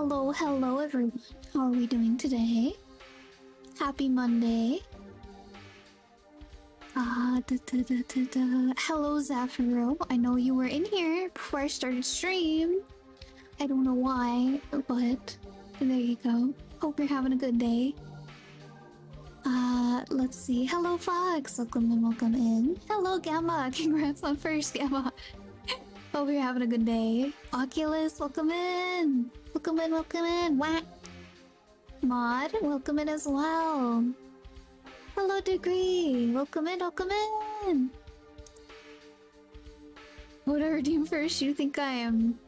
Hello, hello everyone. How are we doing today? Happy Monday. Ah, da, da, da, da, da. Hello Zafiro. I know you were in here before I started stream. I don't know why, but there you go. Hope you're having a good day. Uh, let's see. Hello Fox. Welcome in, welcome in. Hello Gamma. Congrats on first Gamma. Hope you're having a good day. Oculus, welcome in. Welcome in, welcome in. Whack. Mod, welcome in as well. Hello, Degree. Welcome in, welcome in. What I redeem first? You think I am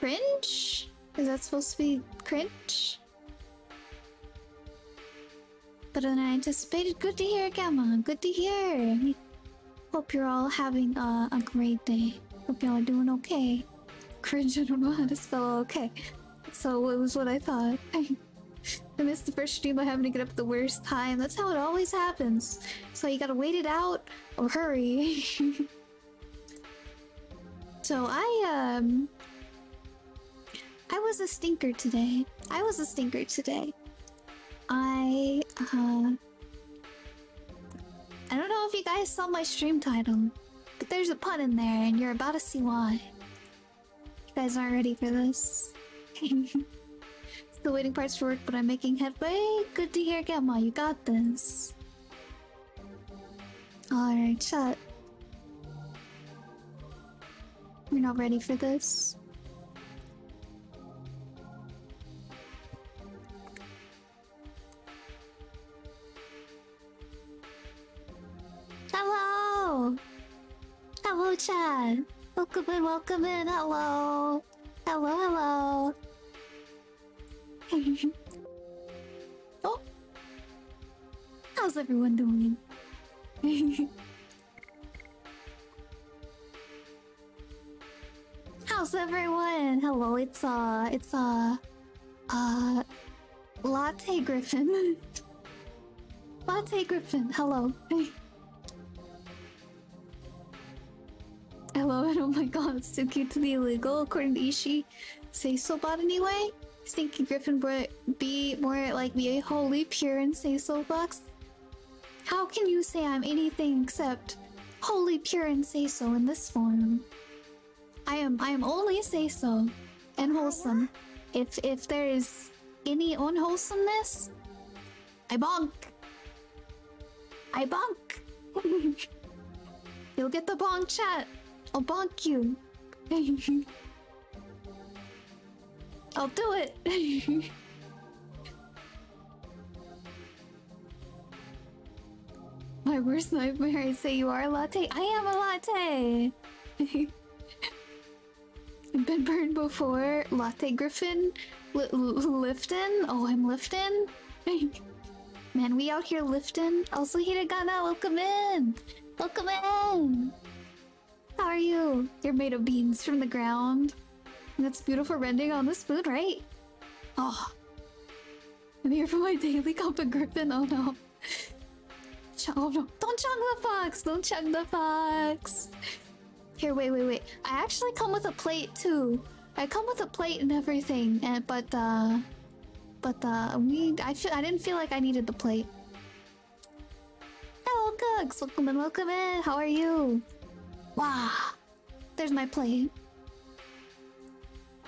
cringe? Is that supposed to be cringe? Better than I anticipated. Good to hear, Gamma. Good to hear. Hope you're all having a, a great day. Hope y'all are doing okay. Cringe, I don't know how to spell okay. So it was what I thought. I missed the first stream by having to get up at the worst time. That's how it always happens. So you gotta wait it out or hurry. so I um I was a stinker today. I was a stinker today. I uh I don't know if you guys saw my stream title, but there's a pun in there and you're about to see why. Guys aren't ready for this. Still waiting parts for work, but I'm making headway. Good to hear, Gamma. You got this. Alright, shut. You're not ready for this. Hello! Hello, Chad! Welcome in, welcome in, hello! Hello, hello! oh! How's everyone doing? How's everyone? Hello, it's uh, it's uh, uh, Latte Griffin. Latte Griffin, hello. Hello, and oh my god, it's too cute to be illegal, according to Ishi. Say so bot anyway? Stinky Griffin would be more like me, holy pure and say so box. How can you say I'm anything except holy pure and say so in this form? I am I am only say so and wholesome. If if there is any unwholesomeness, I bonk. I bonk. You'll get the bonk chat. I'll bonk you. I'll do it. My worst nightmare say you are a latte. I am a latte. I've been burned before. Latte Griffin. L. Oh, I'm lifting. Man, we out here lifting. Also, Hiragana, welcome in. Welcome in. How are you? You're made of beans from the ground. That's beautiful rendering on the spoon, right? Oh. I'm here for my daily cup of Griffin. Oh no. Oh no. Don't chug the fox! Don't chug the fox! Here, wait, wait, wait. I actually come with a plate too. I come with a plate and everything, and but uh but uh we I feel I didn't feel like I needed the plate. Hello Cooks! Welcome in, welcome in! How are you? Wow. There's my plate. You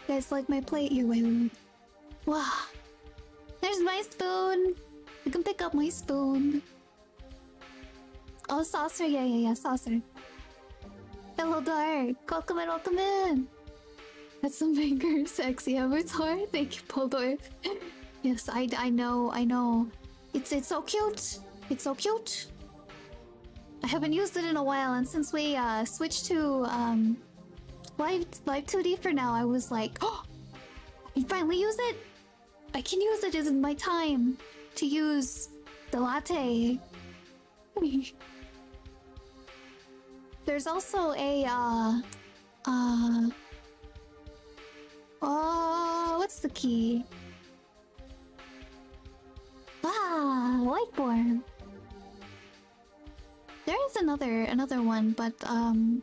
guys like my plate? Wait, wait. Wow. There's my spoon. You can pick up my spoon. Oh, saucer. Yeah, yeah, yeah. Saucer. Hello, Dark. Welcome in, welcome in. That's some banger sexy avatar. Thank you, Poldorf. yes, I, I know, I know. It's, it's so cute. It's so cute. I haven't used it in a while, and since we uh, switched to um, live live 2D for now, I was like, oh, I finally use it. I can use it. It's my time to use the latte. There's also a uh, uh, oh, what's the key? Ah, form. There is another another one, but um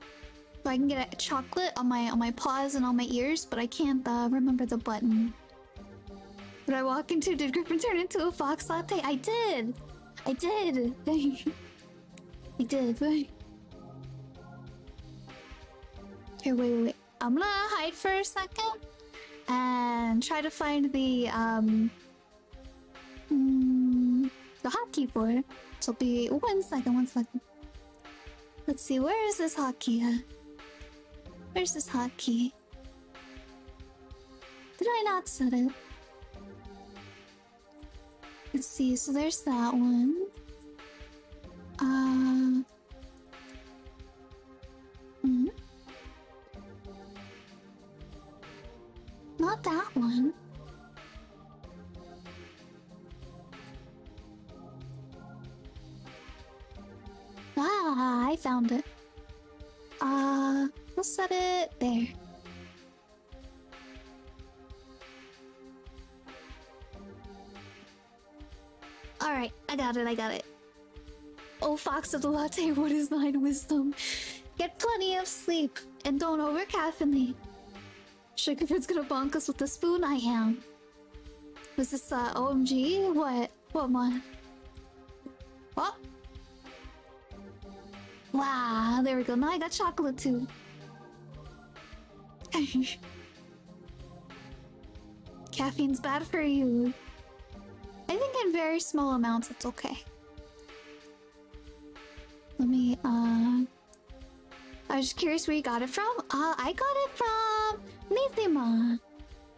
So I can get a chocolate on my on my paws and on my ears, but I can't uh, remember the button. Did I walk into? Did Griffin turn into a fox latte? I did. I did. I did. Here, wait, wait, wait. I'm gonna hide for a second and try to find the um mm, the hotkey for it. So be one second, one second. Let's see, where is this hotkey? Where's this hotkey? Did I not set it? Let's see, so there's that one. Uh. hmm? Not that one. Ah, I found it. Uh, we'll set it there. Alright, I got it, I got it. Oh, Fox of the Latte, what is thine wisdom? Get plenty of sleep and don't over caffeinate. Sugarfoot's gonna bonk us with a spoon, I am. Was this uh OMG? What? What one? What? Wow, there we go. Now I got chocolate too. Caffeine's bad for you. I think in very small amounts it's okay. Let me, uh... I was just curious where you got it from. Uh, I got it from Nizima.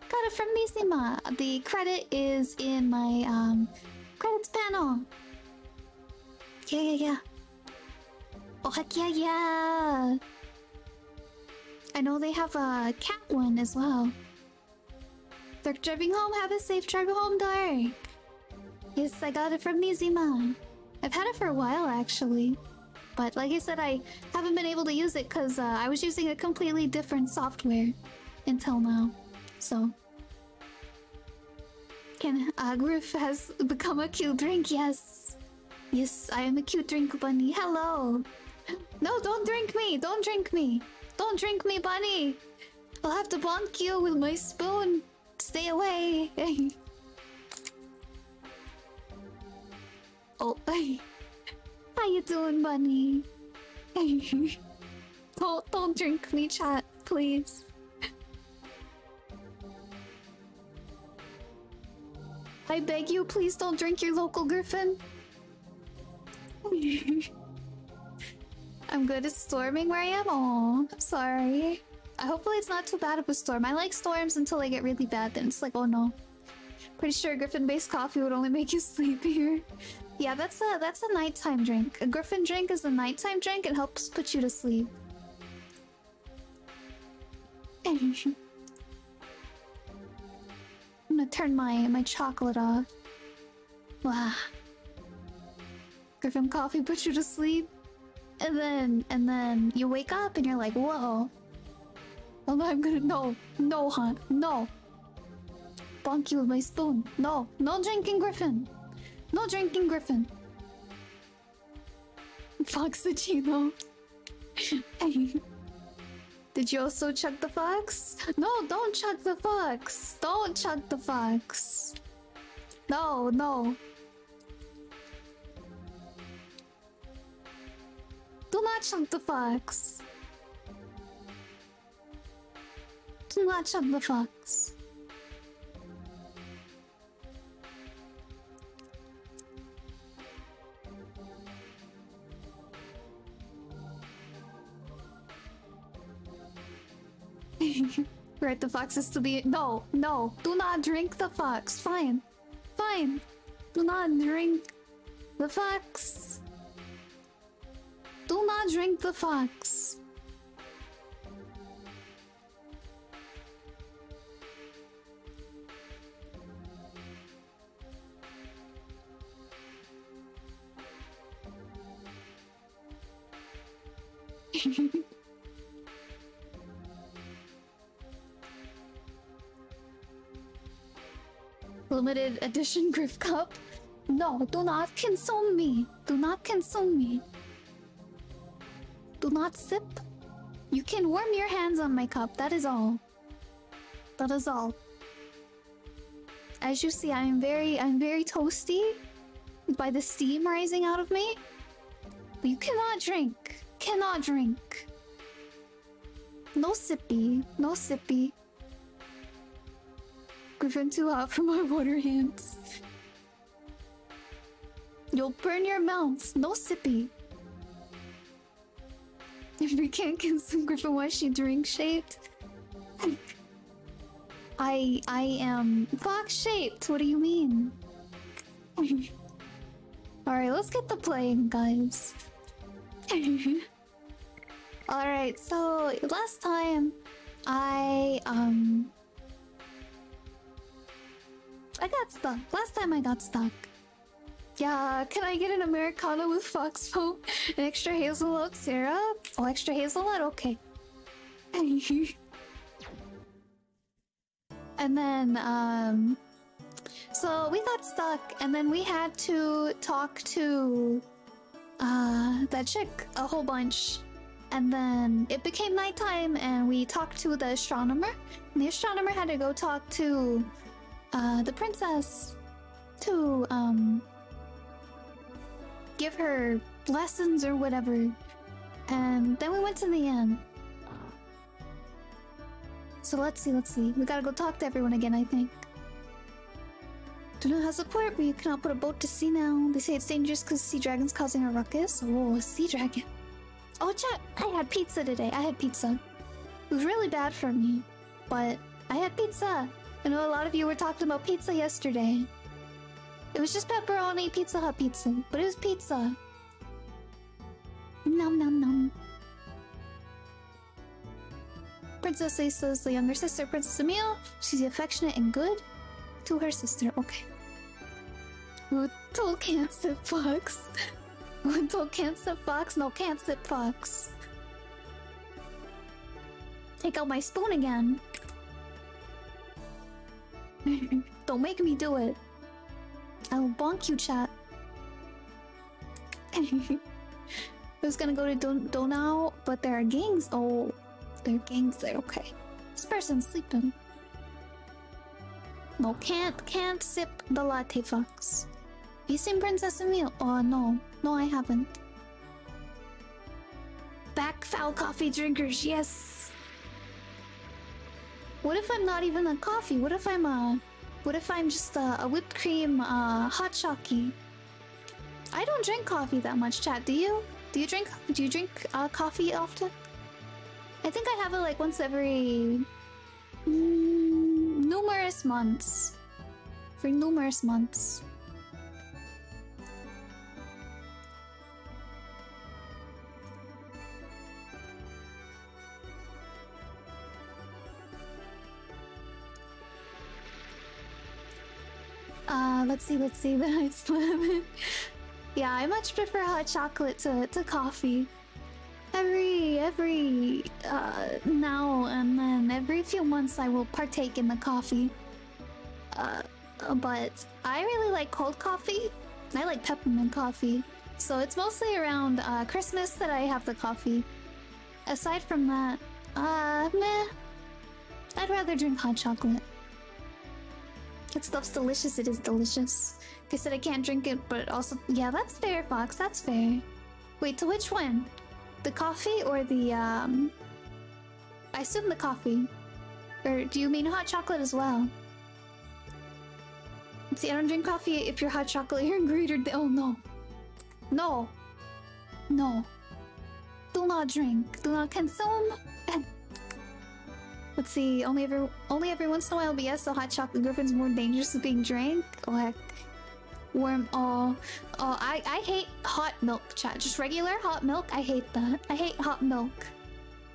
Got it from Nizima. The credit is in my, um, credits panel. Yeah, yeah, yeah. Oh, heck yeah, yeah. I know they have a cat one as well. They're driving home. Have a safe drive home, Dark. Yes, I got it from Nizima. I've had it for a while, actually. But like I said, I haven't been able to use it because uh, I was using a completely different software until now. So... Can Griff has become a cute drink, yes. Yes, I am a cute drink bunny. Hello. No, don't drink me. Don't drink me. Don't drink me, bunny. I'll have to bonk you with my spoon. Stay away. oh, hey! how you doing, bunny? don't don't drink me, chat, please. I beg you, please don't drink your local griffin. I'm good at storming where I am. Oh, I'm sorry. Uh, hopefully it's not too bad of a storm. I like storms until they get really bad. Then it's like, oh no. Pretty sure Griffin-based coffee would only make you sleepier. Yeah, that's a that's a nighttime drink. A Griffin drink is a nighttime drink. It helps put you to sleep. I'm gonna turn my my chocolate off. Wow. Griffin coffee puts you to sleep. And then, and then you wake up and you're like, whoa. Oh, I'm gonna, no, no, hon, no. Bonk you with my spoon. No, no drinking Griffin. No drinking Griffin. Foxagino. Did you also chug the fox? No, don't chug the fox. Don't chug the fox. No, no. Do not chug the fox. Do not chug the fox. right, the fox is to be- No, no, do not drink the fox. Fine, fine. Do not drink the fox. Do not drink the fox. Limited edition Griff Cup? No, do not consume me. Do not consume me. Do not sip. You can warm your hands on my cup, that is all. That is all. As you see, I am very, I'm very toasty by the steam rising out of me. But you cannot drink. Cannot drink. No sippy. No sippy. Griffin too hot for my water hands. You'll burn your mouth. No sippy. If we can't some Griffin, why she drink shaped? I I am fox shaped. What do you mean? Alright, let's get the playing, guys. Alright, so last time I um I got stuck. Last time I got stuck. Yeah, can I get an Americano with fox foam and extra hazelnut syrup? Oh, extra hazelnut? Okay. and then, um... So we got stuck, and then we had to talk to uh, that chick a whole bunch. And then it became nighttime, and we talked to the astronomer. And the astronomer had to go talk to uh, the princess to um, give her lessons or whatever. And then we went to the inn. So let's see, let's see. We gotta go talk to everyone again, I think. Do not have support, but you cannot put a boat to sea now. They say it's dangerous because sea dragon's causing a ruckus. Oh, a sea dragon. Oh, chat, I had pizza today. I had pizza. It was really bad for me, but I had pizza. I know a lot of you were talking about pizza yesterday. It was just pepperoni Pizza Hut pizza, but it was pizza. Nom nom nom. Princess Lisa's the younger sister, Princess Emille. She's affectionate and good to her sister. Okay. Told can't fox? Told can't fox? No, can't fox. Take out my spoon again. Don't make me do it. I will bonk you, chat. I was gonna go to Don Donau, but there are gangs. Oh, there are gangs there. Okay. This person's sleeping. No, can't, can't sip the latte fox. You seen Princess Emille? Oh, no. No, I haven't. Back foul coffee drinkers, yes! What if I'm not even a coffee? What if I'm a... What if I'm just a, whipped cream uh, hot shocky? I don't drink coffee that much, chat. Do you? Do you drink? Do you drink uh, coffee often? I think I have it like once every mm, numerous months. For numerous months. Uh, let's see, let's see the ice lemon. yeah, I much prefer hot chocolate to, to coffee. Every, every, uh, now and then, every few months I will partake in the coffee. Uh, but I really like cold coffee. I like peppermint coffee. So it's mostly around, uh, Christmas that I have the coffee. Aside from that, uh, meh. I'd rather drink hot chocolate. That stuff's delicious, it is delicious. I said I can't drink it, but also... Yeah, that's fair, Fox, that's fair. Wait, to which one? The coffee or the, um... I assume the coffee. Or do you mean hot chocolate as well? See, I don't drink coffee if you're hot chocolate, you're greater than- Oh, no. No. No. Do not drink. Do not consume. Let's see, only every only every once in a while, but yes, the hot chocolate griffin's more dangerous than being drank. Oh. Warm oh oh I, I hate hot milk chat. Just regular hot milk, I hate that. I hate hot milk.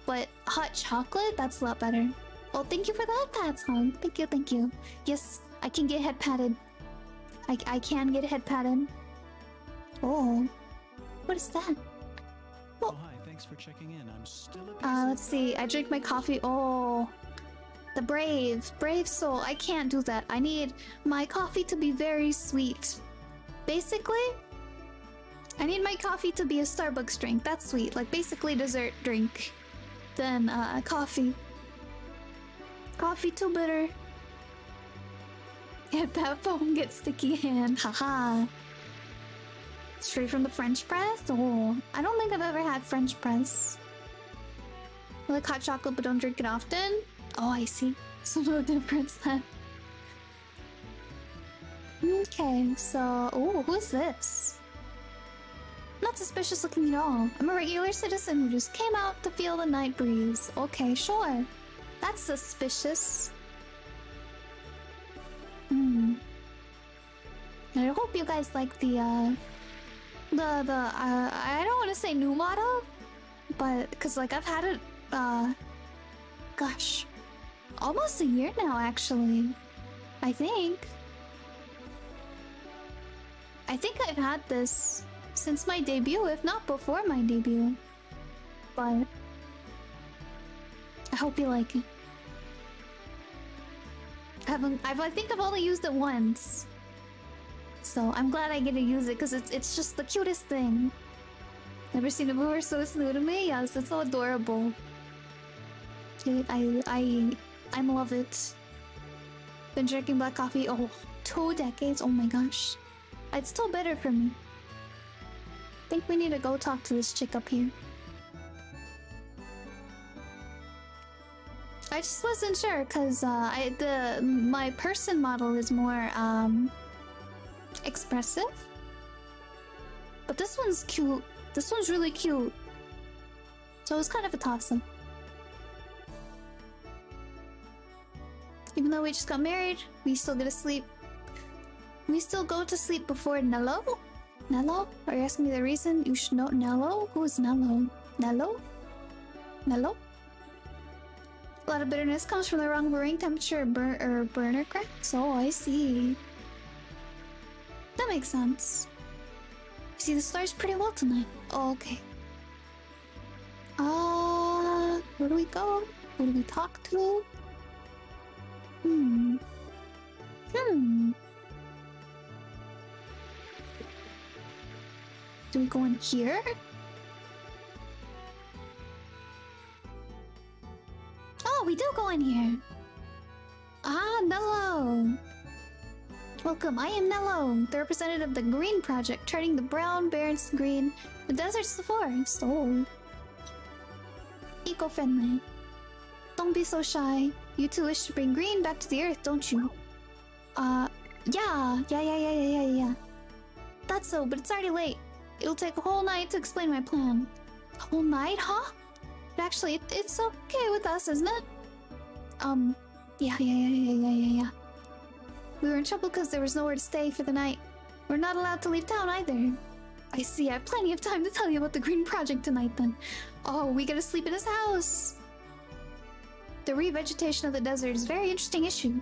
But hot chocolate, that's a lot better. Well, thank you for that, Pat song. Thank you, thank you. Yes, I can get head patted. I, I can get head patted. Oh. What is that? Oh. Thanks for checking in. I'm still a Uh, let's see. I drink my coffee. Oh. The brave. Brave soul. I can't do that. I need my coffee to be very sweet. Basically, I need my coffee to be a Starbucks drink. That's sweet. Like, basically dessert drink. Then, uh, coffee. Coffee too bitter. Get that phone, get sticky hand. Haha. Straight from the French press? Oh, I don't think I've ever had French press. I like hot chocolate, but don't drink it often. Oh, I see. So no difference then. Okay, so oh, who's this? Not suspicious looking at all. I'm a regular citizen who just came out to feel the night breeze. Okay, sure. That's suspicious. Hmm. I hope you guys like the uh the the uh I don't want to say new model, but because like I've had it uh gosh almost a year now actually. I think. I think I've had this since my debut, if not before my debut. But I hope you like it. I haven't I've I think I've only used it once. So I'm glad I get to use it because it's it's just the cutest thing. Never seen it before, so it's new to me. Yes, it's so adorable. I I I love it. Been drinking black coffee oh two decades. Oh my gosh, it's still better for me. Think we need to go talk to this chick up here. I just wasn't sure because uh, I the my person model is more um expressive, but this one's cute. This one's really cute, so it's kind of a toss up. Even though we just got married, we still get to sleep. We still go to sleep before Nello. Nello? Are you asking me the reason? You should know Nello. Who is Nello? Nello? Nello? A lot of bitterness comes from the wrong brewing temperature bur or burner cracks. Oh, I see. That makes sense. See the stars pretty well tonight. Oh, okay. Uh, where do we go? Who do we talk to? Hmm. Hmm. Do we go in here? Oh, we do go in here. Ah, Nello. Welcome, I am Nello, the representative of the Green Project, turning the brown barrens green, the deserts to forest. Oh. Eco-friendly. Don't be so shy. You two wish to bring green back to the earth, don't you? Uh, yeah, yeah, yeah, yeah, yeah, yeah, yeah. That's so, but it's already late. It'll take a whole night to explain my plan. A whole night, huh? But actually, it, it's okay with us, isn't it? Um, yeah, yeah, yeah, yeah, yeah, yeah, yeah. We were in trouble because there was nowhere to stay for the night. We're not allowed to leave town either. I see, I have plenty of time to tell you about the Green Project tonight then. Oh, we get to sleep in his house. The revegetation of the desert is a very interesting issue.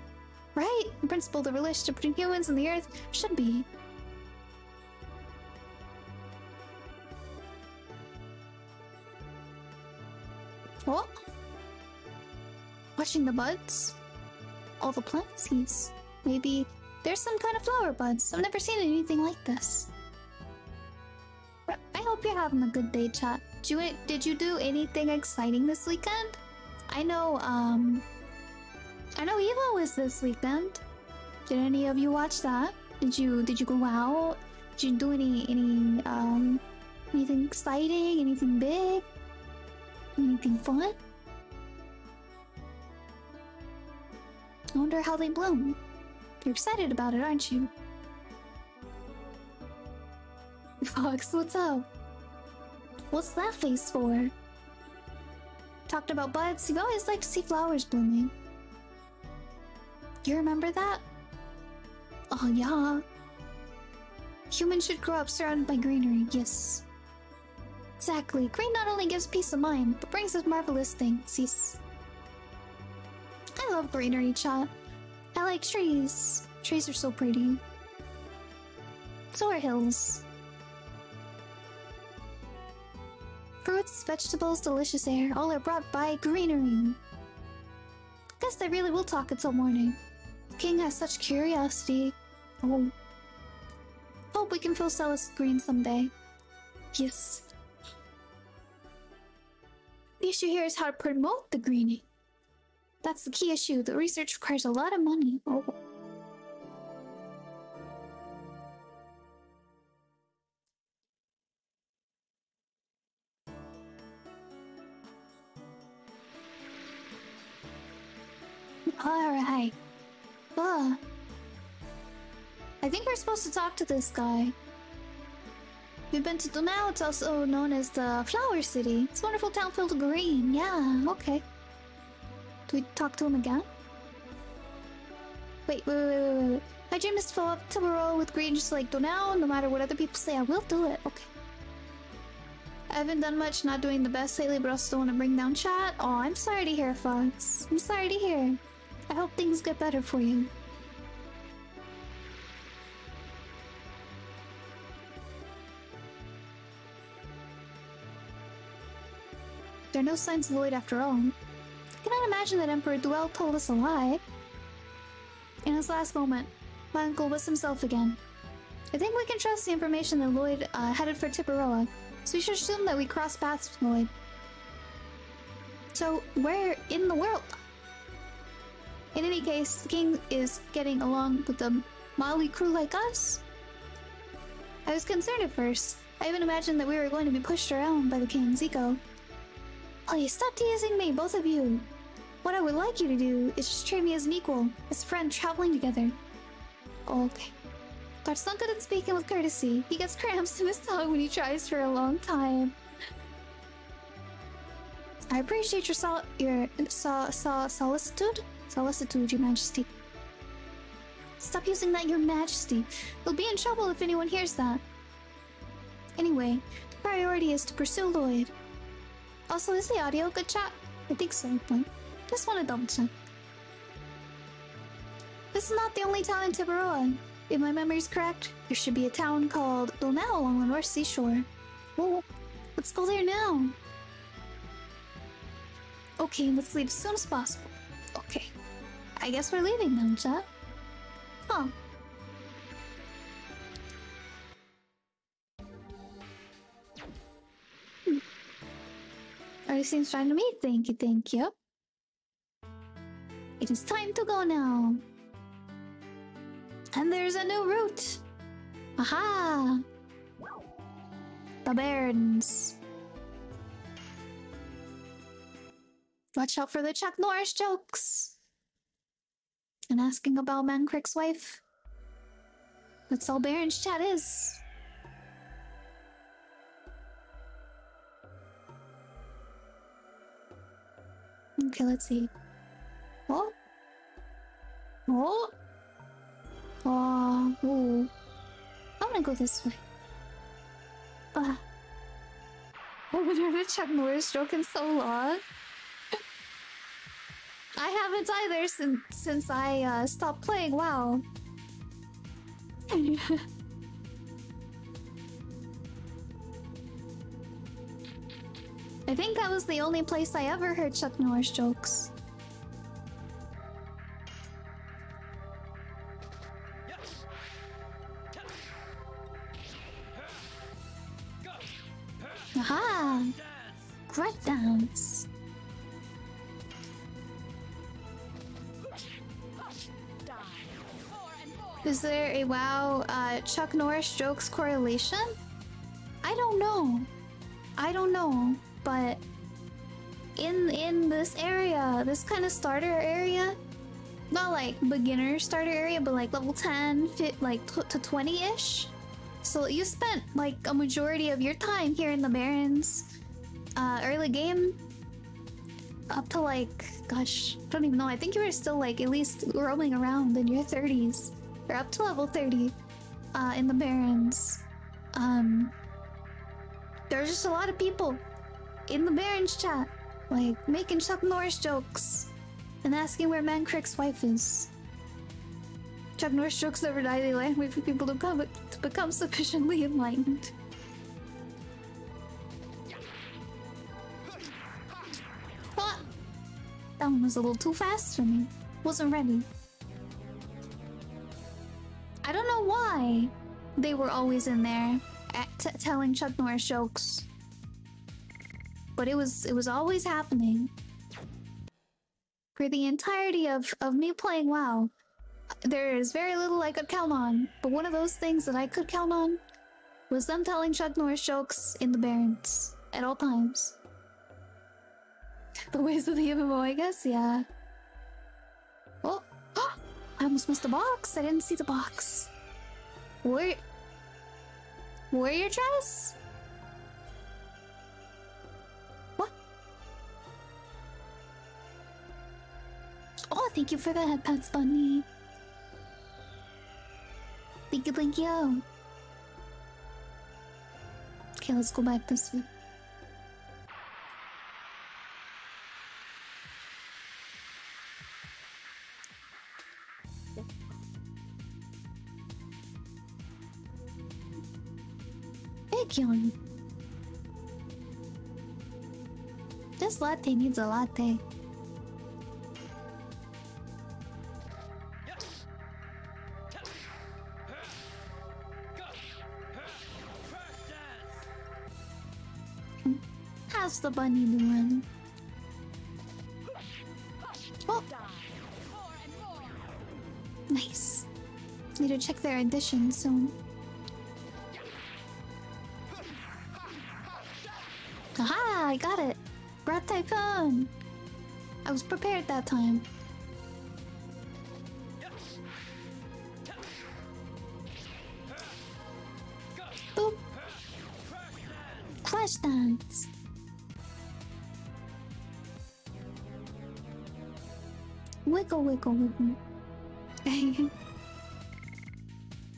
Right? In principle, the relationship between humans and the earth should be. What? Watching the buds? All the plants he's... Maybe there's some kind of flower buds. I've never seen anything like this. I hope you're having a good day, chat. Did you, did you do anything exciting this weekend? I know, um... I know Evo was this weekend. Did any of you watch that? Did you did you go out? Did you do any any um anything exciting? Anything big? Anything fun? I wonder how they bloom. You're excited about it, aren't you? Fox, what's up? What's that face for? Talked about buds. You always like to see flowers blooming. You remember that? Oh, yeah. Humans should grow up surrounded by greenery, yes. Exactly. Green not only gives peace of mind, but brings us marvelous things, yes. I love greenery, chat. I like trees. Trees are so pretty. So are hills. Fruits, vegetables, delicious air, all are brought by greenery. Guess they really will talk until morning. King has such curiosity. Oh. Hope we can fill Celis green someday. Yes. The issue here is how to promote the greening. That's the key issue. The research requires a lot of money. Oh. Alright. Uh. I think we're supposed to talk to this guy. We've been to Donau, it's also known as the Flower City. It's a wonderful town filled with green. Yeah, okay. We talk to him again? Wait, wait, wait, wait, wait. My dream is to fill up Tiberoa with green just like Donau. No matter what other people say, I will do it. Okay. I haven't done much, not doing the best lately, but I don't want to bring down chat. Oh, I'm sorry to hear, Fox. I'm sorry to hear. I hope things get better for you. There are no signs of Lloyd after all. I cannot imagine that Emperor Doel told us a lie. In his last moment, my uncle was himself again. I think we can trust the information that Lloyd uh, headed for Tiberoa, so we should assume that we crossed paths with Lloyd. So, where in the world? In any case, the king is getting along with a motley crew like us. I was concerned at first. I even imagined that we were going to be pushed around by the king's ego. Please stop teasing me, both of you. What I would like you to do is just treat me as an equal, as a friend traveling together. Okay. That's not good at speaking with courtesy. He gets cramps in his tongue when he tries for a long time. I appreciate your sol your so so solicitude, solicitude, your majesty. Stop using that, your majesty. You'll be in trouble if anyone hears that. Anyway, the priority is to pursue Lloyd. Also, is the audio good chat? I think so, but just want to double check. This is not the only town in Tiberoa. If my memory is correct, there should be a town called Donau along the north seashore. Well, let's go there now. Okay, let's leave as soon as possible. Okay. I guess we're leaving then, chat. Huh. Hmm. Already seems fine to me. Thank you, thank you. It is time to go now. And there's a new route. Aha! The Barrens. Watch out for the Chuck Norris jokes. And asking about Mankrik's wife. That's all Barrens chat is. Okay, let's see. Oh? Oh? Oh, ooh. I'm gonna go this way. Ah. I haven't heard a Chuck Norris joke in so long. I haven't either since since I uh, stopped playing WoW. I think that was the only place I ever heard Chuck Norris jokes. Aha! Great dance! Is there a WoW uh, Chuck Norris jokes correlation? I don't know. I don't know, but in in this area, this kind of starter area, not like beginner starter area, but like level 10, fit like to 20 ish. So you spent like a majority of your time here in the Barrens, uh, early game, up to like, gosh, I don't even know. I think you were still like at least roaming around in your 30s. You're up to level 30 uh, in the Barrens. Um, there's just a lot of people in the Barrens chat, like making Chuck Norris jokes and asking where Mankrik's wife is. Chuck Norris die, they land wait for people to, come, to become sufficiently enlightened. Ah! That one was a little too fast for me. Wasn't ready. I don't know why they were always in there at telling Chuck Norris jokes. but it was it was always happening for the entirety of of me playing WoW. There is very little I could count on, but one of those things that I could count on was them telling Chuck Norris jokes in the Barrens at all times. The ways of the MMO, I guess, yeah. Oh, I almost missed the box. I didn't see the box. Where? Warrior dress? What? Oh, thank you for that, Pets Bunny. You, thank you. Okay, let's go back way. Baekhyun. This latte needs a latte. How's the bunny doing? Oh! Nice. Need to check their edition soon. Aha! I got it! Brought Typhoon! I was prepared that time. Boop! Crush Dance! Wiggle, wiggle, wiggle.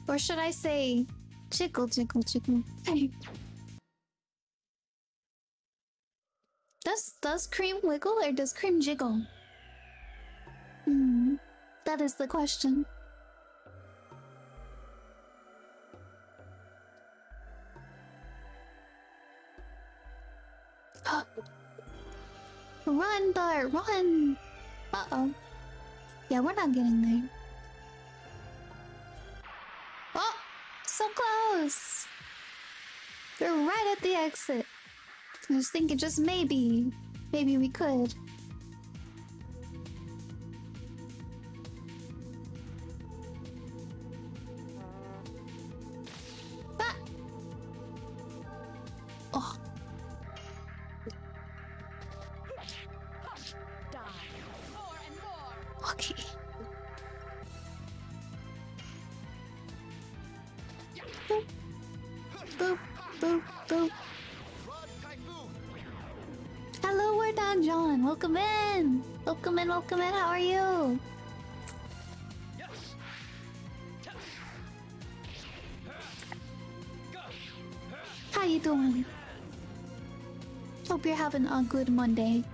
or should I say, jiggle, jiggle, jiggle. does does cream wiggle or does cream jiggle? Hmm, that is the question. run, Dart, run! Uh oh. Yeah, we're not getting there. Oh, so close! We're right at the exit. I was thinking just maybe, maybe we could. Welcome in. Welcome in, welcome in. How are you? How you doing? Hope you're having a good Monday.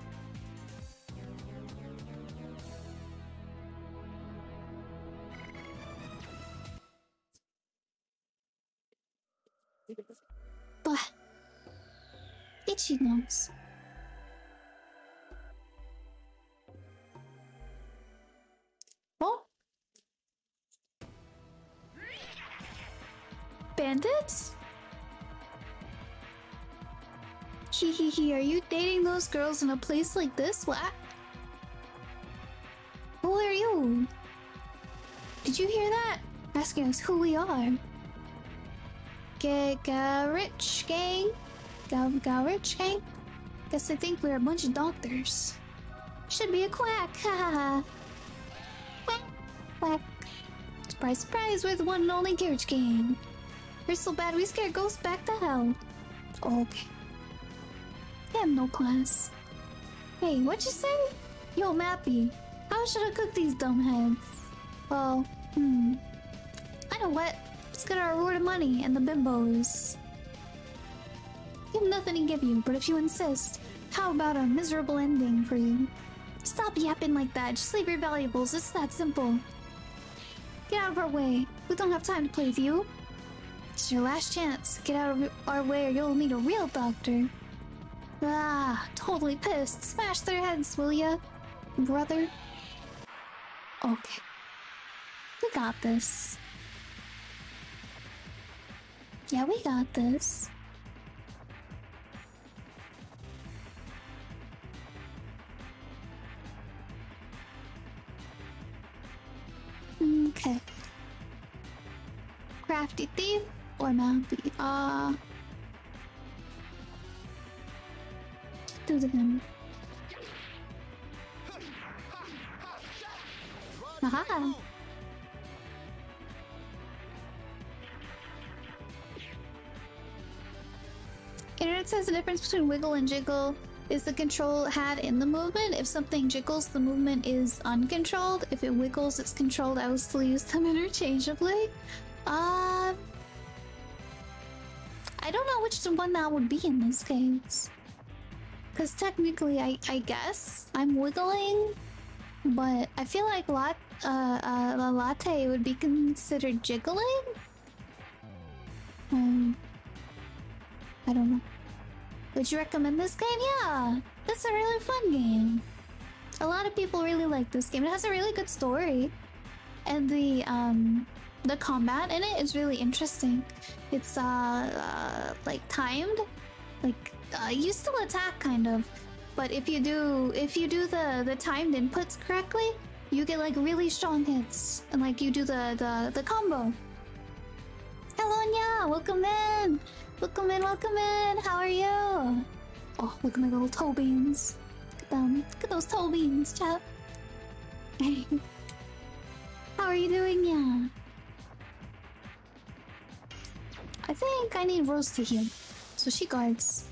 Are you dating those girls in a place like this? What? Who are you? Did you hear that? Asking us who we are. Ga rich gang? Ga ga rich gang? Guess they think we're a bunch of doctors. Should be a quack, ha ha ha. Quack, quack. Surprise, surprise, we're the one and only Gehrich Gang. We're so bad we scare ghosts back to hell. Okay. Have no class. Hey, what'd you say? Yo, Mappi, how should I cook these dumbheads? Well, hmm. I know what. Let's get our reward of money and the bimbos. I have nothing to give you, but if you insist, how about a miserable ending for you? Stop yapping like that. Just leave your valuables. It's that simple. Get out of our way. We don't have time to play with you. It's your last chance. Get out of our way or you'll need a real doctor. Ah, totally pissed. Smash their heads, will ya? Brother? Okay. We got this. Yeah, we got this. Okay. Crafty Thief or Mountie? Ah. Uh... Do the him. Aha! Internet says the difference between wiggle and jiggle is the control had in the movement. If something jiggles, the movement is uncontrolled. If it wiggles, it's controlled. I will still use them interchangeably. Uh, I don't know which one that would be in this case. Because technically, I, I guess I'm wiggling, but I feel like lat uh, uh, a latte would be considered jiggling. Um, I don't know. Would you recommend this game? Yeah, it's a really fun game. A lot of people really like this game. It has a really good story, and the um the combat in it is really interesting. It's uh, uh like timed, like uh, you still attack kind of, but if you do if you do the the timed inputs correctly, you get like really strong hits, and like you do the the the combo. Hello, Nya! Welcome in! Welcome in, welcome in! How are you? Oh, look at my little toe beans. Look at them. Look at those toe beans, chat. How are you doing, Nya? I think I need Rose to heal. So she guards.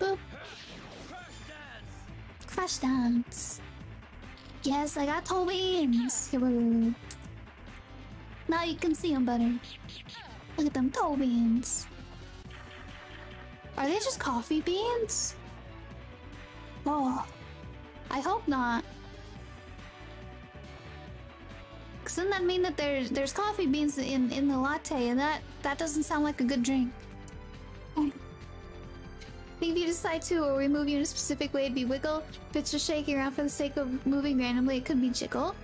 Boop. Crush Dance. Yes, I got toe beans. Here, wait, wait. Now you can see them better. Look at them toe beans. Are they just coffee beans? Oh, I hope not. Then that mean that there's there's coffee beans in in the latte, and that that doesn't sound like a good drink. If you decide to or remove you in a specific way, it'd be wiggle. If it's just shaking around for the sake of moving randomly, it could be jiggle.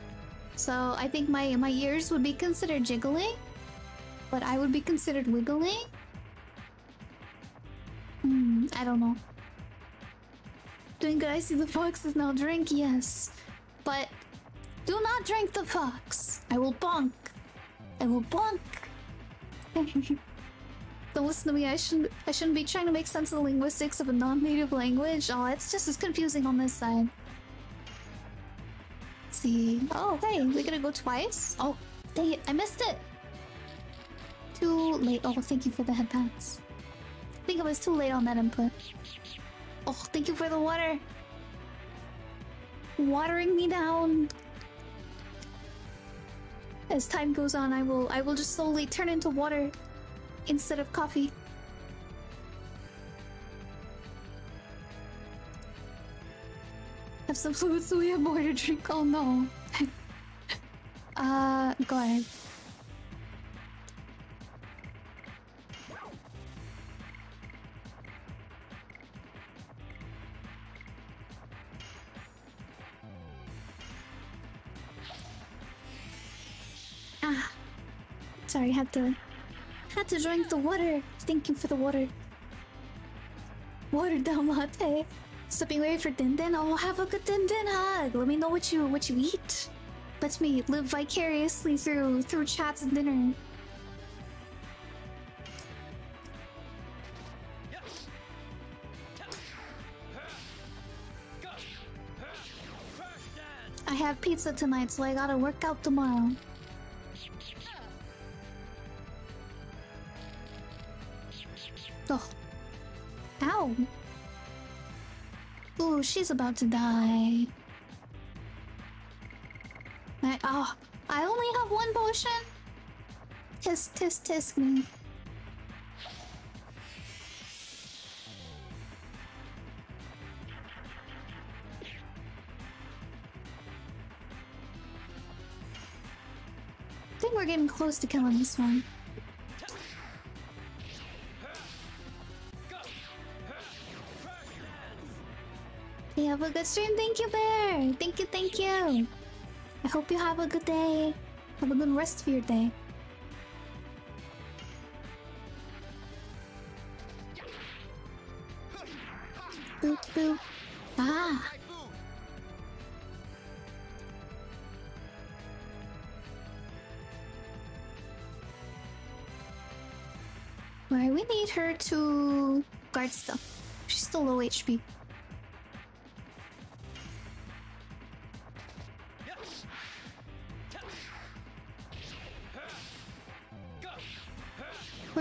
So I think my my ears would be considered jiggling, but I would be considered wiggling. Hmm, I don't know. Doing good. I see the fox is now drink. Yes, but do not drink the fox. I will bonk. I will bonk. Don't listen to me. I shouldn't. I shouldn't be trying to make sense of the linguistics of a non-native language. Oh, it's just as confusing on this side. Let's see. Oh, hey, we gonna go twice? Oh, dang it! I missed it. Too late. Oh, thank you for the head pats. I think I was too late on that input. Oh, thank you for the water. Watering me down. As time goes on, I will I will just slowly turn into water instead of coffee. Have some fluid so we have more to drink. Oh no. uh, go ahead. Sorry, had to had to drink the water. Thank you for the water. Watered down latte. Stepping away for Din Din. Oh, have a good Din Din hug. Let me know what you what you eat. Let me live vicariously through through chats and dinner. I have pizza tonight, so I gotta work out tomorrow. She's about to die. I, oh, I only have one potion? Tisk, tisk, tisk me. I think we're getting close to killing this one. Have a good stream. Thank you, Bear. Thank you, thank you. I hope you have a good day. Have a good rest of your day. Boo. Ah. Alright, we need her to guard stuff. She's still low HP.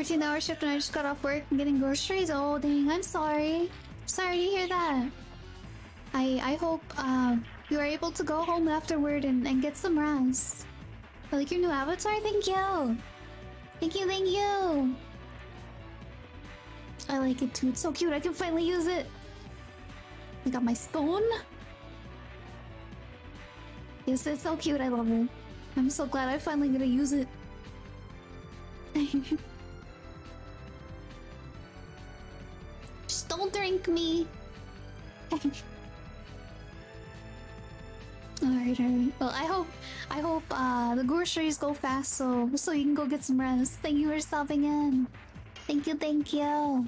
Fourteen hour shift and I just got off work and getting groceries. Oh dang, I'm sorry. Sorry to hear that. I I hope uh, you are able to go home afterward and, and get some rest. I like your new avatar, thank you. Thank you, thank you. I like it too. It's so cute. I can finally use it. I got my spoon. Yes, it's so cute. I love it. I'm so glad I finally get to use it. Just me. Alright, alright. Well, I hope, I hope uh, the groceries go fast, so so you can go get some rest. Thank you for stopping in. Thank you, thank you.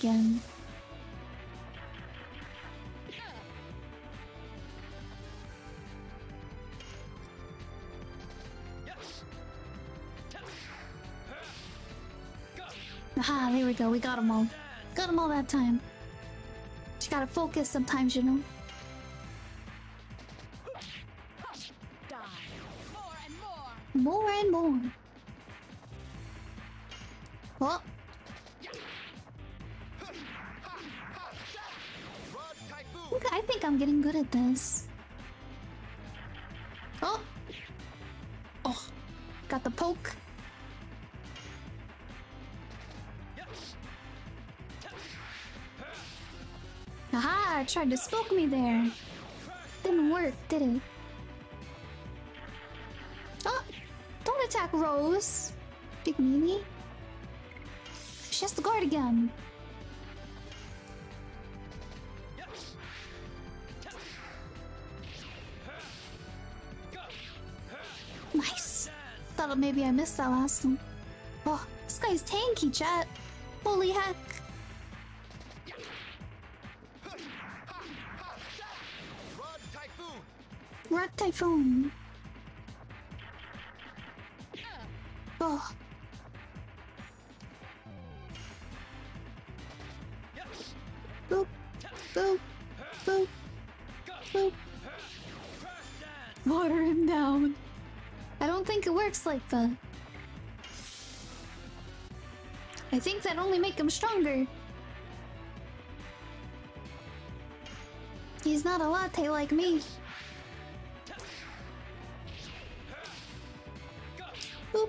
Again. Aha, there we go. We got them all. Got them all that time. Just gotta focus sometimes, you know. More and more. Oh. This. Oh. Oh. Got the poke. Aha, tried to spook me there. Didn't work, did it? Oh, don't attack Rose. Big meanie. She has to guard again. Maybe I missed that last one. Oh, this guy's tanky, chat. Holy heck. Rod Typhoon. Oh. I think that only make him stronger. He's not a latte like me. Boop.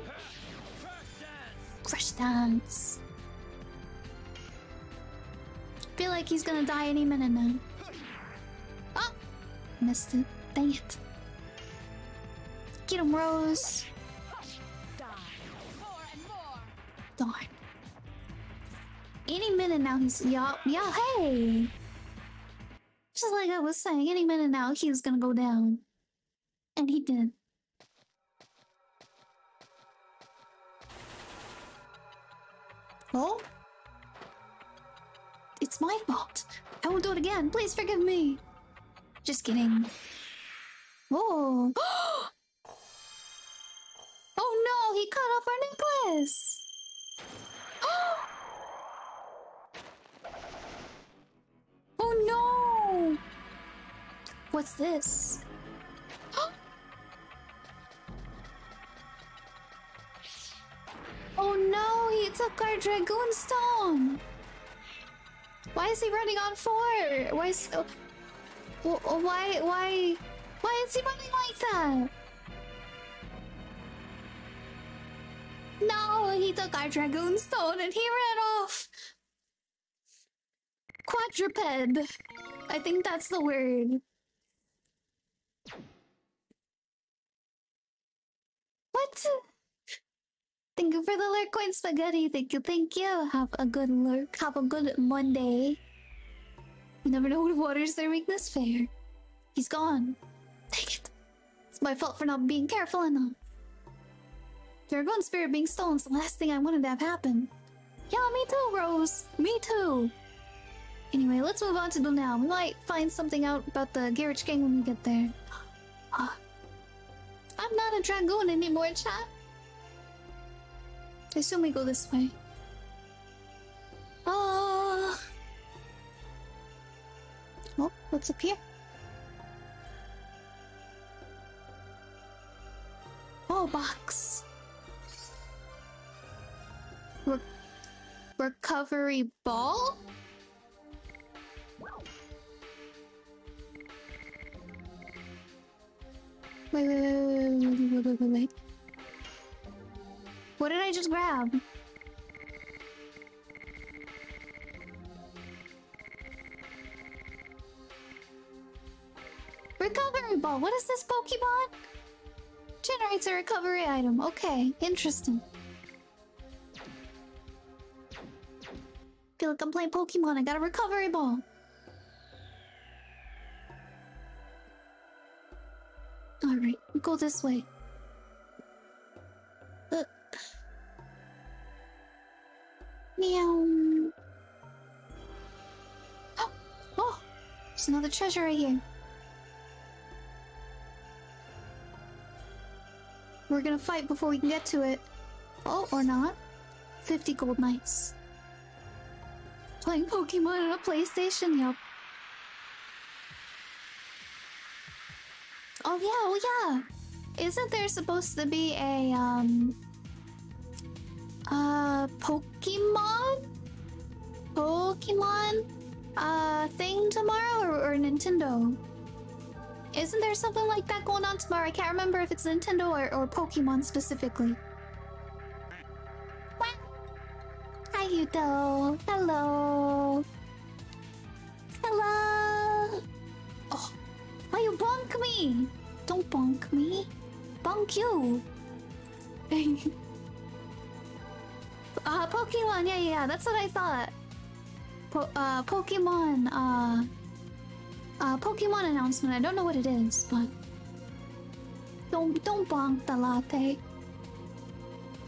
Crush dance. Feel like he's gonna die any minute now. Oh! Missed it. Dang it. Get him, Rose. Yeah yeah hey. Just like I was saying, any minute now he's gonna go down. And he did. Oh? It's my fault. I won't do it again. Please forgive me. Just kidding. Oh. This? Oh no, he took our Dragoon Stone! Why is he running on four? Why is... Oh, wh- wh- why, why... Why is he running like that? No, he took our Dragoon Stone and he ran off! Quadruped! I think that's the word. What? Thank you for the lurk coin spaghetti. Thank you, thank you. Have a good lurk. Have a good Monday. You never know what waters their weakness fair. He's gone. Take it. It's my fault for not being careful enough. Dragon spirit being stolen is the last thing I wanted to have happen. Yeah, me too, Rose. Me too. Anyway, let's move on to the now. We might find something out about the Gehrich Gang when we get there. I'm not a dragoon anymore, chat. I assume we go this way. Oh! Oh, what's up here? Oh, box! Re recovery ball? Wait, wait, wait, wait, wait, wait, wait, wait. What did I just grab? Recovery ball. What is this Pokemon? Generates a recovery item. Okay, interesting. Feel like I'm playing Pokemon. I got a recovery ball. Alright, go this way. Meow. Oh, oh, there's another treasure right here. We're gonna fight before we can get to it. Oh, or not. 50 gold knights. Playing Pokemon on a PlayStation, yup. Oh yeah, oh yeah. Isn't there supposed to be a um uh Pokemon? Pokemon uh thing tomorrow or, or Nintendo? Isn't there something like that going on tomorrow? I can't remember if it's Nintendo or, or Pokemon specifically. Hi Yuto. Hello. Hello. Oh, why you bonk me? Don't bonk me. Bonk you. uh, Pokemon. Yeah, yeah, that's what I thought. Po uh, Pokemon. Uh, uh, Pokemon announcement. I don't know what it is, but don't don't bonk the latte.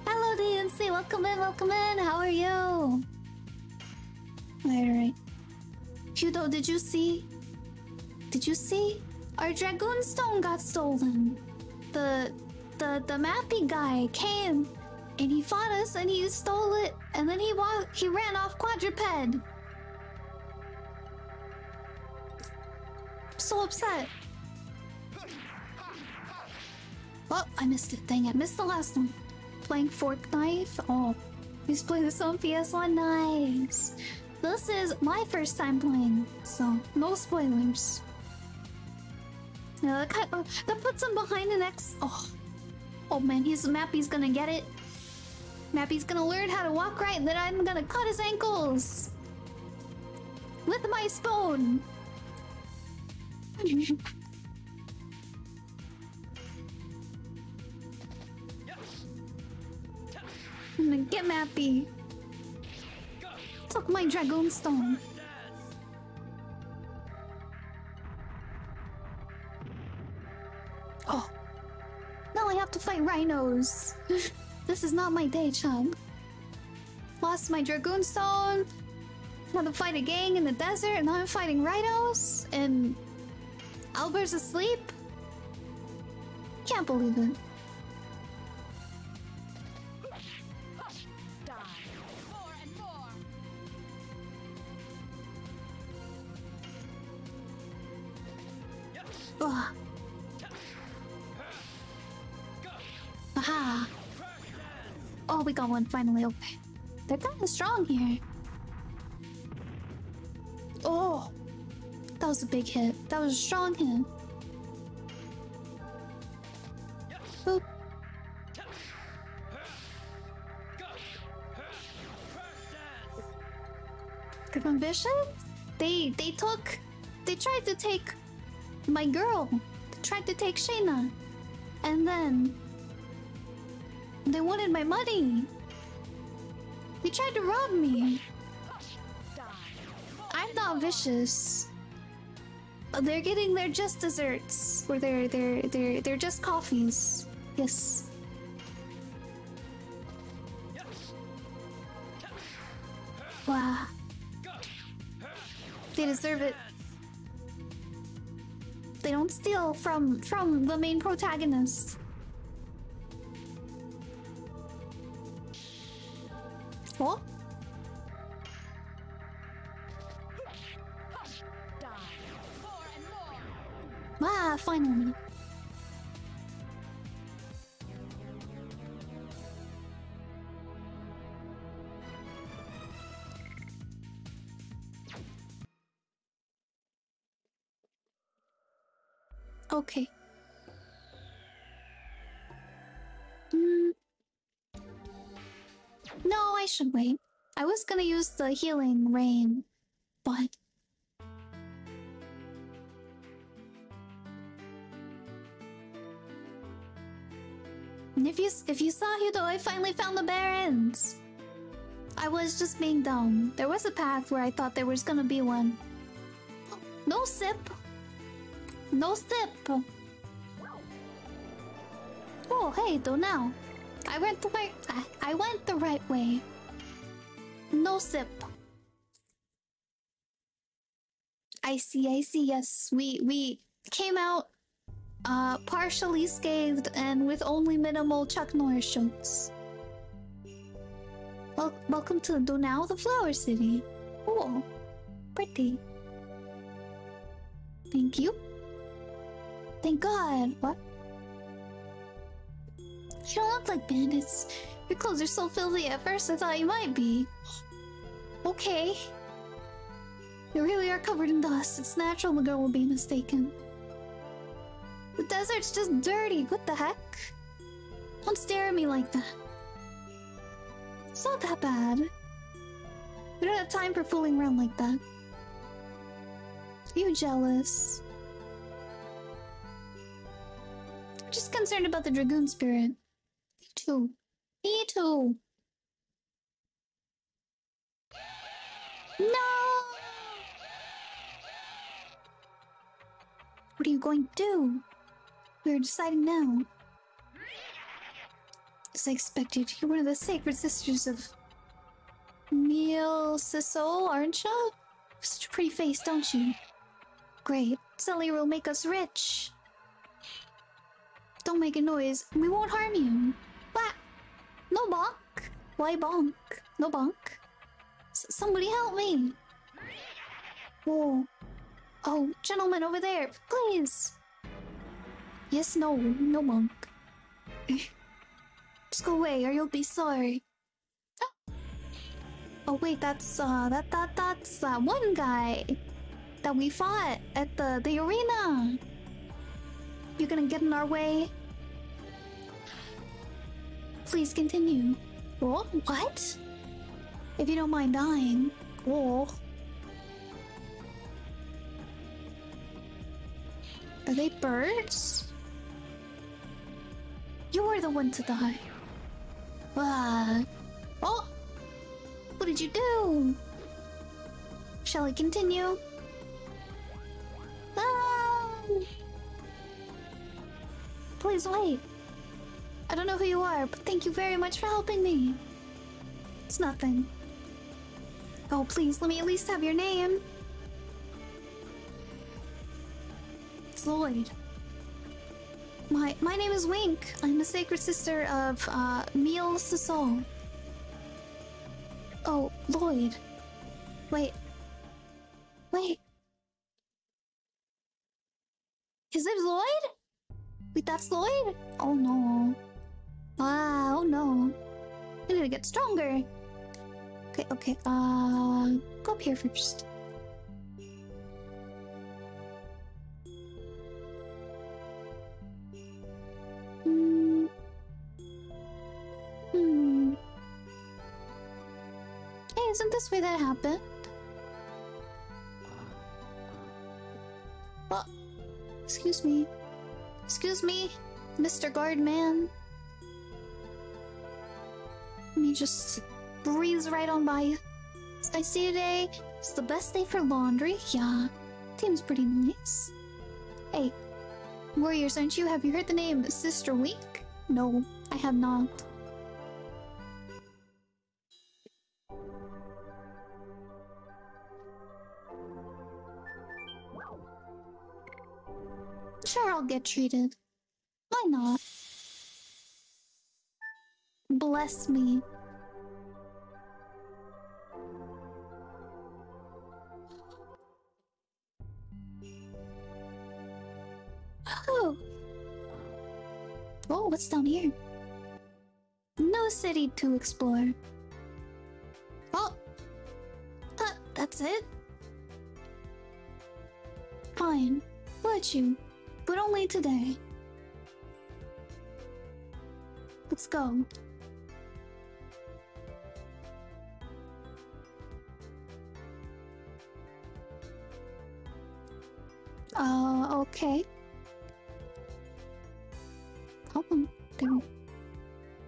Hello, DNC. Welcome in. Welcome in. How are you? Right, right. Hudo, did you see? Did you see? Our Dragoon Stone got stolen. The the the Mappi guy came and he fought us and he stole it and then he walked he ran off quadruped. so upset. Oh, I missed it. Dang, I missed the last one. Playing Fork Knife. Oh, he's playing this on PS1. Nice. This is my first time playing, so no spoilers. Yeah, that, uh, that puts him behind the next. Oh, oh man, his map. he's gonna get it. Mappi's gonna learn how to walk right, and then I'm gonna cut his ankles with my spoon! I'm gonna get Mappi. Took my Dragoon Stone. Oh. Now I have to fight rhinos. this is not my day, Chug. Lost my Dragoon Stone. Had to fight a gang in the desert, and now I'm fighting rhinos. And Albert's asleep? Can't believe it. Ugh. Aha! Oh, we got one finally. Okay. They're kind of strong here. Oh! That was a big hit. That was a strong hit. Boop. Grim Ambition? They they took they tried to take my girl. They tried to take Shana. And then they wanted my money. They tried to rob me. I'm not vicious. They're getting their just desserts. Or they're they're they're they're just coffees. Yes. Wow. They deserve it. They don't steal from from the main protagonist. What? Ah, finally. Okay. Mm. No, I should wait. I was gonna use the healing rain, but if you if you saw Hudo, I finally found the Barrens. I was just being dumb. There was a path where I thought there was gonna be one. No sip. No sip. Oh, hey, though now. I went the right. I, went the right way. No sip. I see. I see. Yes, we we came out uh, partially scathed and with only minimal Chuck Norris jokes. Wel- welcome to Donau, the Flower City. Oh, pretty. Thank you. Thank God. What? You don't look like bandits. Your clothes are so filthy at first I thought you might be. Okay. You really are covered in dust. It's natural the girl will be mistaken. The desert's just dirty. What the heck? Don't stare at me like that. It's not that bad. We don't have time for fooling around like that. Are You jealous? I'm just concerned about the dragoon spirit. Me too. No! What are you going to do? We're deciding now. As I expected, you're one of the sacred sisters of Mille Seseau, aren't you? Such a pretty face, don't you? Great. Celia will make us rich. Don't make a noise. We won't harm you. No bonk. Why bonk? No bonk. S somebody help me. Whoa. Oh, gentlemen over there, please. Yes, no, no monk. Just go away or you'll be sorry. Oh wait, that's uh that that that's that one guy that we fought at the the arena. You're gonna get in our way. Please continue. Oh, what? If you don't mind dying. Oh. Are they birds? You were the one to die. Ah. Oh! What did you do? Shall I continue? Ah! Please wait. I don't know who you are, but thank you very much for helping me. It's nothing. Oh, please, let me at least have your name. It's Lloyd. My my name is Wink. I'm a sacred sister of uh Meal. Oh, Lloyd. Wait. Wait. His name's Lloyd? Wait, that's Lloyd? Oh no. Ah, oh no. I need to get stronger. Okay, okay, uh go up here first. Hmm. Hmm. Hey, isn't this where that happened? Excuse me. Excuse me, Mr. Guardman. Let me just breeze right on by you. It's a today. It's the best day for laundry. Yeah, seems pretty nice. Hey, warriors, aren't you? Have you heard the name Sister Week? No, I have not. Sure, I'll get treated. Why not? Bless me. Oh. Oh, what's down here? No city to explore. Oh. That, that's it? Fine. Let you. But only today. Let's go. Uh, okay. There.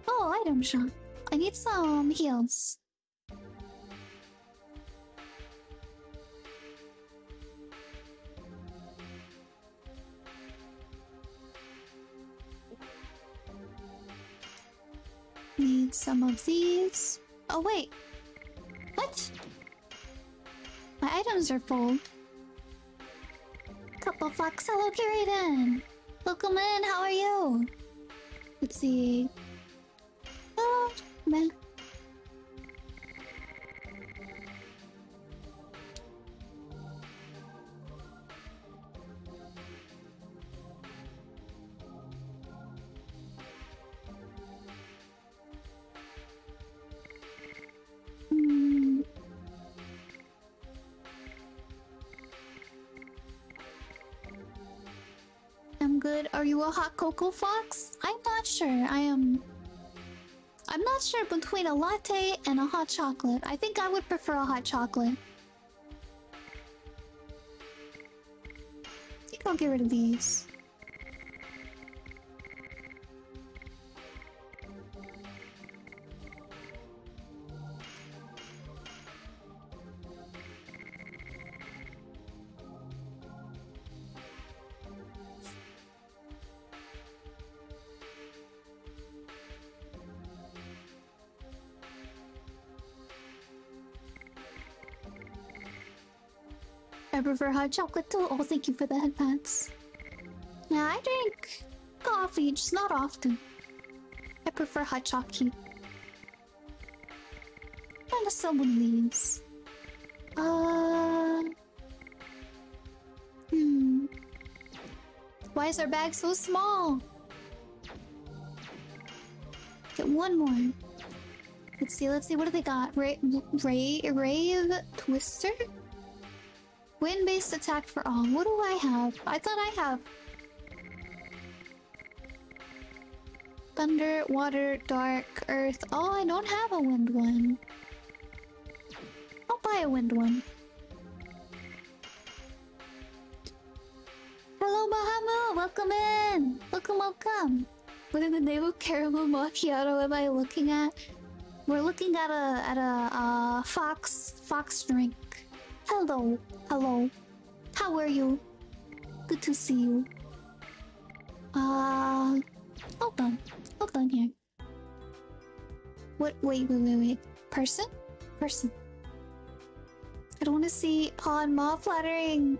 Oh, item shop. I need some heals. Need some of these. Oh, wait. What? My items are full. Couple Fox, hello, Kiraden. Welcome in, how are you? Let's see. Oh, man. You a hot cocoa fox? I'm not sure. I am. I'm not sure between a latte and a hot chocolate. I think I would prefer a hot chocolate. I think I'll get rid of these. Prefer hot chocolate too. Oh, thank you for the headpats. Yeah, I drink coffee, just not often. I prefer hot chocolate. And some of these. Uh. Hmm. Why is our bag so small? Get one more. Let's see, let's see, what do they got? Ray, Ray, Rave Twister? Wind-based attack for all. What do I have? I thought I have... Thunder, water, dark, earth. Oh, I don't have a wind one. I'll buy a wind one. Hello, Bahamut! Welcome in! Welcome, welcome! What in the name of caramel macchiato am I looking at? We're looking at a at a uh, fox fox drink. Hello, hello. How are you? Good to see you. Uh, hold on, hold on here. What? Wait, wait, wait, wait. Person? Person. I don't want to see paw and maw flattering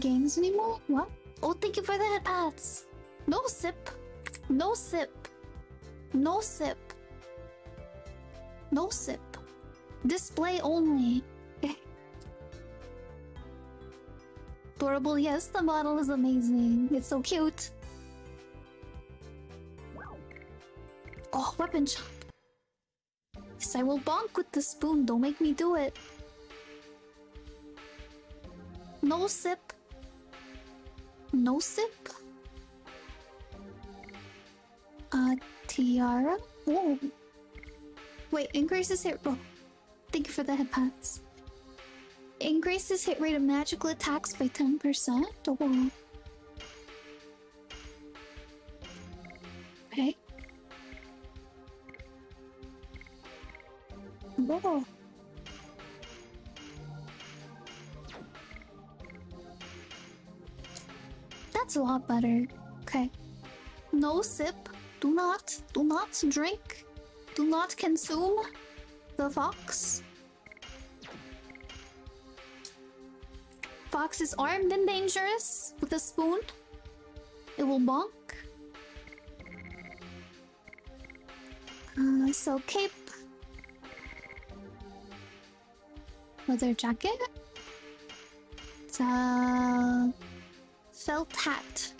games anymore. What? Oh, thank you for the head headpats. No sip. No sip. No sip. No sip. Display only. Adorable, yes, the model is amazing. It's so cute. Oh, weapon shop. Yes, I will bonk with the spoon. Don't make me do it. No sip. No sip. Uh, tiara? Whoa. Wait, increases hit. Oh, thank you for the headpats increases hit rate of magical attacks by 10%? Oh. Okay. Whoa. That's a lot better. Okay. No sip. Do not, do not drink. Do not consume the fox. Fox is armed and dangerous with a spoon. It will bonk. Uh, so cape. Leather jacket. It's a felt hat.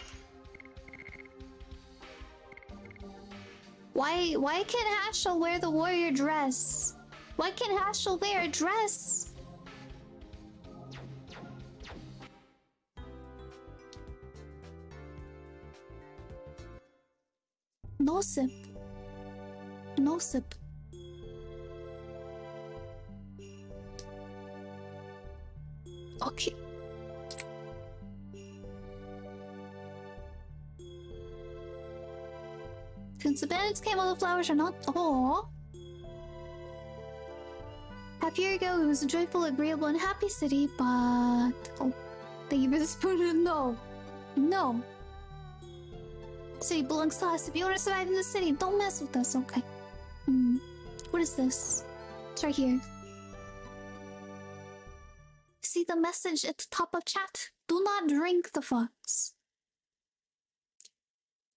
Why why can Haschel wear the warrior dress? Why can Haschel wear a dress? No sip. No sip. Okay. Since the bandits came, all the flowers are not. Oh. Half year ago, it was a joyful, agreeable, and happy city, but oh, thank you for the spoon. No, no. City belongs to us. If you want to survive in the city, don't mess with us. Okay. Hmm. What is this? It's right here. See the message at the top of chat. Do not drink the fox.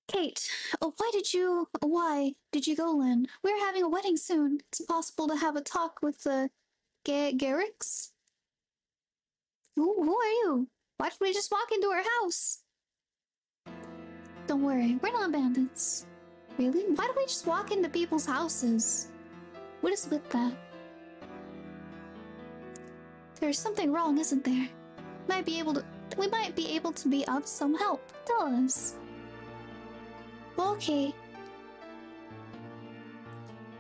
Kate, oh, why did you? Why did you go, Lynn? We're having a wedding soon. It's impossible to have a talk with the Ga Gehrichs. Who, who are you? Why did we just walk into her house? Don't worry, we're not bandits. Really? Why do we just walk into people's houses? What is with that? There's something wrong, isn't there? Might be able to. We might be able to be of some help. Tell us. Okay.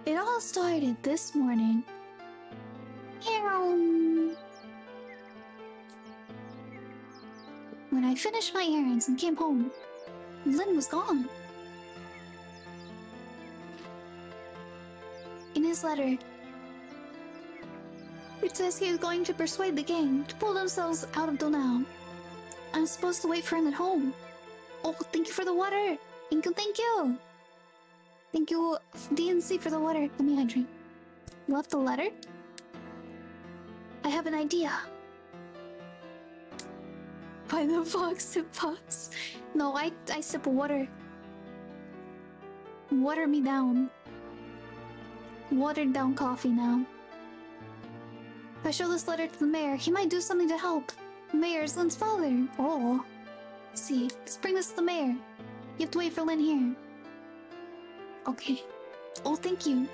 It all started this morning. When I finished my errands and came home, Lynn was gone. In his letter, it says he is going to persuade the gang to pull themselves out of Donau. I'm supposed to wait for him at home. Oh, thank you for the water. Thank you, thank you. Thank you, DNC, for the water. Let me hydrate. Left the letter? I have an idea. By the fox sip fox. No, I I sip water. Water me down. Watered down coffee now. If I show this letter to the mayor, he might do something to help. The mayor is Lynn's father. Oh. Let's see, let's bring this to the mayor. You have to wait for Lynn here. Okay. Oh, thank you.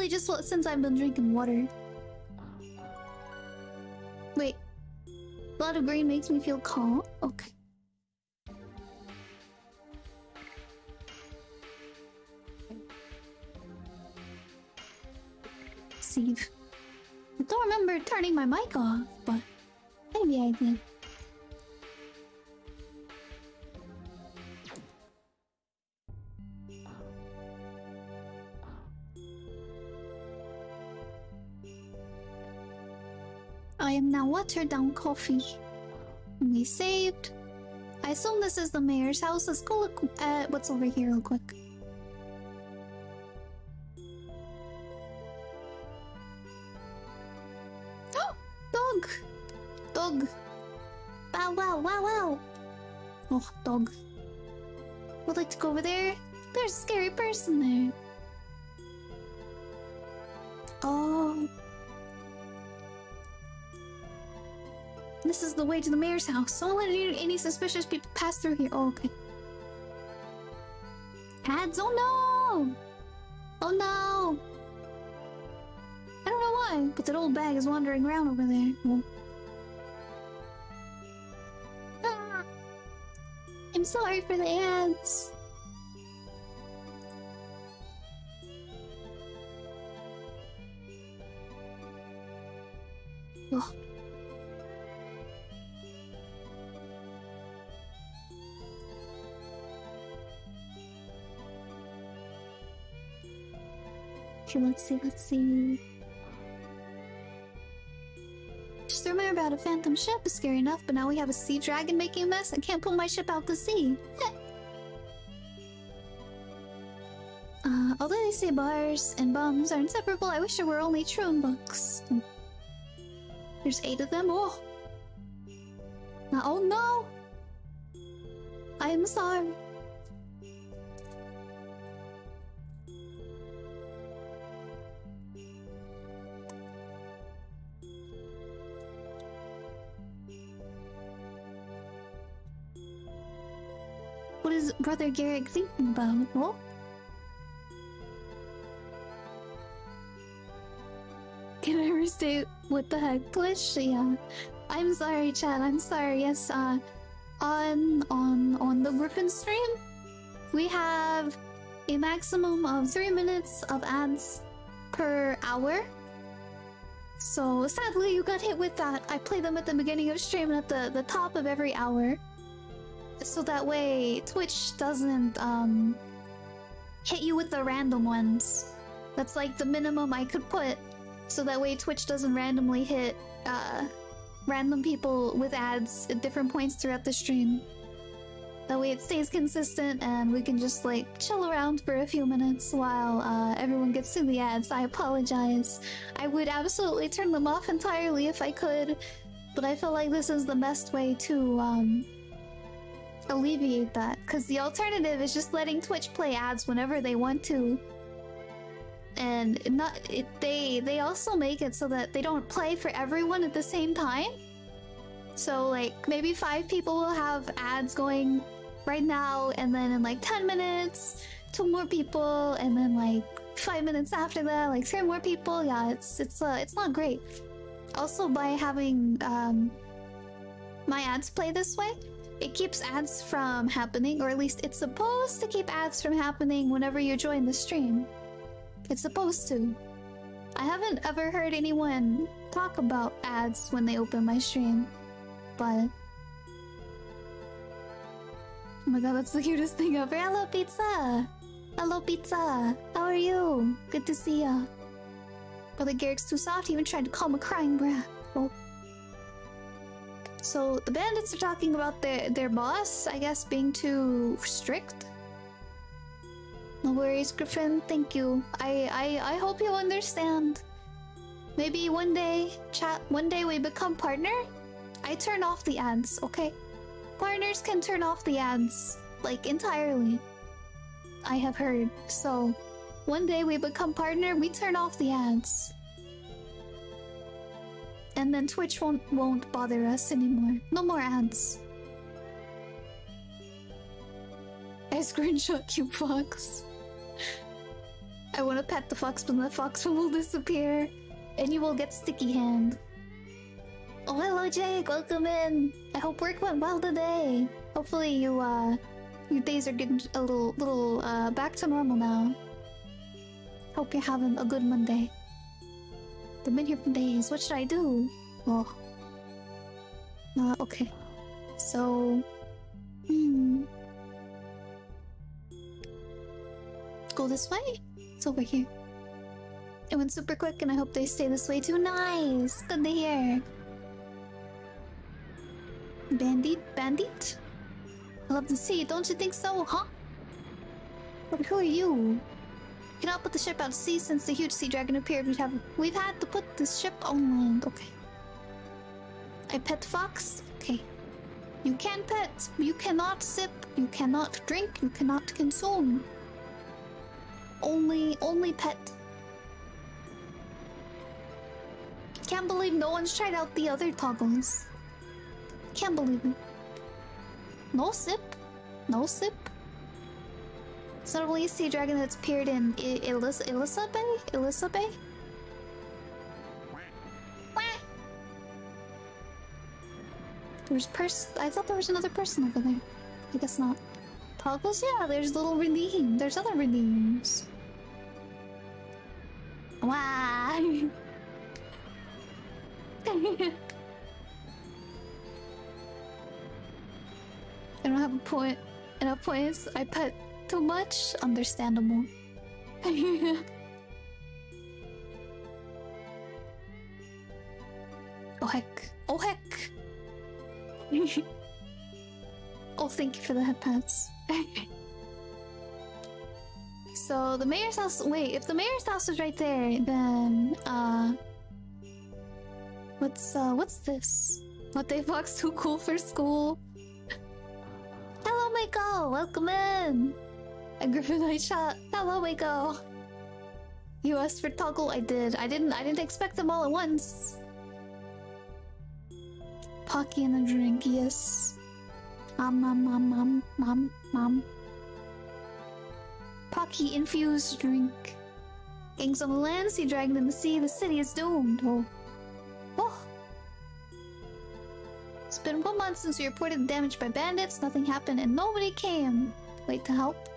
Hopefully just since I've been drinking water. Wait. Blood of green makes me feel calm? Okay. Steve. I don't remember turning my mic off, but maybe I did. Watered down coffee. We saved. I assume this is the mayor's house. Let's go look at what's over here real quick. Oh, dog, dog. Wow, wow, wow, wow. Oh, dog. Would like to go over there. There's a scary person there. This is the way to the mayor's house. So Don't let any, suspicious people pass through here. Oh, okay. Ads? Oh no! Oh no! I don't know why, but that old bag is wandering around over there. Oh. Ah. I'm sorry for the ads. Okay, let's see, let's see. Just remember about a phantom ship is scary enough, but now we have a sea dragon making a mess. I can't pull my ship out to sea. uh, although they say bars and bums are inseparable, I wish there were only true books. There's eight of them. Oh. Now, oh no! I am sorry. Brother Gehrich thinking about? Oh? Can I restate what the heck? Twitch? Yeah. I'm sorry, Chad. I'm sorry. Yes, uh, on on on the Griffin stream, we have a maximum of three minutes of ads per hour. So sadly, you got hit with that. I play them at the beginning of stream and at the the top of every hour, so that way Twitch doesn't um hit you with the random ones. That's like the minimum I could put so that way Twitch doesn't randomly hit uh, random people with ads at different points throughout the stream. That way it stays consistent and we can just like chill around for a few minutes while uh, everyone gets to the ads. I apologize. I would absolutely turn them off entirely if I could, but I feel like this is the best way to um, alleviate that. Because the alternative is just letting Twitch play ads whenever they want to. And not it, they they also make it so that they don't play for everyone at the same time. So like maybe five people will have ads going right now and then in like 10 minutes two more people and then like five minutes after that like three more people. Yeah it's it's uh it's not great. Also by having um my ads play this way it keeps ads from happening or at least it's supposed to keep ads from happening whenever you join the stream it's supposed to. I haven't ever heard anyone talk about ads when they open my stream, but. Oh my god, that's the cutest thing ever. Hello, pizza! Hello, pizza! How are you? Good to see ya. Brother Gehrich's too soft, he even tried to calm a crying brat. Oh. So, the bandits are talking about their, their boss, I guess, being too strict? No worries, Griffin. Thank you. I, I, I hope you understand. Maybe one day, chat, one day we become partner? I turn off the ads, okay? Partners can turn off the ads, like, entirely. I have heard. So, one day we become partner, we turn off the ads. And then Twitch won't, won't bother us anymore. No more ads. I screenshot you, Fox. I want to pet the fox, but the fox will disappear, and you will get sticky hand. Oh, hello, Jake. Welcome in. I hope work went well today. Hopefully, you uh, your days are getting a little, little uh, back to normal now. Hope you're having a good Monday. I've been here for days. What should I do? Oh. Uh, okay. So, hmm. Go this way? It's over here. It went super quick and I hope they stay this way too. Nice! Good to hear. Bandit? Bandit? I love the sea, don't you think so, huh? But who are you? Cannot put the ship out to sea since the huge sea dragon appeared. We'd have we've had to put the ship on land. Okay. I pet fox. Okay. You can pet. You cannot sip. You cannot drink. You cannot consume. Only, only pet. Can't believe no one's tried out the other toggles. Can't believe it. No sip. No sip. It's not a sea dragon that's appeared in Ilis Bay? Illisa Bay? There's pers- I thought there was another person over there. I guess not. Toggles? Yeah, there's little redeem. There's other redeems. Wow. I don't have a point. Enough points. I pet too much. Understandable. oh heck. Oh heck. oh, thank you for the head pats. so the mayor's house. Wait, if the mayor's house is right there, then uh, what's uh, what's this? Latte box too cool for school. Hello, Mako. Welcome in. A Griffinite shot. Hello, Mako. You asked for toggle. I did. I didn't. I didn't expect them all at once. Pocky and a drink. Yes. Mom, mom, mom, mom, mom, mom. Pocky infused drink. Gangs on the land, sea dragon in the sea. The city is doomed. Oh. It's been one month since we reported damage by bandits, nothing happened, and nobody came. Wait to help.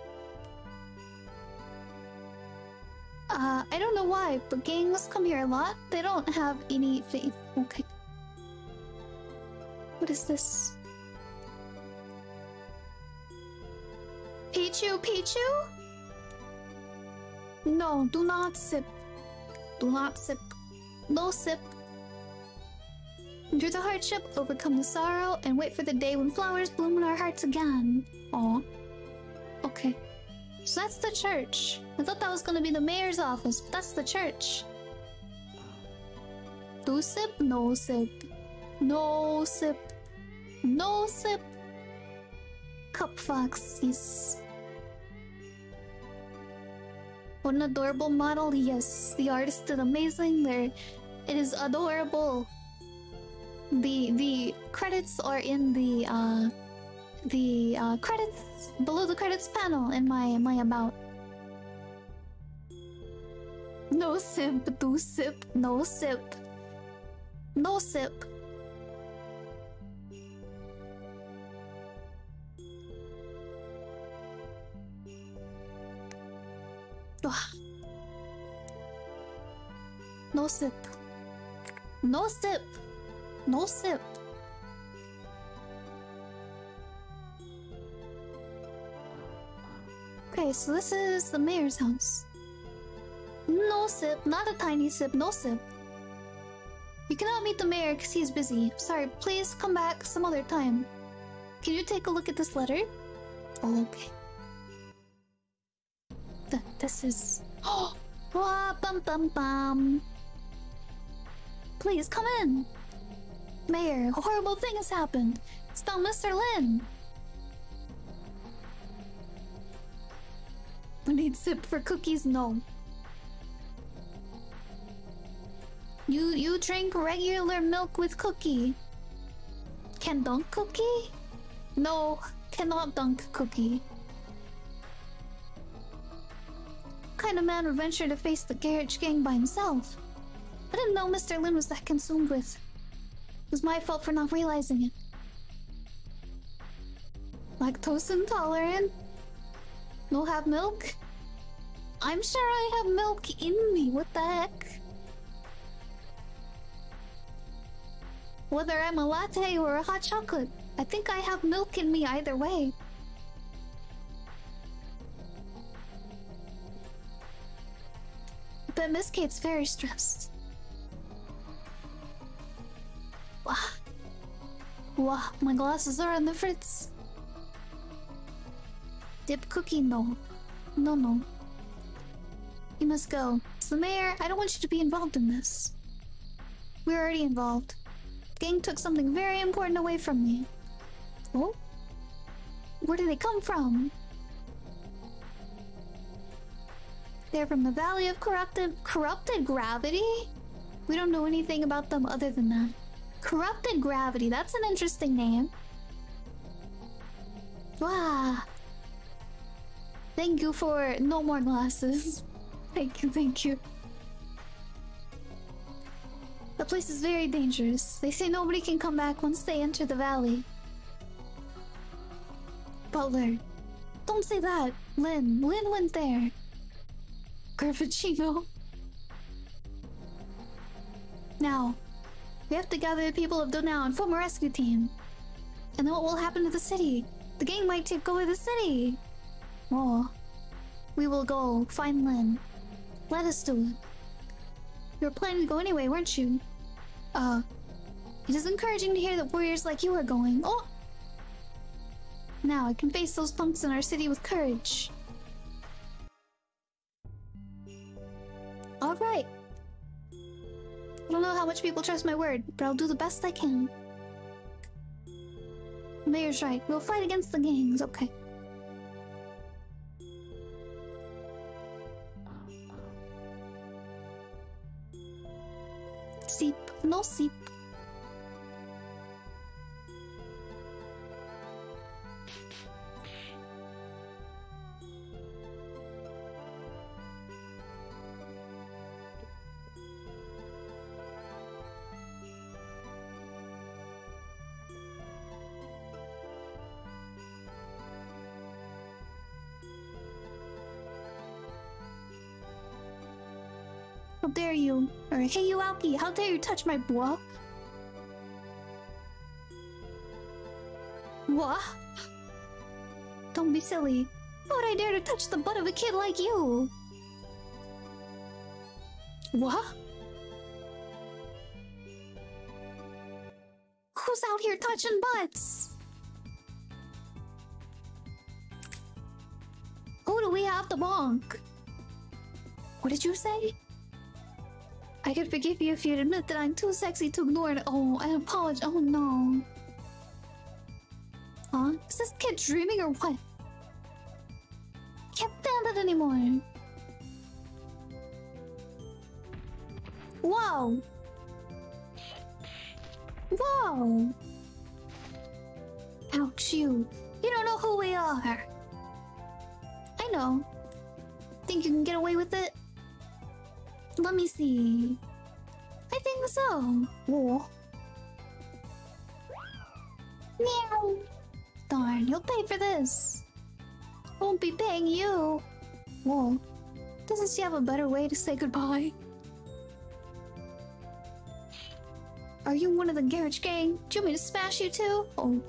Uh, I don't know why, but gangs come here a lot. They don't have any faith. Okay. What is this? Pichu, Pichu? No, do not sip. Do not sip. No sip. Endure the hardship, overcome the sorrow, and wait for the day when flowers bloom in our hearts again. Aw. Okay. So that's the church. I thought that was gonna be the mayor's office, but that's the church. Do sip? No sip. No sip. No sip. Cup fox, yes. What an adorable model, yes. The artist did amazing. There, it is adorable. The the credits are in the uh the uh, credits below the credits panel in my my about. No sip, do sip, no sip, no sip. No sip. No sip. No sip. Okay, so this is the mayor's house. No sip, not a tiny sip, no sip. You cannot meet the mayor because he's busy. Sorry, please come back some other time. Can you take a look at this letter? Oh, okay. Th this is. Oh! Wah, bum bum bum. Please come in. Mayor, a horrible thing has happened. It's about Mr. Lynn. Need sip for cookies? No. You you drink regular milk with cookie. Can dunk cookie? No, cannot dunk cookie. What kind of man would venture to face the Gehrich gang by himself? I didn't know Mr. Lynn was that consumed with. It was my fault for not realizing it. Lactose intolerant? No have milk? I'm sure I have milk in me, what the heck? Whether I'm a latte or a hot chocolate, I think I have milk in me either way. But Miss Kate's very stressed. Wow. Wow, my glasses are on the fritz. Dip cookie, no. No, no. You must go. It's the mayor. I don't want you to be involved in this. We're already involved. The Gang took something very important away from me. Oh? Where do they come from? They're from the Valley of Corrupted Corrupted Gravity? We don't know anything about them other than that. Corrupted Gravity, that's an interesting name. Wow. Thank you for no more glasses. thank you, thank you. The place is very dangerous. They say nobody can come back once they enter the valley. Butler. Don't say that. Lynn. Lynn went there. Garfuccino. Now, we have to gather the people of Donau and form a rescue team. And then what will happen to the city? The gang might take over the city. Oh. We will go find Lynn. Let us do it. You were planning to go anyway, weren't you? Uh, it is encouraging to hear that warriors like you are going. Oh! Now I can face those punks in our city with courage. Alright. I don't know how much people trust my word, but I'll do the best I can. Mayor's right. We'll fight against the gangs, okay. Seep. No How dare you? Or hey you Alki, how dare you touch my book? What? Don't be silly. How would I dare to touch the butt of a kid like you? What? Who's out here touching butts? Who do we have to bonk? What did you say? I could forgive you if you'd admit that I'm too sexy to ignore it. Oh, I apologize. Oh no. Huh? Is this kid dreaming or what? Can't stand it anymore. Whoa! Whoa! Ouch, you. You don't know who we are. I know. Think you can get away with it? Let me see. I think so. Whoa. Meow. Darn, you'll pay for this. Won't be paying you. Whoa. Doesn't she have a better way to say goodbye? Are you one of the Gehrich gang? Do you want me to smash you too? Oh.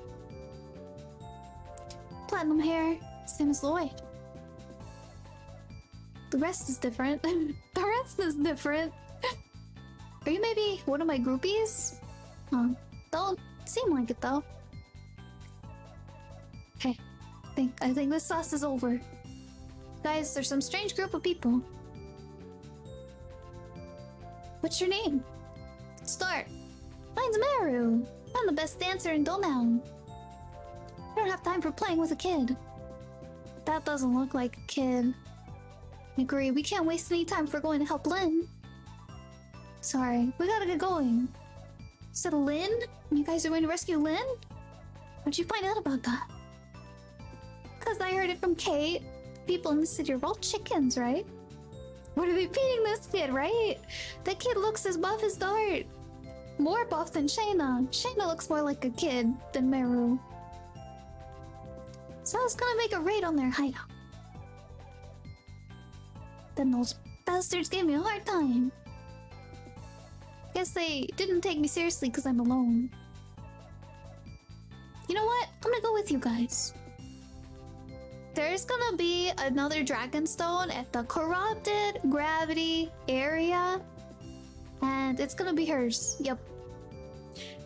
Platinum hair, same as Lloyd. The rest is different. the rest is different. Are you maybe one of my groupies? Huh. Don't seem like it though. Okay. I Think I think this sauce is over. Guys, there's some strange group of people. What's your name? Start. Mine's Meru. I'm the best dancer in Donau. I don't have time for playing with a kid. That doesn't look like a kid. Agree, we can't waste any time if we're going to help Lynn. Sorry, we gotta get going. Said Lynn? You guys are going to rescue Lynn? How'd you find out about that? Cause I heard it from Kate. People in the city are all chickens, right? What are they feeding this kid, right? That kid looks as buff as Dart. More buff than Shana. Shana looks more like a kid than Meru. So I was gonna make a raid on their hideout. Then those bastards gave me a hard time. Guess they didn't take me seriously because I'm alone. You know what? I'm gonna go with you guys. There's gonna be another Dragonstone at the Corrupted Gravity area. And it's gonna be hers. Yep.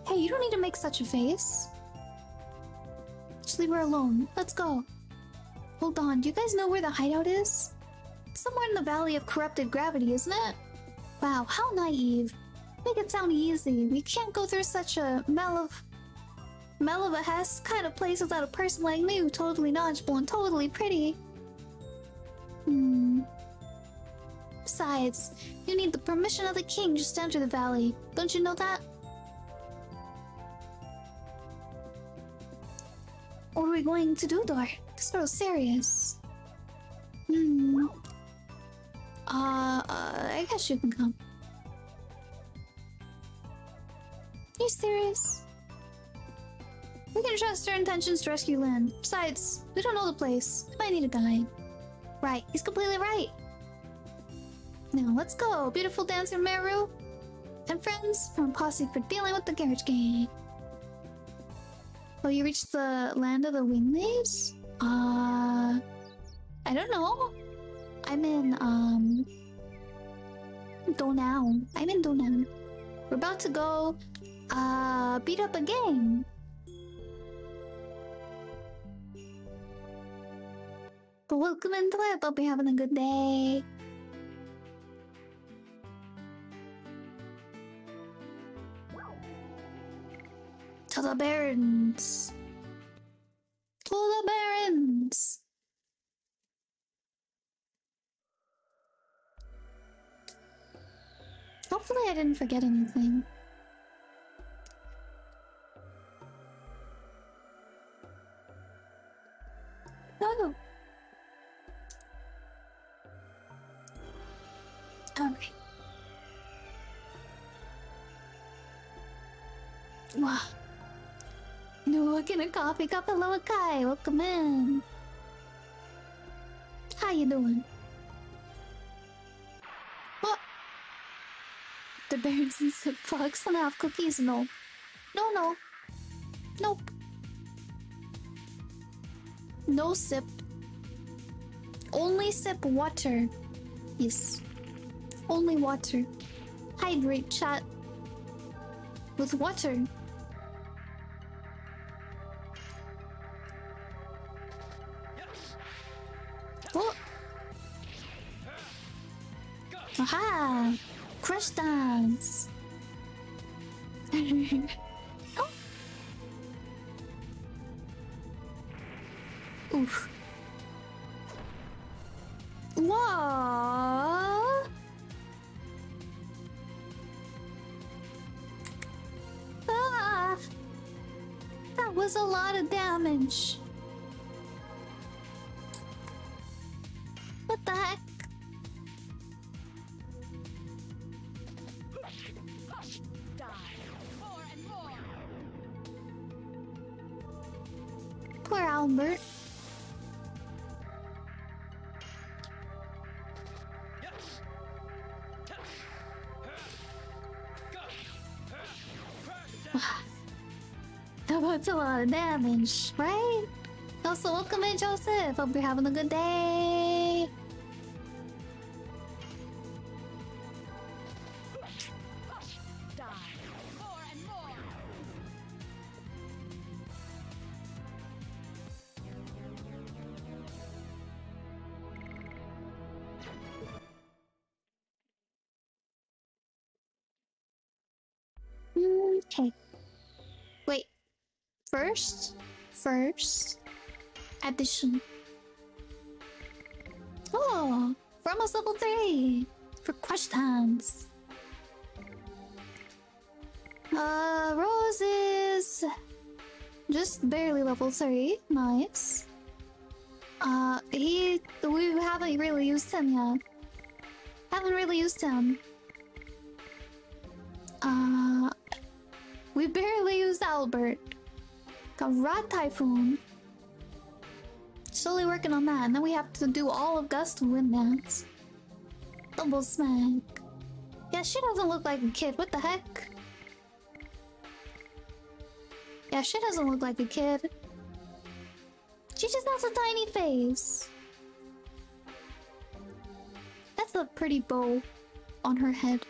Hey, you don't need to make such a face. Just leave her alone. Let's go. Hold on, do you guys know where the hideout is? Somewhere in the Valley of Corrupted Gravity, isn't it? Wow, how naive. Make it sound easy. We can't go through such a mel of... Mel of a kind of place without a person like me who's totally knowledgeable and totally pretty. Hmm. Besides, you need the permission of the king just to enter the valley. Don't you know that? What are we going to do, Dor? This girl's serious. Hmm. Uh, uh, I guess you can come. Are You serious? We can trust our intentions to rescue Lynn. Besides, we don't know the place. We might need a guide. Right, he's completely right. Now let's go, beautiful dancer Meru. And friends from Posse for dealing with the Gehrich Gang. Will you reach the land of the Wingleaves? Uh... I don't know. I'm in, um... Donau. I'm in Donau. We're about to go, uh, beat up a gang. But welcome into it. Hope you're having a good day. To the Barrens. To the Barrens. Hopefully I didn't forget anything. Oh. Okay. Wow. No look in a coffee cup. Hello, Kai. Welcome in. How you doing? The birds and sip fox and I have cookies? No. No, no. Nope. No sip. Only sip water. Yes. Only water. Hydrate chat. With water. Oh. Aha! Dance! oh. Oof. Whoa! Ah! That was a lot of damage. That was a lot of damage, right? Also, welcome in, Joseph. Hope you're having a good day. First, first addition. Oh, we're almost level three for questions. Uh, Rose is just barely level three. Nice. Uh, he we haven't really used him yet. Haven't really used him. Uh, we barely used Albert. Got Rod Typhoon. Slowly working on that, and then we have to do all of Gust to win that. Double smack. Yeah, she doesn't look like a kid. What the heck? Yeah, she doesn't look like a kid. She just has a tiny face. That's a pretty bow on her head.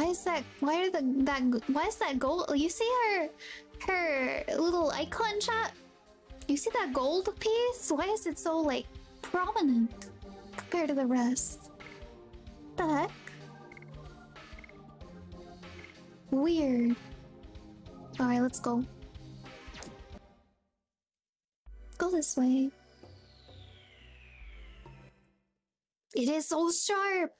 Why is that? Why are the that? Why is that gold? You see her, her little icon chat. You see that gold piece? Why is it so like prominent compared to the rest? The heck? Weird. All right, let's go. Go this way. It is so sharp.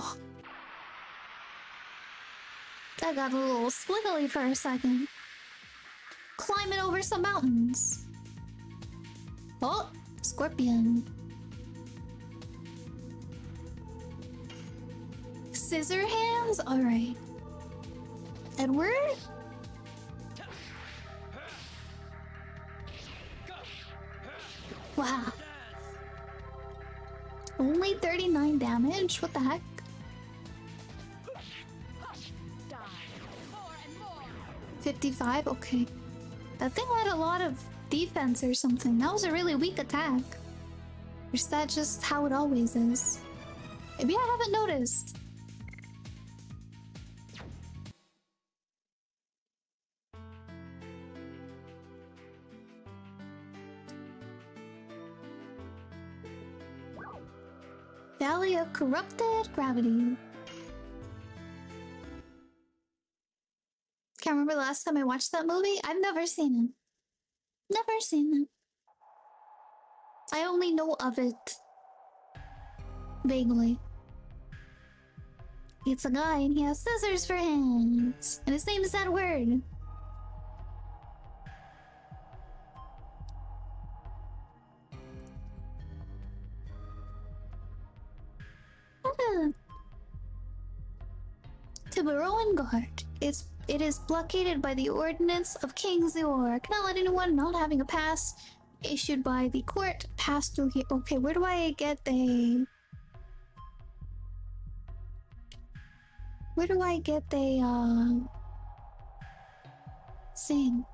Oh. I got a little squiggly for a second. Climbing over some mountains. Oh, scorpion. Scissor hands? Alright. Edward? Wow. Only 39 damage? What the heck? 55? Okay. That thing had a lot of defense or something. That was a really weak attack. Or is that just how it always is? Maybe I haven't noticed. Valley of Corrupted Gravity. Can't remember the last time I watched that movie. I've never seen it. Never seen it. I only know of it. Vaguely. It's a guy and he has scissors for hands. And his name is Edward. Ah. Tiberoa Guard. It's it is blockaded by the ordinance of King Zior. Cannot let anyone not having a pass issued by the court pass through here. Okay, where do I get the Where do I get the uh thing?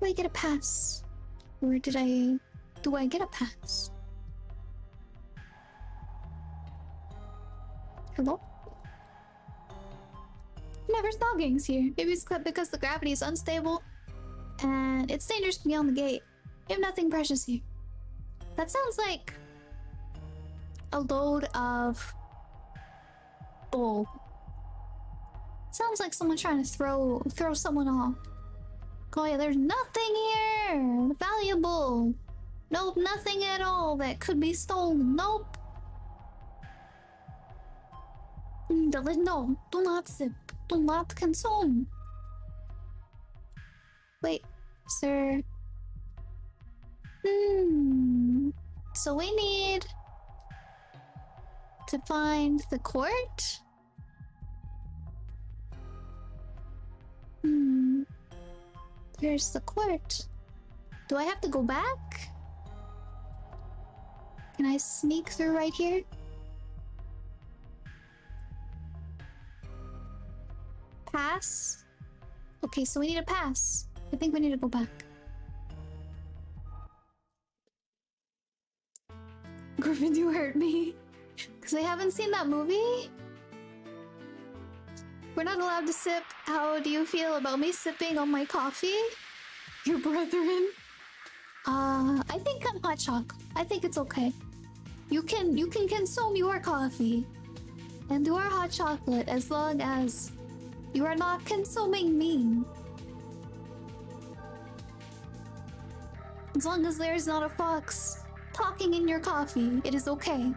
Do I get a pass? Where did I do I get a pass? Hello? Never saw gangs here. Maybe it's because the gravity is unstable and it's dangerous to beyond the gate. We have nothing precious here. That sounds like a load of bull. Sounds like someone trying to throw throw someone off. Oh yeah, there's nothing here valuable. Nope, nothing at all that could be stolen. Nope. Mm, no, do not sip. Not consume. Wait, sir. Hmm. So we need to find the court? Hmm. Here's the court. Do I have to go back? Can I sneak through right here? Pass? Okay, so we need a pass. I think we need to go back. Griffin, you hurt me. Because I haven't seen that movie? We're not allowed to sip. How do you feel about me sipping on my coffee? Your brethren? Uh, I think I'm hot chocolate. I think it's okay. You can you can consume your coffee and your hot chocolate as long as you are not consuming me. As long as there is not a fox talking in your coffee, it is okay.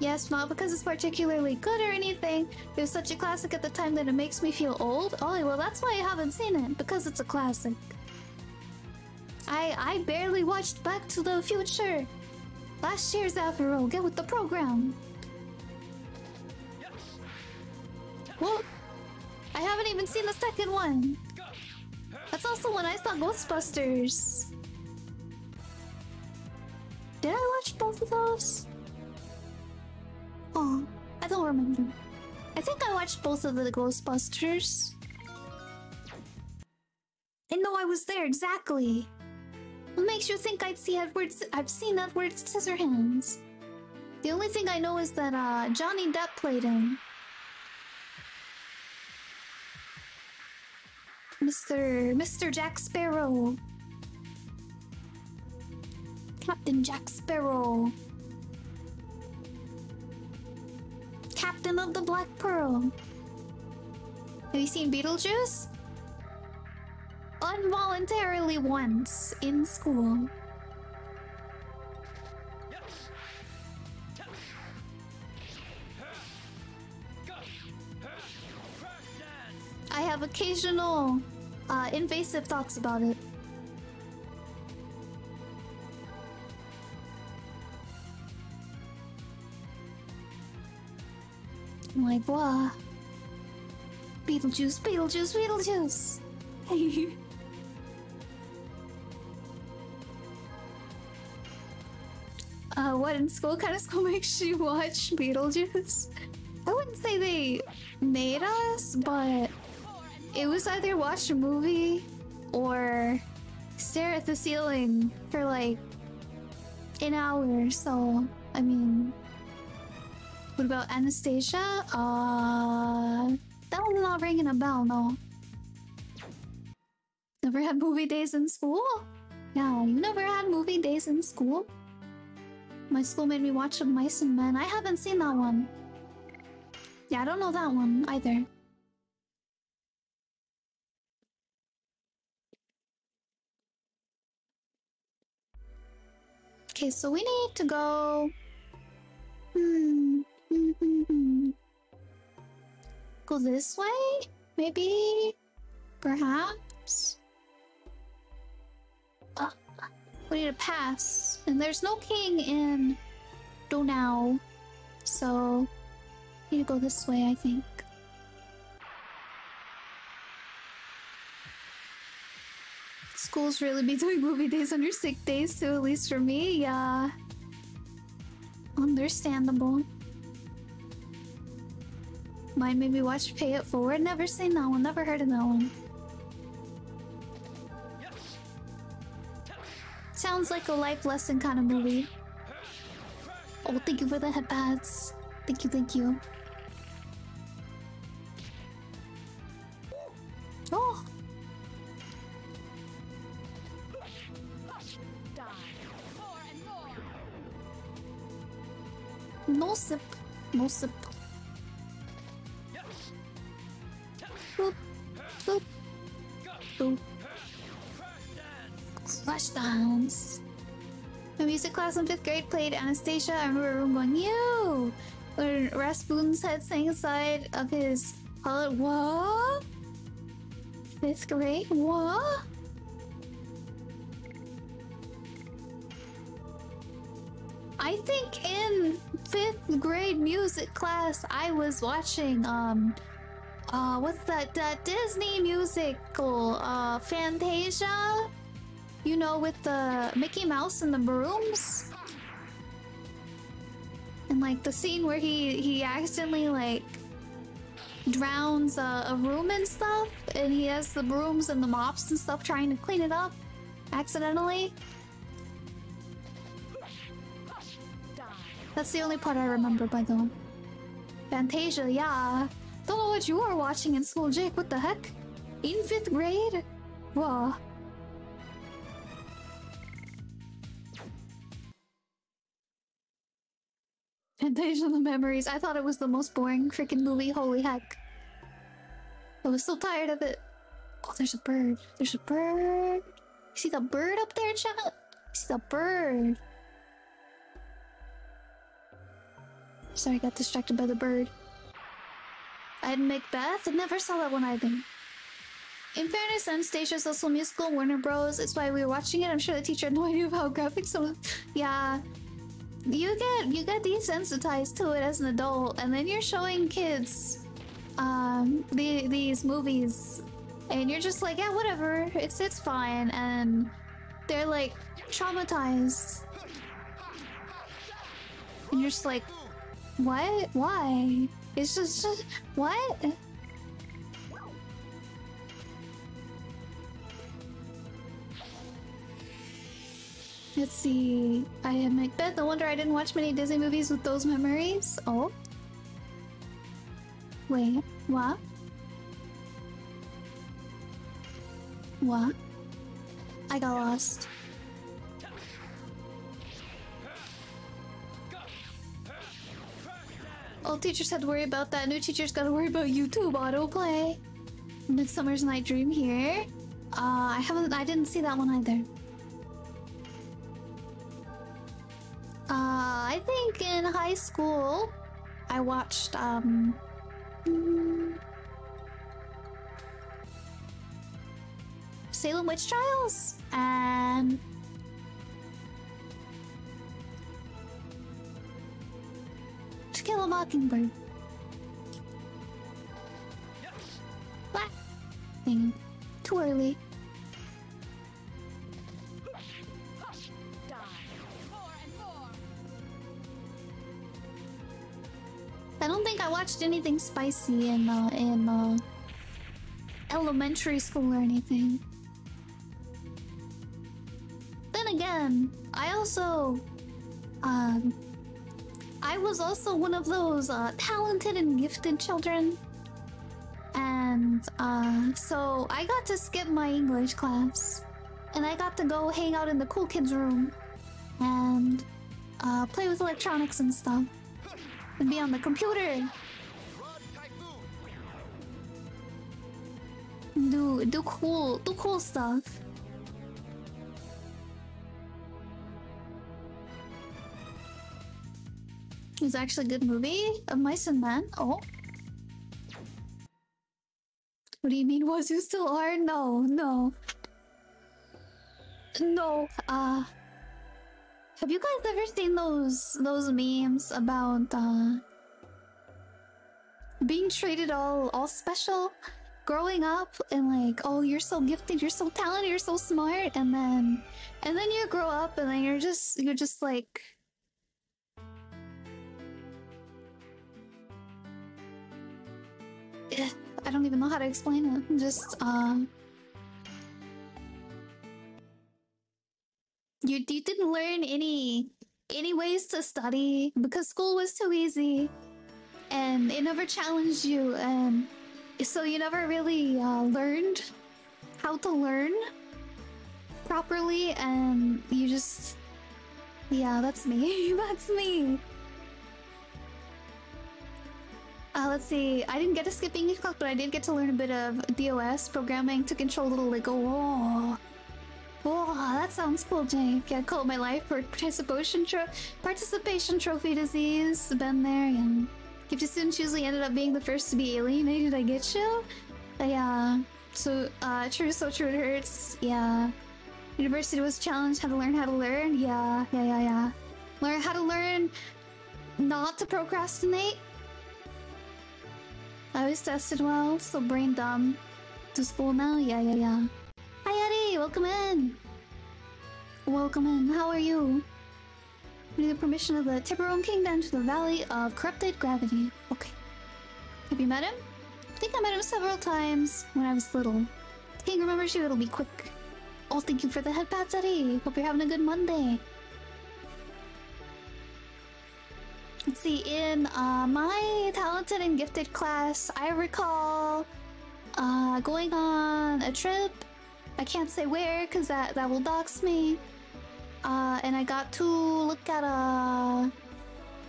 Yes, not because it's particularly good or anything. It was such a classic at the time that it makes me feel old. Oh, well, that's why I haven't seen it, because it's a classic. I I barely watched Back to the Future. Last year's Afro, get with the program. Well, I haven't even seen the second one. That's also when I saw Ghostbusters. Did I watch both of those? Oh, I don't remember. I think I watched both of the Ghostbusters. I know I was there exactly. What makes you think I'd see Edward? I've seen Edward Scissorhands. The only thing I know is that uh, Johnny Depp played him. Mr. Mr. Jack Sparrow. Captain Jack Sparrow. Captain of the Black Pearl. Have you seen Beetlejuice? Involuntarily once in school. I have occasional uh, invasive thoughts about it. Like, what? Beetlejuice, Beetlejuice, Beetlejuice! uh, what in school kind of school makes you watch Beetlejuice? I wouldn't say they made us, but it was either watch a movie or stare at the ceiling for like an hour. So, I mean, what about Anastasia? Uh, that one's not ringing a bell, no. Never had movie days in school? Yeah, you never had movie days in school? My school made me watch Mice and Men. I haven't seen that one. Yeah, I don't know that one either. Okay, so we need to go. Hmm. Go this way? Maybe? Perhaps? We need a pass. And there's no king in Donau. So, need to go this way, I think. Schools really be doing movie days on your sick days too, at least for me, yeah. Understandable. Mine made me watch Pay It Forward. Never seen that one, never heard of that one. Sounds like a life lesson kind of movie. Oh, thank you for the headpads. Thank you, thank you. Oh! No sip. No sip. Boop. Boop. Boop. Flash dance. My music class in fifth grade played Anastasia. I remember going, "You!" When Rasputin's head sang inside of his hollow. What? Fifth grade? What? I think in fifth grade music class, I was watching um, uh, what's that? That Disney musical, uh, Fantasia. You know, with the Mickey Mouse and the brooms. And like the scene where he he accidentally like drowns a, a room and stuff, and he has the brooms and the mops and stuff trying to clean it up accidentally. That's the only part I remember by the. Fantasia, yeah. Don't know what you were watching in school, Jake. What the heck? In fifth grade? Whoa. Fantasia the Memories. I thought it was the most boring freaking movie. Holy heck. I was so tired of it. Oh, there's a bird. There's a bird. You see the bird up there, chat? You see the bird. Sorry, I got distracted by the bird. I had Macbeth. I never saw that one either. In fairness, Anastasia's also musical, Warner Bros. It's why we were watching it. I'm sure the teacher had no idea of how graphic some Yeah. You get you get desensitized to it as an adult, and then you're showing kids um the, these movies and you're just like, yeah, whatever, it's it's fine, and they're like traumatized. And you're just like, What? Why? It's just, just what? Let's see. I am Macbeth. No wonder I didn't watch many Disney movies with those memories. Oh. Wait, what? What? I got lost. Old teachers had to worry about that. New teachers gotta worry about YouTube autoplay. Midsummer's Night Dream here. Uh, I haven't. I didn't see that one either. Uh, I think in high school, I watched um. Salem Witch Trials and To Kill a Mockingbird. What? Dang, too early. I don't think I watched anything spicy in uh, in uh, elementary school or anything. Then again, I also um I was also one of those uh, talented and gifted children. And uh, so I got to skip my English class. And I got to go hang out in the cool kids' room and uh, play with electronics and stuff. Be on the computer. Do do cool do cool stuff. It was actually a good movie of Mice and Men. Oh. What do you mean? Was you still are? No, no. No. Uh have you guys ever seen those those memes about uh being treated all all special growing up and like oh you're so gifted you're so talented you're so smart and then and then you grow up and then you're just you're just like I don't even know how to explain it. Just um, you you didn't learn any any ways to study because school was too easy, and it never challenged you, and so you never really uh, learned how to learn properly, and you just yeah, that's me. that's me. Uh, let's see. I didn't get to skip English class, but I did get to learn a bit of DOS programming to control little Lego. Oh, oh, that sounds cool, Jake. Yeah, called my life for participation tro participation trophy disease. Been there, and gifted students usually ended up being the first to be alienated. I get you. Uh, yeah. So, uh, true. So true. It hurts. Yeah. University was challenged how to learn how to learn. Yeah, yeah, yeah, yeah. Learn how to learn not to procrastinate. I was tested well, so brain dumb. To school now? Yeah, yeah, yeah. Hi, Eddie! Welcome in! Welcome in. How are you? We need the permission of the Tiberoa Kingdom to the Valley of Corrupted Gravity. Okay. Have you met him? I think I met him several times when I was little. King remembers you, it'll be quick. Oh, thank you for the head pats, Eddie. Hope you're having a good Monday. Let's see, in uh, my talented and gifted class, I recall uh, going on a trip. I can't say where because that, that will dox me. Uh, and I got to look at uh,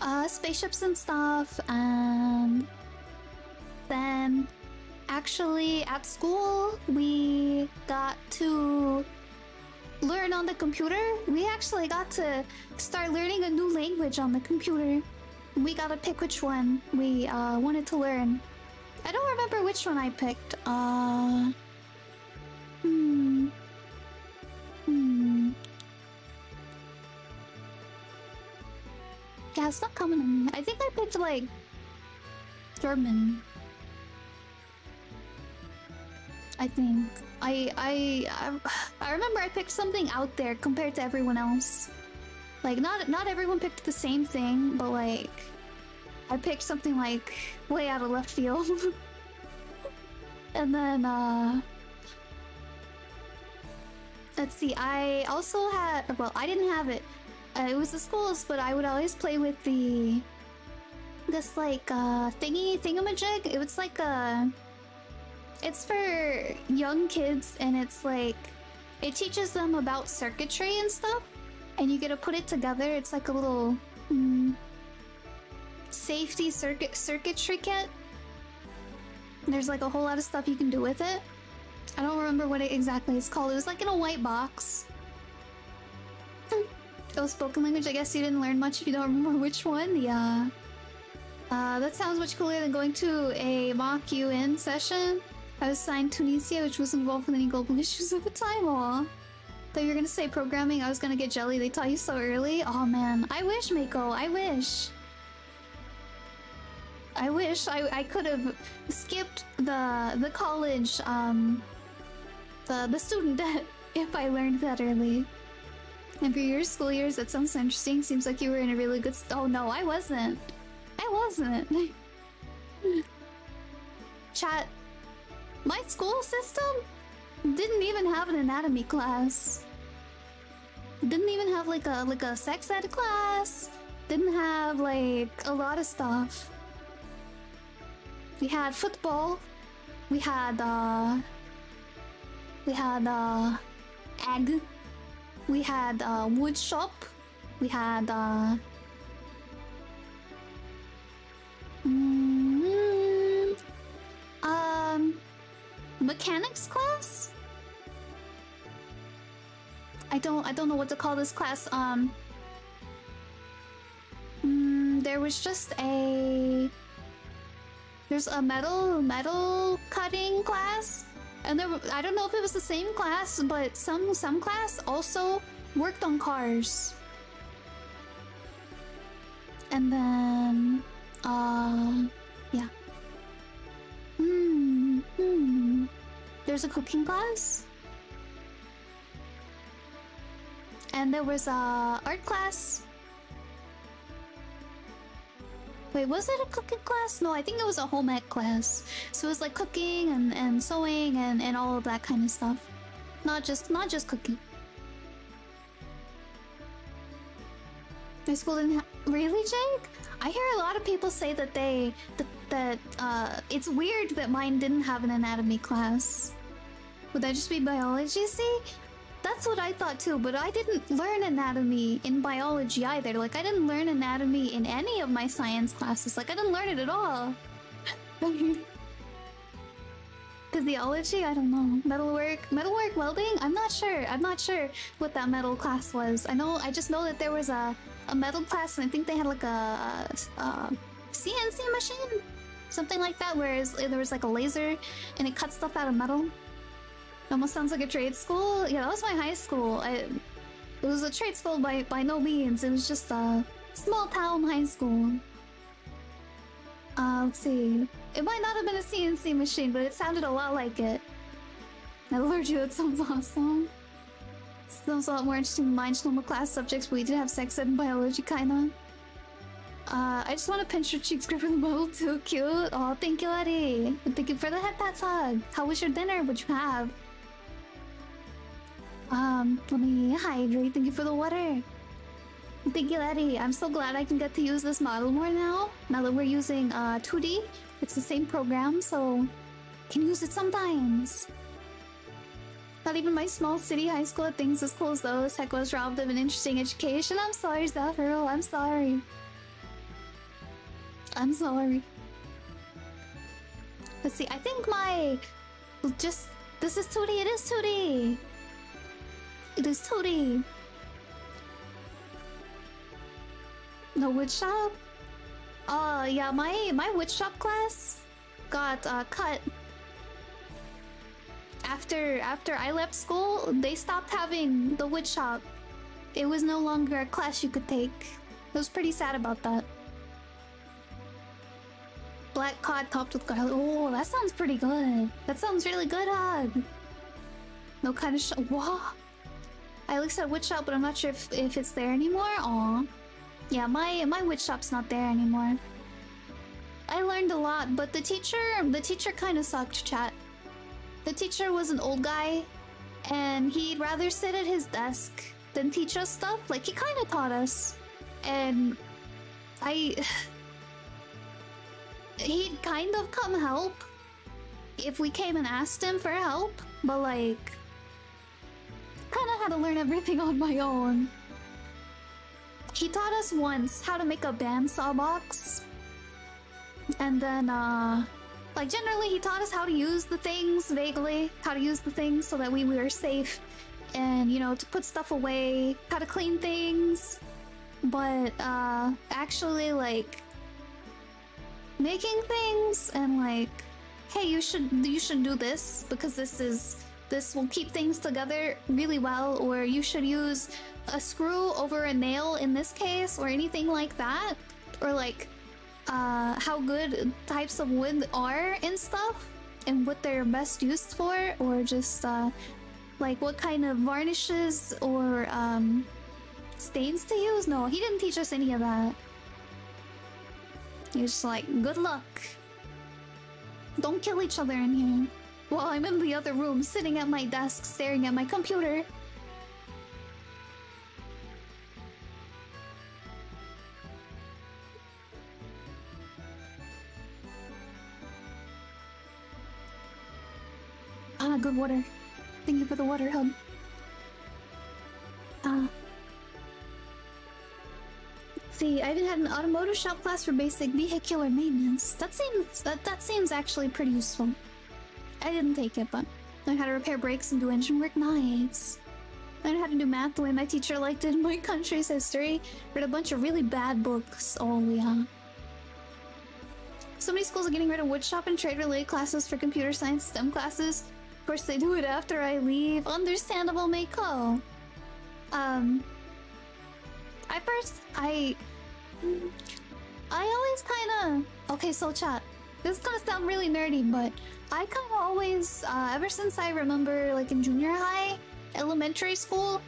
uh, spaceships and stuff. And then actually at school, we got to learn on the computer. We actually got to start learning a new language on the computer. We gotta pick which one we uh, wanted to learn. I don't remember which one I picked. Uh, hmm. Yeah, it's not coming to me. I think I picked like German. I think. I I I, I remember I picked something out there compared to everyone else. Like not not everyone picked the same thing, but like I picked something like way out of left field. and then, uh. Let's see, I also had. Well, I didn't have it. Uh, it was the schools, but I would always play with the. This, like, uh, thingy, thingamajig. It was like a. It's for young kids, and it's like. It teaches them about circuitry and stuff. And you get to put it together. It's like a little. Mm, safety circuit circuitry kit. There's like a whole lot of stuff you can do with it. I don't remember what it exactly is called. It was like in a white box. was spoken language. I guess you didn't learn much if you don't remember which one. Yeah. Uh, that sounds much cooler than going to a mock UN session. I was assigned Tunisia, which was involved with any global issues at the time. Aw. Thought you were gonna say programming. I was gonna get jelly. They taught you so early. Oh man, I wish, Mako. I wish. I wish I, I could have skipped the the college um the student debt if I learned that early. And for your school years, that sounds interesting. Seems like you were in a really good. oh no, I wasn't. I wasn't. Chat. My school system didn't even have an anatomy class. Didn't even have like a like a sex ed class. Didn't have like a lot of stuff. We had football. We had uh we had uh egg. We had uh wood shop. We had uh mm, um mechanics class? I don't I don't know what to call this class. Um mm, there was just a there's a metal metal cutting class, and there I don't know if it was the same class, but some some class also worked on cars. And then, uh, yeah. Hmm. Hmm. There's a cooking class. And there was a art class Wait, was it a cooking class? No, I think it was a home ec class. So it was like cooking and, and sewing and, and all of that kind of stuff. Not just not just cooking. My school didn't really, Jake. I hear a lot of people say that they that, that uh, it's weird that mine didn't have an anatomy class. Would that just be biology? See, that's what I thought too, but I didn't learn anatomy in biology either. Like, I didn't learn anatomy in any of my science classes. Like, I didn't learn it at all. Physiology? I don't know. Metalwork? Metalwork welding? I'm not sure. I'm not sure what that metal class was. I know, I just know that there was a, a metal class and I think they had like a, a CNC machine? Something like that, whereas there was like a laser and it cut stuff out of metal. Almost sounds like a trade school. Yeah, that was my high school. I, it was a trade school by by no means. It was just a small town high school. Uh, let's see. It might not have been a CNC machine, but it sounded a lot like it. Metallurgy, that sounds awesome. Sounds a lot more interesting than mine's normal class subjects, but we did have sex and biology, kinda. Uh, I just want to pinch your cheeks, grip the bubble too cute. Oh, thank you, Eddie. thank you for the head pats hug. How was your dinner? What'd you have? Um, let me hydrate. Thank you for the water. Thank you, Eddie. I'm so glad I can get to use this model more now. Now that we're using uh, 2D, it's the same program, so can use it sometimes. Not even my small city high school thinks as cool as those. Heck was robbed of an interesting education. I'm sorry, Zephyro. I'm sorry. I'm sorry. Let's see. I think my just this is 2D. It is 2D. It is Tony. The wood shop? Uh, yeah, my my wood shop class got uh, cut after after I left school. They stopped having the wood shop. It was no longer a class you could take. I was pretty sad about that. Black cod topped with garlic. Oh, that sounds pretty good. That sounds really good, Hug. No kind of sh-. I looked at wood shop, but I'm not sure if, if it's there anymore. Aw. Yeah, my my wood shop's not there anymore. I learned a lot, but the teacher, the teacher kind of sucked, chat. The teacher was an old guy, and he'd rather sit at his desk than teach us stuff. Like, he kind of taught us. And I. He'd kind of come help if we came and asked him for help, but like. Kind of had to learn everything on my own. He taught us once how to make a bandsaw box. And then, uh, like generally he taught us how to use the things vaguely, how to use the things so that we were safe and, you know, to put stuff away, how to clean things. But, uh, actually, like, making things and like, hey, you should, you should do this because this is, this will keep things together really well, or you should use a screw over a nail in this case, or anything like that, or like uh, how good types of wood are and stuff, and what they're best used for, or just uh, like what kind of varnishes or um, stains to use. No, he didn't teach us any of that. He was just like, good luck. Don't kill each other in here. While I'm in the other room, sitting at my desk, staring at my computer. Ah, good water. Thank you for the water, hub. Ah. See, I even had an automotive shop class for basic vehicular maintenance. That seems that that seems actually pretty useful. I didn't take it, but learn how to repair brakes and do engine work. Nice. Learn how to do math the way my teacher liked it in my country's history. Read a bunch of really bad books. Oh yeah. So many schools are getting rid of woodshop and trade-related classes for computer science STEM classes. Of course, they do it after I leave. Understandable, Mako. Um, I first, I, I always kind of okay. So chat. This is gonna sound really nerdy, but I kind of always, uh, ever since I remember, like in junior high, elementary school,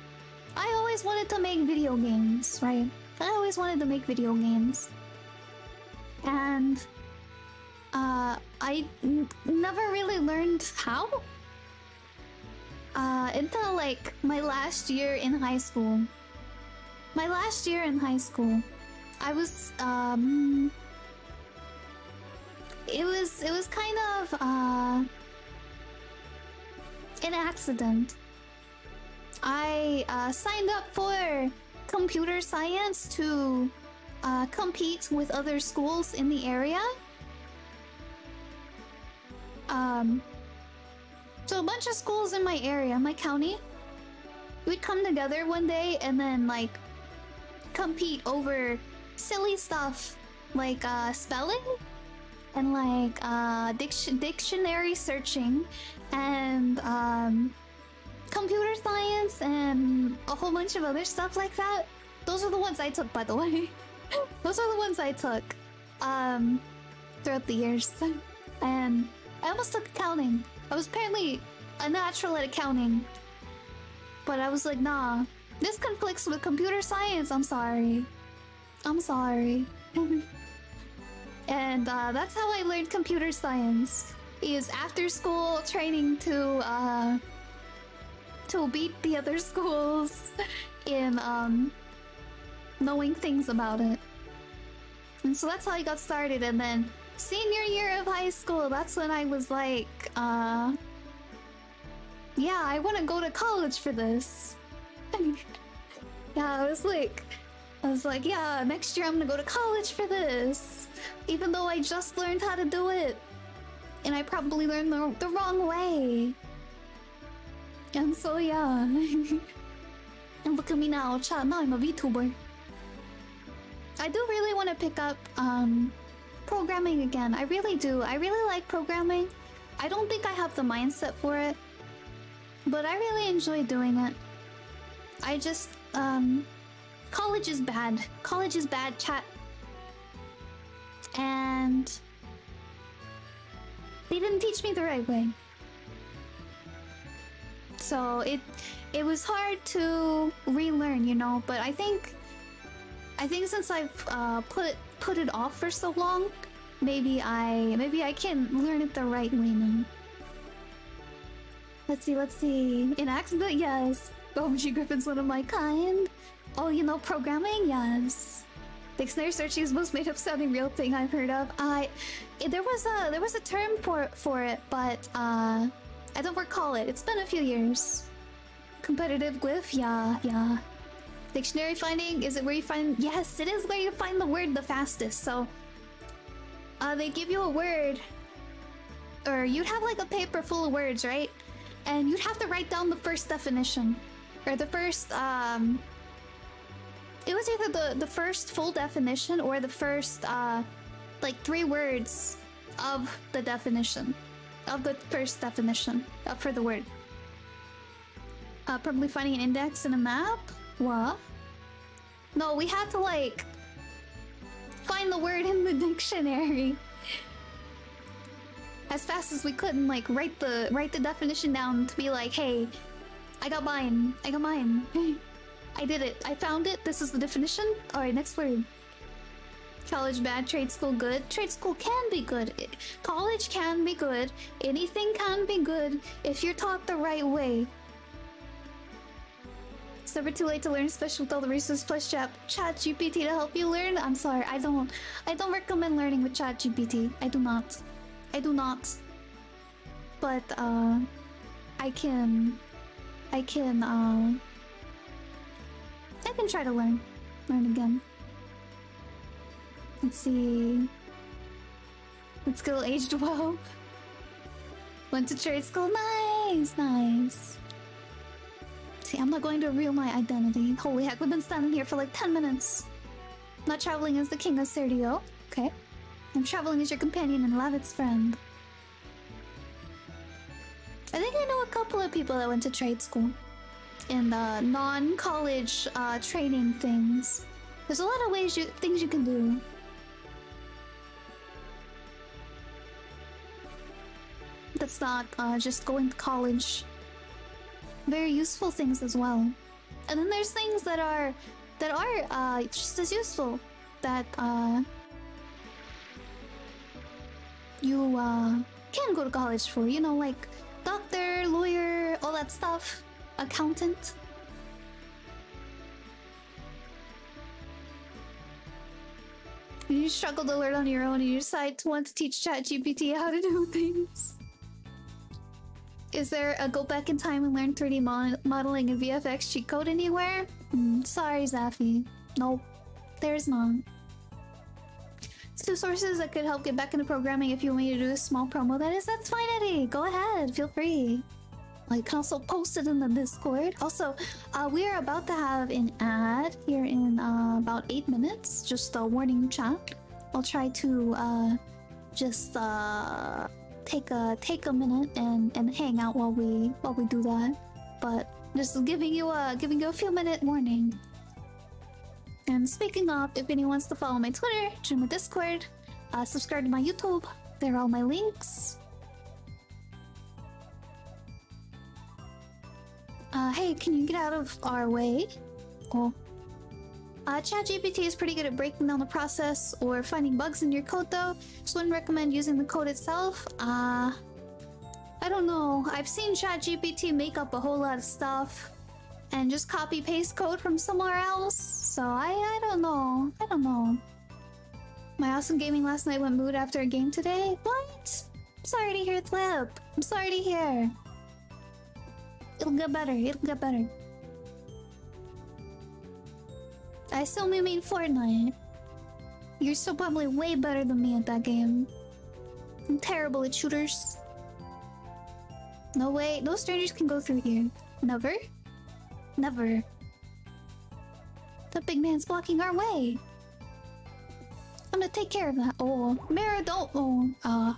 I always wanted to make video games. Right? I always wanted to make video games, and uh, I never really learned how uh, until like my last year in high school. My last year in high school, I was um, it was it was kind of uh, an accident. I uh, signed up for computer science to uh, compete with other schools in the area. Um, so a bunch of schools in my area, my county, we'd come together one day and then like compete over silly stuff like uh, spelling and like uh, dic- dictionary searching and um, computer science and a whole bunch of other stuff like that. Those are the ones I took, by the way. Those are the ones I took um, throughout the years. And I almost took accounting. I was apparently a natural at accounting. But I was like, nah, this conflicts with computer science. I'm sorry. I'm sorry. and uh, that's how I learned computer science. Is after school training to uh, to beat the other schools in um, knowing things about it. And so that's how I got started. And then senior year of high school, that's when I was like, uh, yeah, I want to go to college for this. yeah, I was like, I was like, yeah, next year I'm gonna go to college for this. Even though I just learned how to do it. And I probably learned the, the wrong way. And so, yeah. and look at me now, chat, now I'm a VTuber. I do really want to pick up, um, programming again. I really do. I really like programming. I don't think I have the mindset for it. But I really enjoy doing it. I just, um, college is bad. College is bad, chat. And they didn't teach me the right way. So it it was hard to relearn, you know, but I think I think since I've uh, put put it off for so long, maybe I maybe I can learn it the right way now. Let's see, let's see. In accident, yes. OMG Griffin's one of my kind. Oh, you know programming? Yes. Dictionary searching is the most made up sounding real thing I've heard of. I there was a there was a term for for it, but uh I don't recall it. It's been a few years. Competitive glyph? Yeah, yeah. Dictionary finding? Is it where you find yes, it is where you find the word the fastest, so uh they give you a word or you'd have like a paper full of words, right? And you'd have to write down the first definition. Or the first um it was either the the first full definition or the first uh like three words of the definition of the first definition uh, for the word. Uh probably finding an index in a map? What? No we had to like find the word in the dictionary. As fast as we could and like write the write the definition down to be like hey i got mine i got mine I did it. I found it. This is the definition. Alright, next word. College bad, trade school good. Trade school can be good. I- College can be good. Anything can be good if you're taught the right way. It's never too late to learn, especially with all the resources plus chat, chat GPT to help you learn. I'm sorry, I don't I don't recommend learning with chat GPT. I do not. I do not. But uh I can I can uh I can try to learn. Learn again. Let's see. Let's go age 12. Went to trade school. Nice, nice. See, I'm not going to reveal my identity. Holy heck, we've been standing here for like 10 minutes. Not traveling as the king of Serdio. Okay. I'm traveling as your companion and Lavitz's friend. I think I know a couple of people that went to trade school in the non-college uh, training things. There's a lot of ways you things you can do. That's not uh, just going to college. Very useful things as well. And then there's things that are that are uh, just as useful that uh, you uh, can go to college for. You know, like doctor, lawyer, all that stuff accountant. You struggle to learn on your own and you decide to want to teach ChatGPT how to do things. Is there a go back in time and learn 3D mo modeling and VFX cheat code anywhere? Mm, sorry, Zaffy. Nope. There's none. Two sources that could help get back into programming if you want me to do a small promo. That is, that's fine, Eddie. Go ahead. Feel free. I can also post it in the Discord. Also, uh, we are about to have an ad here in uh, about eight minutes. Just a warning chat. I'll try to uh, just uh, take a take a minute and, and hang out while we while we do that. But just giving you a giving you a few minute warning. And speaking of, if anyone wants to follow my Twitter, join my Discord, uh, subscribe to my YouTube. There are all my links. Uh, hey, can you get out of our way? Oh. Uh, ChatGPT is pretty good at breaking down the process or finding bugs in your code though, Just wouldn't recommend using the code itself. Uh, I don't know. I've seen ChatGPT make up a whole lot of stuff and just copy paste code from somewhere else, so I, I don't know. I don't know. My awesome gaming last night went mood after a game today? What? I'm sorry to hear, Flip. I'm sorry to hear. It'll get better. It'll get better. I still mean Fortnite. You're still probably way better than me at that game. I'm terrible at shooters. No way. No strangers can go through here. Never? Never. The big man's blocking our way. I'm gonna take care of that. Oh, Meru, don't. Oh, uh.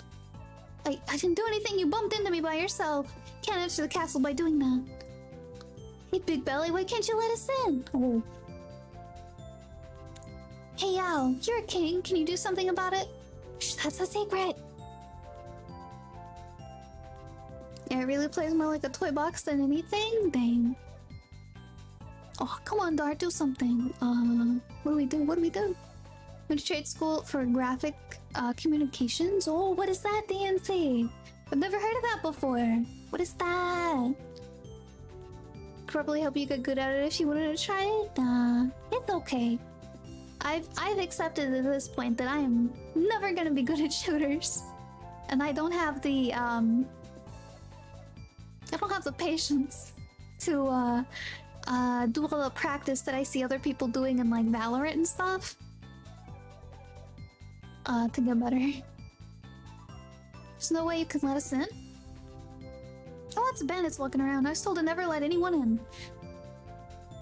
I, I didn't do anything. You bumped into me by yourself. Can't enter the castle by doing that. Hey, Big Belly, why can't you let us in? Oh. Hey, Al, you're a king. Can you do something about it? Shh, that's a secret. Yeah, it really plays more like a toy box than anything? Dang. Oh, come on, Dart, do something. Uh, what do we do? What do we do? Went to trade school for graphic uh, communications. Oh, what is that, DNC? I've never heard of that before. What is that? Probably help you get good at it if you wanted to try it. Nah, it's okay. I've I've accepted at this point that I am never gonna be good at shooters, and I don't have the um. I don't have the patience to uh, uh, do all the practice that I see other people doing in like Valorant and stuff. Uh, to get better. There's no way you can let us in. Oh, it's bandits walking around. I was told to never let anyone in.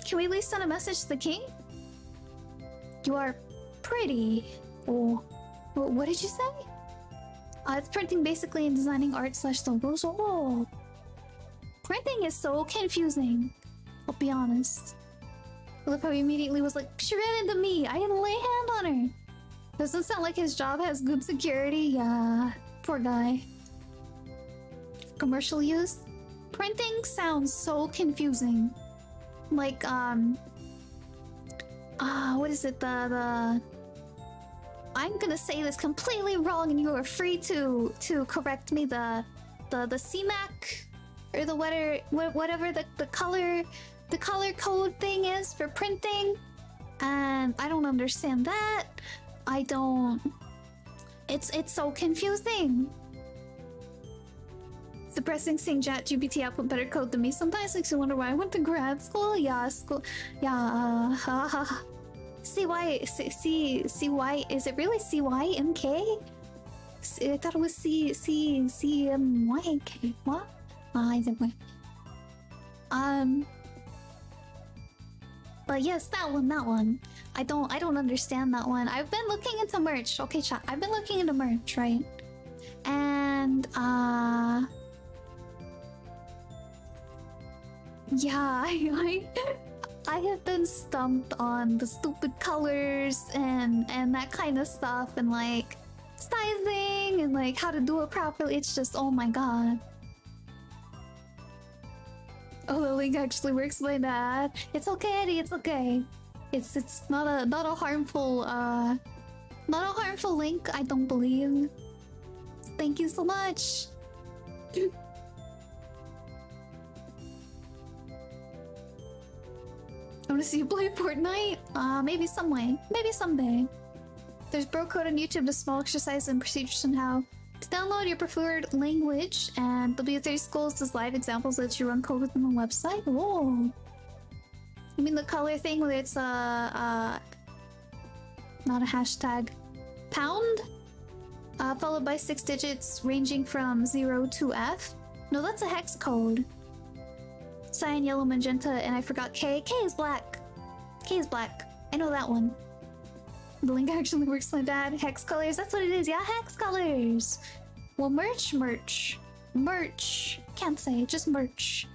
Can we at least send a message to the king? You are pretty. Oh, what did you say? Uh, it's printing basically and designing art slash logos. Oh, printing is so confusing. I'll be honest. I love how he immediately was like, she ran into me. I didn't lay hand on her. Doesn't sound like his job has good security. Yeah, poor guy. Commercial use? Printing sounds so confusing. Like, um... Ah, uh, what is it? The, the... I'm gonna say this completely wrong and you are free to to correct me. The the the CMAC or the whatever whatever the, the color the color code thing is for printing. And I don't understand that. I don't. It's it's so confusing. Depressing seeing Chat GPT output better code than me. Sometimes makes me wonder why I went to grad school. Yeah, school. Yeah. Uh, C Y C C C Y. Is it really CYMK? C Y M K? I thought it was C C C M Y K. What? Ah, either way. Um. But yes, that one, that one. I don't I don't understand that one. I've been looking into merch. Okay, chat. I've been looking into merch, right? And uh Yeah, I, I have been stumped on the stupid colors and and that kind of stuff and like sizing and like how to do it properly. It's just oh my god. Oh, the link actually works my dad. It's okay, Eddie. It's okay. It's it's not a not a harmful uh not a harmful link, I don't believe. Thank you so much. I want to see you play Fortnite. Uh, maybe some way. Maybe someday. There's bro code on YouTube to small exercise and procedures on how to download your preferred language, and W3Schools does live examples that you run code within the website. Whoa. You mean the color thing where it's a, uh, uh, not a hashtag, pound? Uh, followed by six digits ranging from 0 to F? No, that's a hex code. Cyan, yellow, magenta, and I forgot K. K is black. K is black. I know that one. The link actually works my dad. Hex colors, that's what it is. Yeah, hex colors. Well, merch, merch. Merch. Can't say, just merch.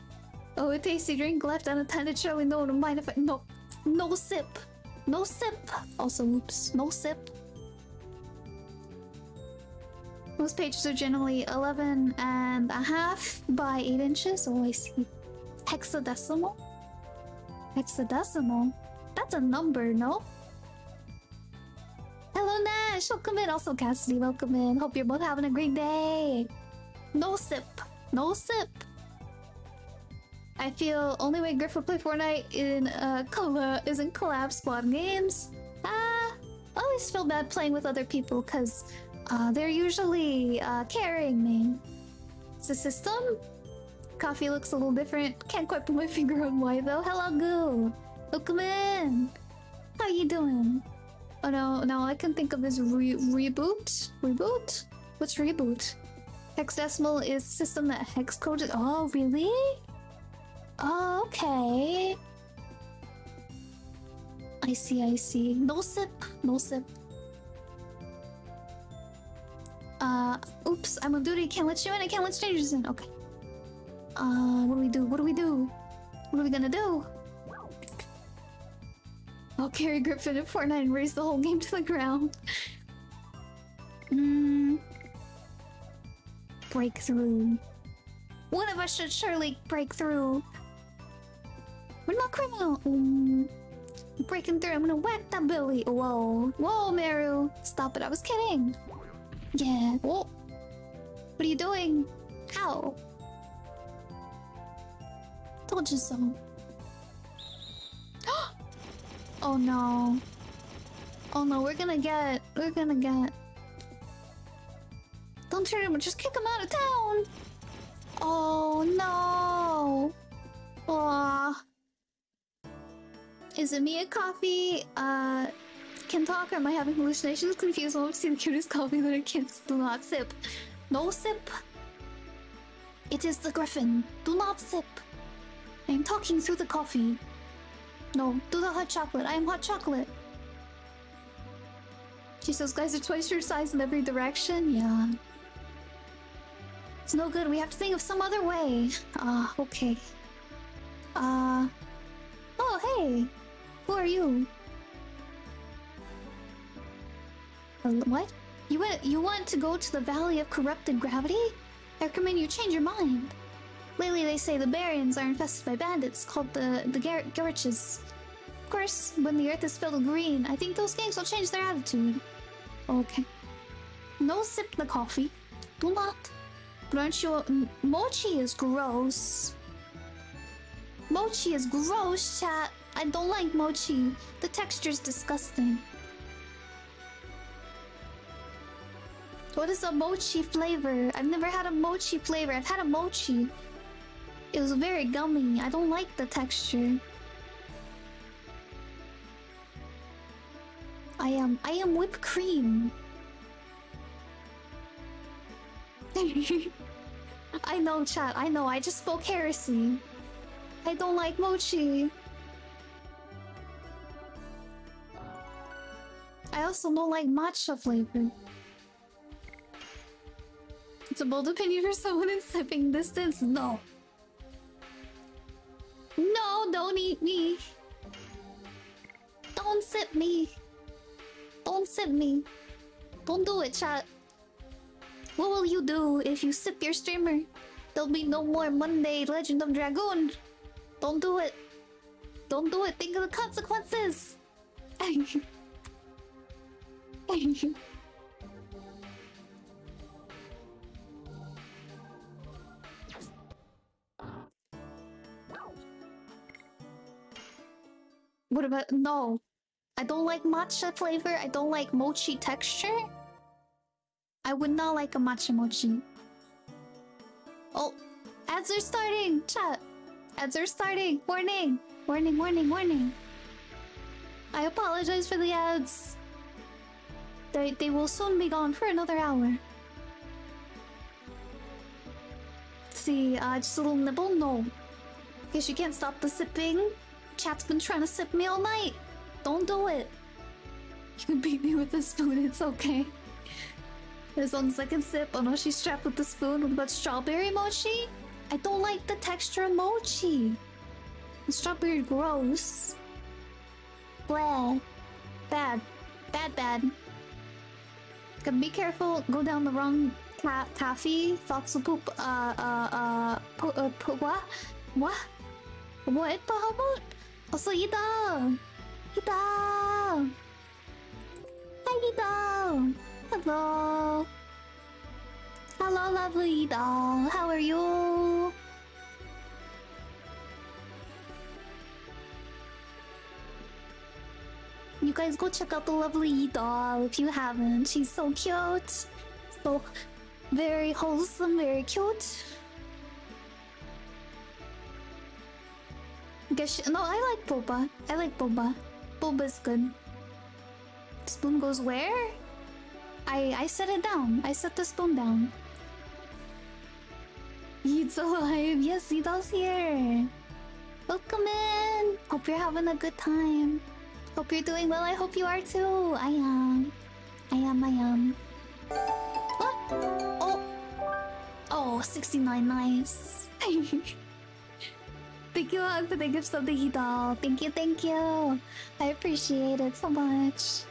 Oh, a tasty drink left unattended. Surely no one mind if I. No. No sip. No sip. Also, oops. No sip. Most pages are generally 11 and a half by 8 inches. Oh, I see. Hexadecimal? Hexadecimal? That's a number, no? Hello, Nash! Welcome in. Also, Cassidy, welcome in. Hope you're both having a great day. No sip. No sip. I feel only way Griff would play Fortnite in uh collab is in collab squad games. Ah, uh, I always feel bad playing with other people because uh, they're usually uh, carrying me. It's a system. Coffee looks a little different. Can't quite put my finger on why though. Hello, Goo. Welcome in. How you doing? Oh no, now I can think of this re reboot. Reboot? What's reboot? Hexadecimal is system that hex coded. Oh, really? Oh, okay. I see, I see. No sip, no sip. Uh, oops, I'm on duty. Can't let you in. I can't let strangers in. Okay. Uh, what do we do? What do we do? What are we gonna do? I'll carry Griffin at Fortnite and raise the whole game to the ground. Hmm. Breakthrough. One of us should surely break through. We're not criminal. Um, breaking through. I'm gonna whack that Billy. Whoa. Whoa, Meru. Stop it. I was kidding. Yeah. Whoa. What are you doing? How? Told you so. oh no. Oh no, we're gonna get. We're gonna get. Don't turn him, just kick him out of town! Oh no! Aw. Is it me a coffee? Uh, can talk or am I having hallucinations? Confused. I see the cutest coffee that can't do not sip. No sip. It is the griffin. Do not sip. I am talking through the coffee. No, do the hot chocolate. I am hot chocolate. She says guys are twice your size in every direction. Yeah. It's no good. We have to think of some other way. Ah, uh, okay. Uh. Oh, hey. Who are you? Uh, what? You went? You want to go to the Valley of Corrupted Gravity? I recommend you change your mind. Lately, they say the Barrens are infested by bandits called the the Gar Gehrichs. Of course, when the Earth is filled with green, I think those gangs will change their attitude. Okay. No sip the coffee. Do not. But aren't you? Mochi is gross. Mochi is gross, chat. I don't like mochi. The texture's disgusting. What is a mochi flavor? I've never had a mochi flavor. I've had a mochi. It was very gummy. I don't like the texture. I am I am whipped cream. I know, chat. I know. I just spoke heresy. I don't like mochi. I also don't like matcha flavor. It's a bold opinion for someone in sipping distance. No. No, don't eat me. Don't sip me. Don't sip me. Don't do it, chat. What will you do if you sip your streamer? There'll be no more Monday Legend of Dragoon. Don't do it. Don't do it. Think of the consequences. what about no? I don't like matcha flavor. I don't like mochi texture. I would not like a matcha mochi. Oh, ads are starting! Chat! Ads are starting! Warning! Warning, warning, warning! I apologize for the ads. They, they will soon be gone for another hour. See, uh, just a little nibble? No. Guess you can't stop the sipping. Chat's been trying to sip me all night. Don't do it. You can beat me with a spoon, it's okay. There's one second sip. Oh no, she's strapped with the spoon. What about strawberry mochi? I don't like the texture of mochi. The strawberry gross. Blah. Bad. Bad, bad. Be careful. Go down the wrong ta taffy. Will poop. Uh, uh, uh, po uh, po what? What? What, Bahamut? Also, Ida! Ida! Hi, Ida! Hello. Hello, lovely doll. How are you? You guys go check out the lovely doll if you haven't. She's so cute. So very wholesome, very cute. Guess no, I like boba. I like boba. Boba's good. Spoon goes where? I I set it down. I set the spoon down. He's alive. Yes, Idol's here. Welcome in. Hope you're having a good time. Hope you're doing well. I hope you are too. I am. I am. I am. What? Oh. Oh, 69. Nice. thank you for the gift of the Idol. Thank you. Thank you. I appreciate it so much.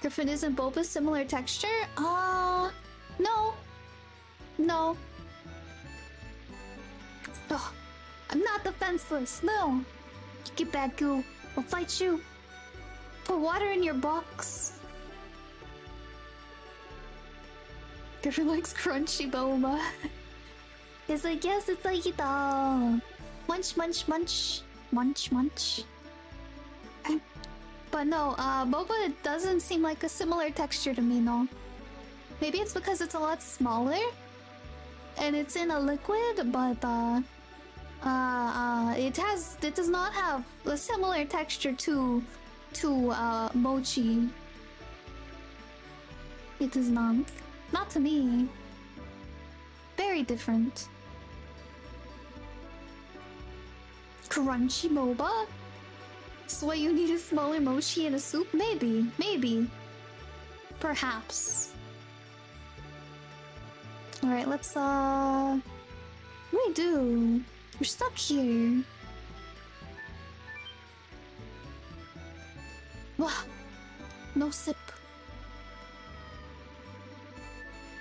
Griffin isn't Boba similar texture? Uh, no. No. Oh, I'm not defenseless, no. Get back, goo. I'll fight you. Put water in your box. Griffin likes crunchy boba. it's like, yes, it's like it all. Munch, munch, munch. Munch, munch. But no, uh, boba doesn't seem like a similar texture to me, no. Maybe it's because it's a lot smaller and it's in a liquid, but uh, uh, uh, it has it does not have a similar texture to to uh, mochi. It does not, not to me. Very different. Crunchy boba. So what you need a smaller mochi in a soup? Maybe, maybe, perhaps. All right, let's uh. We do? We're stuck here. Wah! No sip.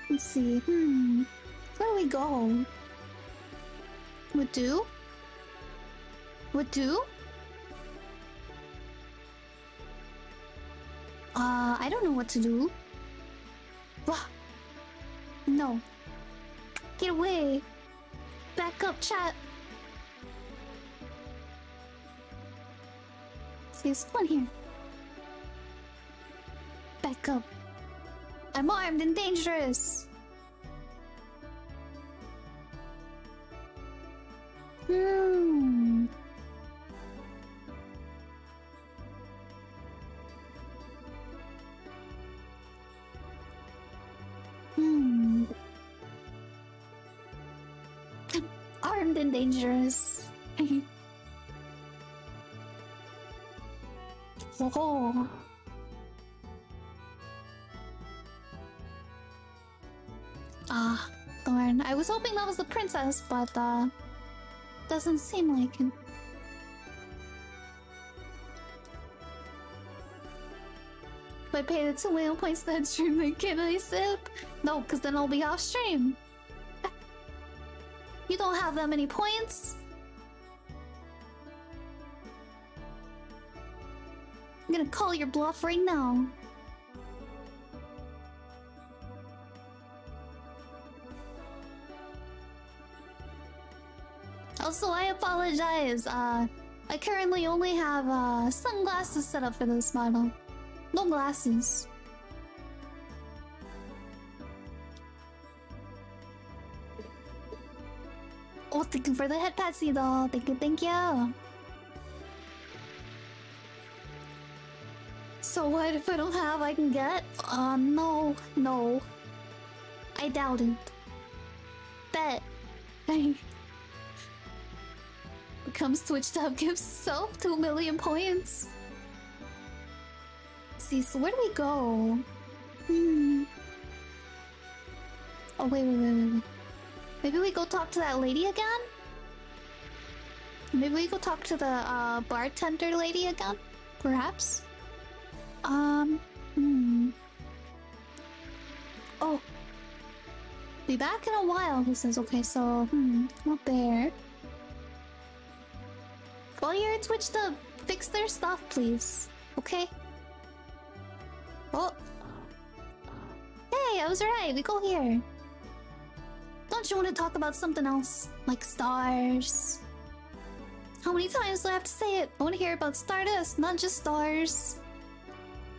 Let's see. Hmm. Where do we go? What do? What do? Uh, I don't know what to do. Wah! No. Get away! Back up, chat! There's one here. Back up. I'm armed and dangerous! Hmm. Hmm. Armed and dangerous. oh. Ah, darn. I was hoping that was the princess, but uh doesn't seem like it. If I pay the two whale points that stream, then can I sip? No, because then I'll be off stream. You don't have that many points. I'm gonna call your bluff right now. Also, I apologize. Uh, I currently only have uh, sunglasses set up for this model. No glasses. Oh, thank you for the head patsy doll. Thank you, thank you. So what if I don't have I can get? Uh, no, no. I doubt it. Bet. Becomes Twitch tab gives self 2 million points. see, so where do we go? Hmm. Oh, wait, wait, wait, wait, wait. Maybe we go talk to that lady again? Maybe we go talk to the uh, bartender lady again? Perhaps? Um, hmm. Oh. Be back in a while, he says. Okay, so, hmm, not there. Call your Twitch to fix their stuff, please. Okay? Oh. Hey, I was right. We go here. Don't you want to talk about something else? Like stars? How many times do I have to say it? I want to hear about Stardust, not just stars.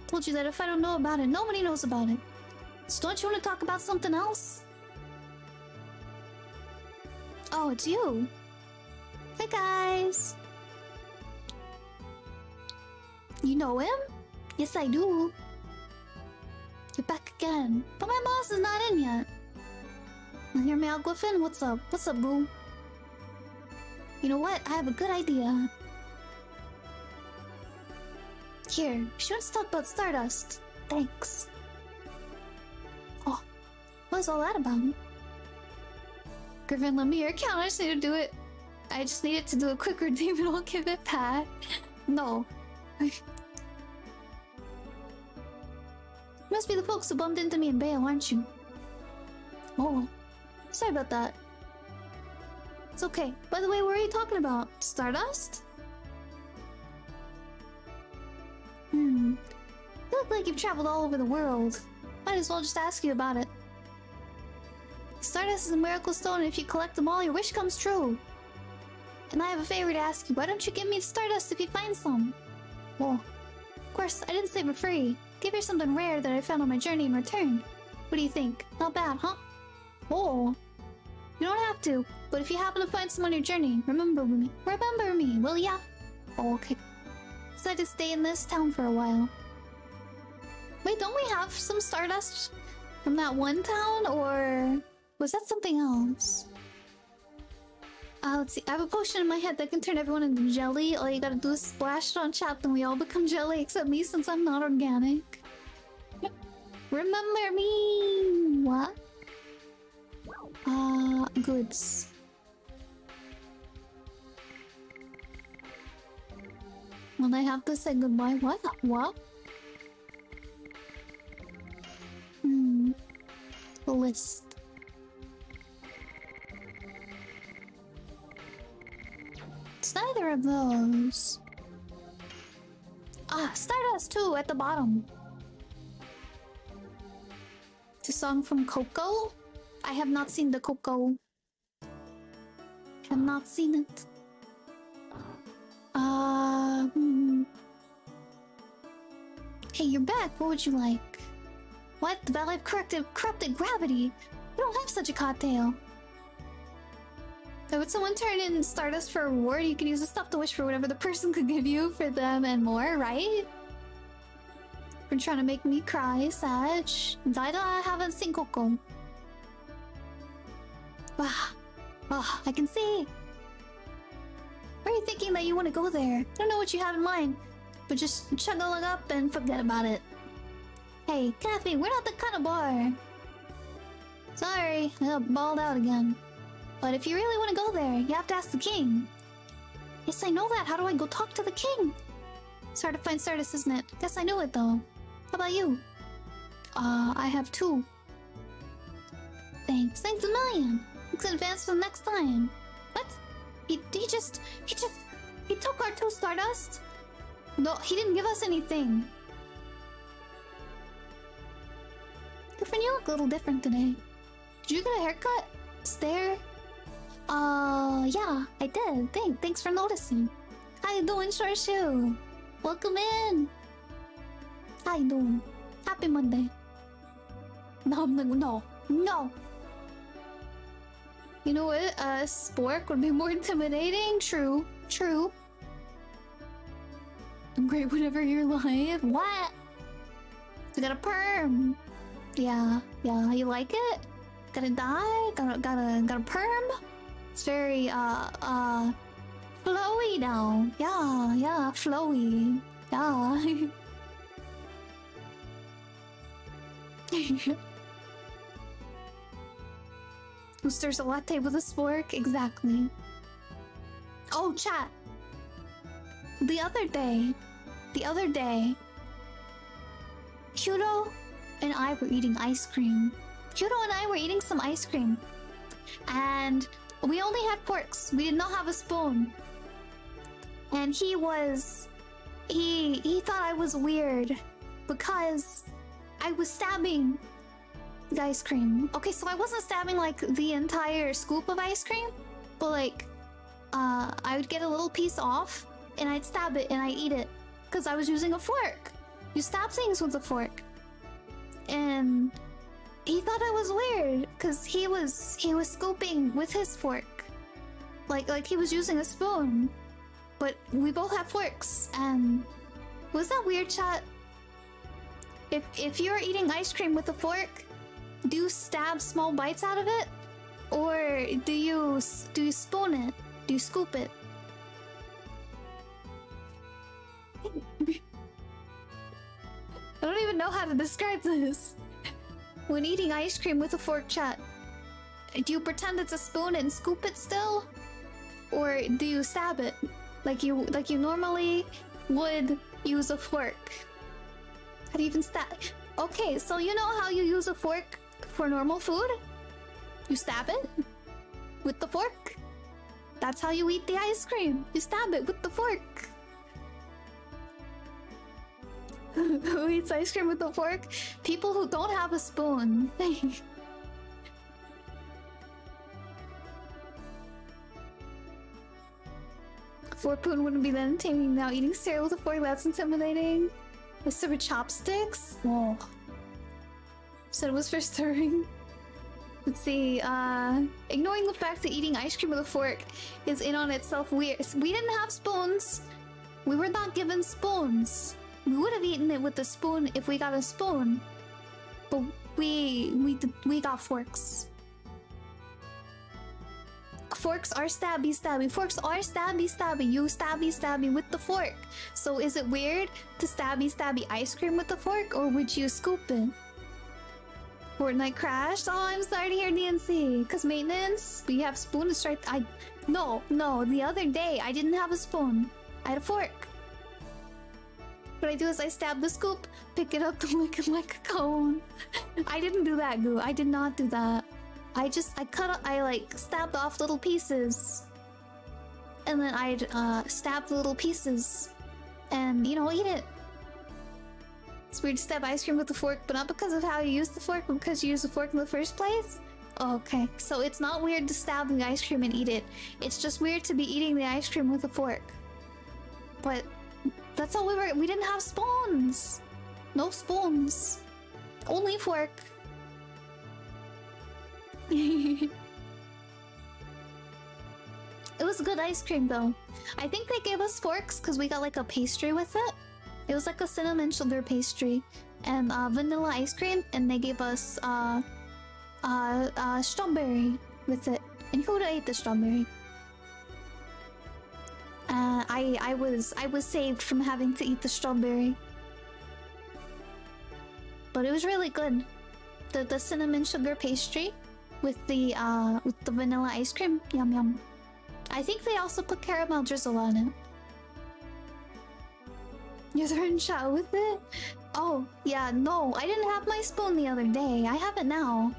Told you that if I don't know about it, nobody knows about it. So don't you want to talk about something else? Oh, it's you. Hey guys. You know him? Yes, I do. You're back again. But my boss is not in yet. You hear me out, Griffin? What's up? What's up, boo? You know what? I have a good idea. Here, she wants to talk about Stardust. Thanks. Oh, what's all that about? Griffin, let me your account. I just need to do it. I just needed to do a quick redeem and I'll give it back. No. Must be the folks who bumped into me in Bale, aren't you? Oh, sorry about that. It's okay. By the way, what are you talking about? Stardust? Hmm. You look like you've traveled all over the world. Might as well just ask you about it. Stardust is a miracle stone, and if you collect them all, your wish comes true. And I have a favor to ask you. Why don't you give me Stardust if you find some? Well, of course, I didn't say for free. Give her something rare that I found on my journey in return. What do you think? Not bad, huh? Oh. You don't have to, but if you happen to find some on your journey, remember me. Remember me, will ya? Okay. Decided to stay in this town for a while. Wait, don't we have some Stardust from that one town, or was that something else? Uh, let's see. I have a potion in my head that can turn everyone into jelly. All you gotta do is splash it on chat, then we all become jelly, except me since I'm not organic. Remember me! What? Uh, goods. When I have to say goodbye, what? What? Hmm. List. It's neither of those. Ah, Stardust too at the bottom. It's a song from Coco. I have not seen the Coco. Have not seen it. Hmm. Hey, you're back. What would you like? What? The Valley of Corrupted Gravity? We don't have such a cocktail. So would someone turn in Stardust for a reward? You can use the stuff to wish for whatever the person could give you for them and more, right? You're trying to make me cry, Sag. I haven't seen Coco. Wow. Oh, I can see. Why are you thinking that you want to go there? I don't know what you have in mind, but just chug a lug up and forget about it. Hey, Kathy, we're not the kind of bar. Sorry, I got balled out again. But if you really want to go there, you have to ask the king. Yes, I know that. How do I go talk to the king? It's hard to find Stardust, isn't it? Guess I knew it though. How about you? Uh, I have two. Thanks. Thanks a million. Thanks in advance for the next time. He, he just, he just, he took our two Stardust? No, he didn't give us anything. Girlfriend, you look a little different today. Did you get a haircut? Stare? Uh, yeah, I did. Thank, thanks for noticing. How you doing, Short Shoe? Welcome in. How you doing? Happy Monday. No, no, no, no. You know what? A spork would be more intimidating. True, true. I'm great whenever you're live. What? You got a perm. Yeah, yeah. You like it? To die. Got a, got a, got a perm? It's very, uh, uh, flowy now. Yeah, yeah, flowy. Yeah. Who stirs a latte with a spork? Exactly. Oh, chat. The other day, the other day, Hudo and I were eating ice cream. Hudo and I were eating some ice cream. And we only had forks. We did not have a spoon. And he was he he thought I was weird because I was stabbing the ice cream. Okay, so I wasn't stabbing like the entire scoop of ice cream, but like uh I would get a little piece off and I'd stab it and I'd eat it because I was using a fork. You stab things with a fork. And he thought I was weird because he was he was scooping with his fork. Like like he was using a spoon. But we both have forks and was that weird chat? If if you're eating ice cream with a fork, do you stab small bites out of it? Or do you do you spoon it? Do you scoop it? I don't even know how to describe this. When eating ice cream with a fork chat, do you pretend it's a spoon and scoop it still? Or do you stab it? Like you like you normally would use a fork. How do you even stab? Okay, so you know how you use a fork for normal food? You stab it with the fork. That's how you eat the ice cream. You stab it with the fork. who eats ice cream with a fork? People who don't have a spoon. Forkpoon wouldn't be that entertaining now. Eating cereal with a fork, that's intimidating. With silver chopsticks? Whoa. Said it was for stirring. Let's see, uh... Ignoring the fact that eating ice cream with a fork is in on itself weird. We didn't have spoons. We were not given spoons. We would have eaten it with a spoon if we got a spoon. But we... we, we got forks. Forks are stabby stabby. Forks are stabby stabby. You stabby stabby with the fork. So is it weird to stabby stabby ice cream with the fork or would you scoop it? Fortnite crashed? Oh, I'm sorry to hear DNC. Cause maintenance, we have spoon strike. I, no, no. The other day I didn't have a spoon. I had a fork. What I do is I stab the scoop, pick it up to lick it like a cone. I didn't do that, Goo. I did not do that. I just, I cut, I like stabbed off little pieces. And then I'd uh, stab the little pieces and, you know, eat it. It's weird to stab ice cream with a fork, but not because of how you use the fork, but because you use the fork in the first place? Okay, so it's not weird to stab the ice cream and eat it. It's just weird to be eating the ice cream with a fork. But that's all we were- we didn't have spoons! No spoons. Only fork. it was good ice cream though. I think they gave us forks because we got like a pastry with it. It was like a cinnamon sugar pastry and uh, vanilla ice cream, and they gave us uh, uh, uh, strawberry with it. And who would have ate the strawberry? Uh, I I was I was saved from having to eat the strawberry, but it was really good. The the cinnamon sugar pastry with the uh with the vanilla ice cream. Yum yum. I think they also put caramel drizzle on it. You're throwing shot with it? Oh, yeah, no, I didn't have my spoon the other day. I have it now.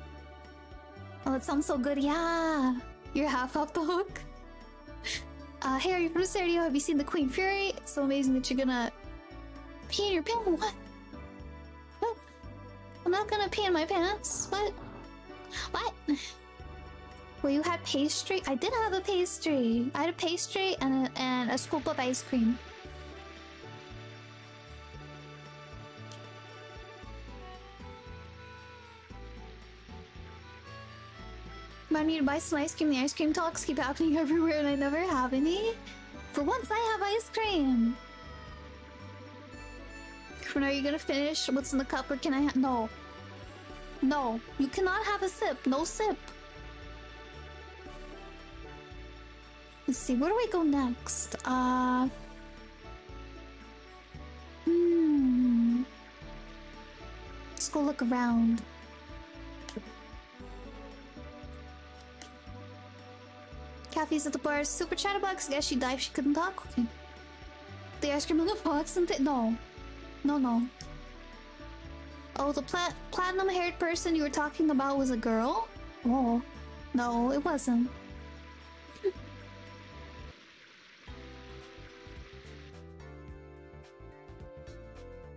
Oh, it sounds so good. Yeah, you're half off the hook. Uh, hey, are you from Saturday? Have you seen the Queen Fury? It's so amazing that you're gonna pee in your pants. What? What? I'm not gonna pee in my pants. What? What? Well, you had pastry? I did have a pastry. I had a pastry and a, and a scoop of ice cream. Remind me to buy some ice cream. The ice cream talks keep happening everywhere and I never have any. For once, I have ice cream. Are you gonna finish? What's in the cup or can I No. No. You cannot have a sip. No sip. Let's see, where do we go next? Uh... Hmm... Let's go look around. Kathy's at the bar. Super chatterbox. Guess she died if she couldn't talk. Okay. The ice cream in the box and no. No, no. Oh, the pla platinum haired person you were talking about was a girl? Oh. No, it wasn't.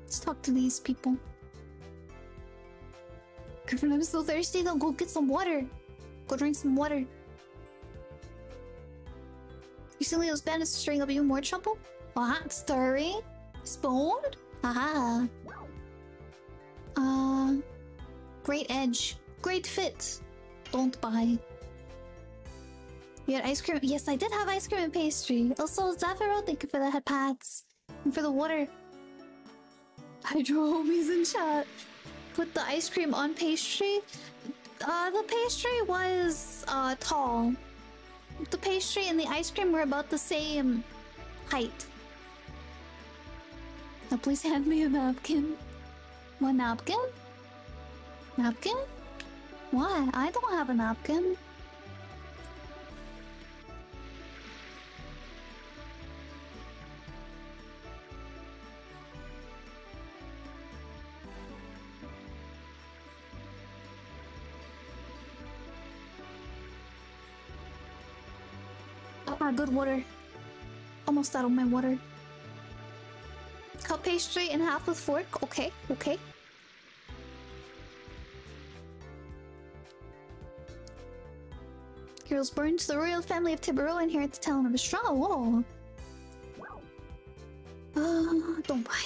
Let's talk to these people. Griffin, I'm so thirsty. Then go get some water. Go drink some water. Recently, those bandits stirring up even more trouble. What? Story? Spooned? Aha. Uh. Great edge. Great fit. Don't buy. You had ice cream? Yes, I did have ice cream and pastry. Also, Zafiro, thank you for the head pats. And for the water. Hydro homies in chat. Put the ice cream on pastry. Uh, the pastry was uh tall. The pastry and the ice cream were about the same height. Now please hand me a napkin. One napkin? Napkin? Why? I don't have a napkin. Ah, good water. Almost out of my water. Cut pastry in half with fork. Okay, okay. Girls born to the royal family of Tiberoa inherit the talent of a straw. Whoa. Uh, don't buy.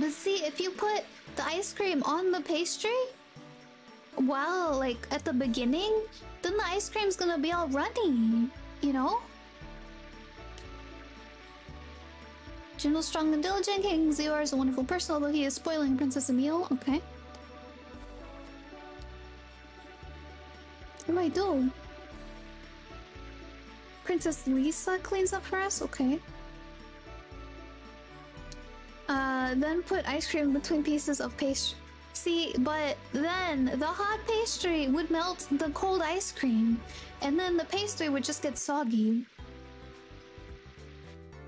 But see, if you put the ice cream on the pastry, while like at the beginning, then the ice cream's gonna be all runny, you know? General Strong and Diligent, King Zior is a wonderful person, although he is spoiling Princess Emille. Okay. What do I do? Princess Lisa cleans up for us? Okay. Uh, then put ice cream between pieces of pastry. See, but then the hot pastry would melt the cold ice cream, and then the pastry would just get soggy.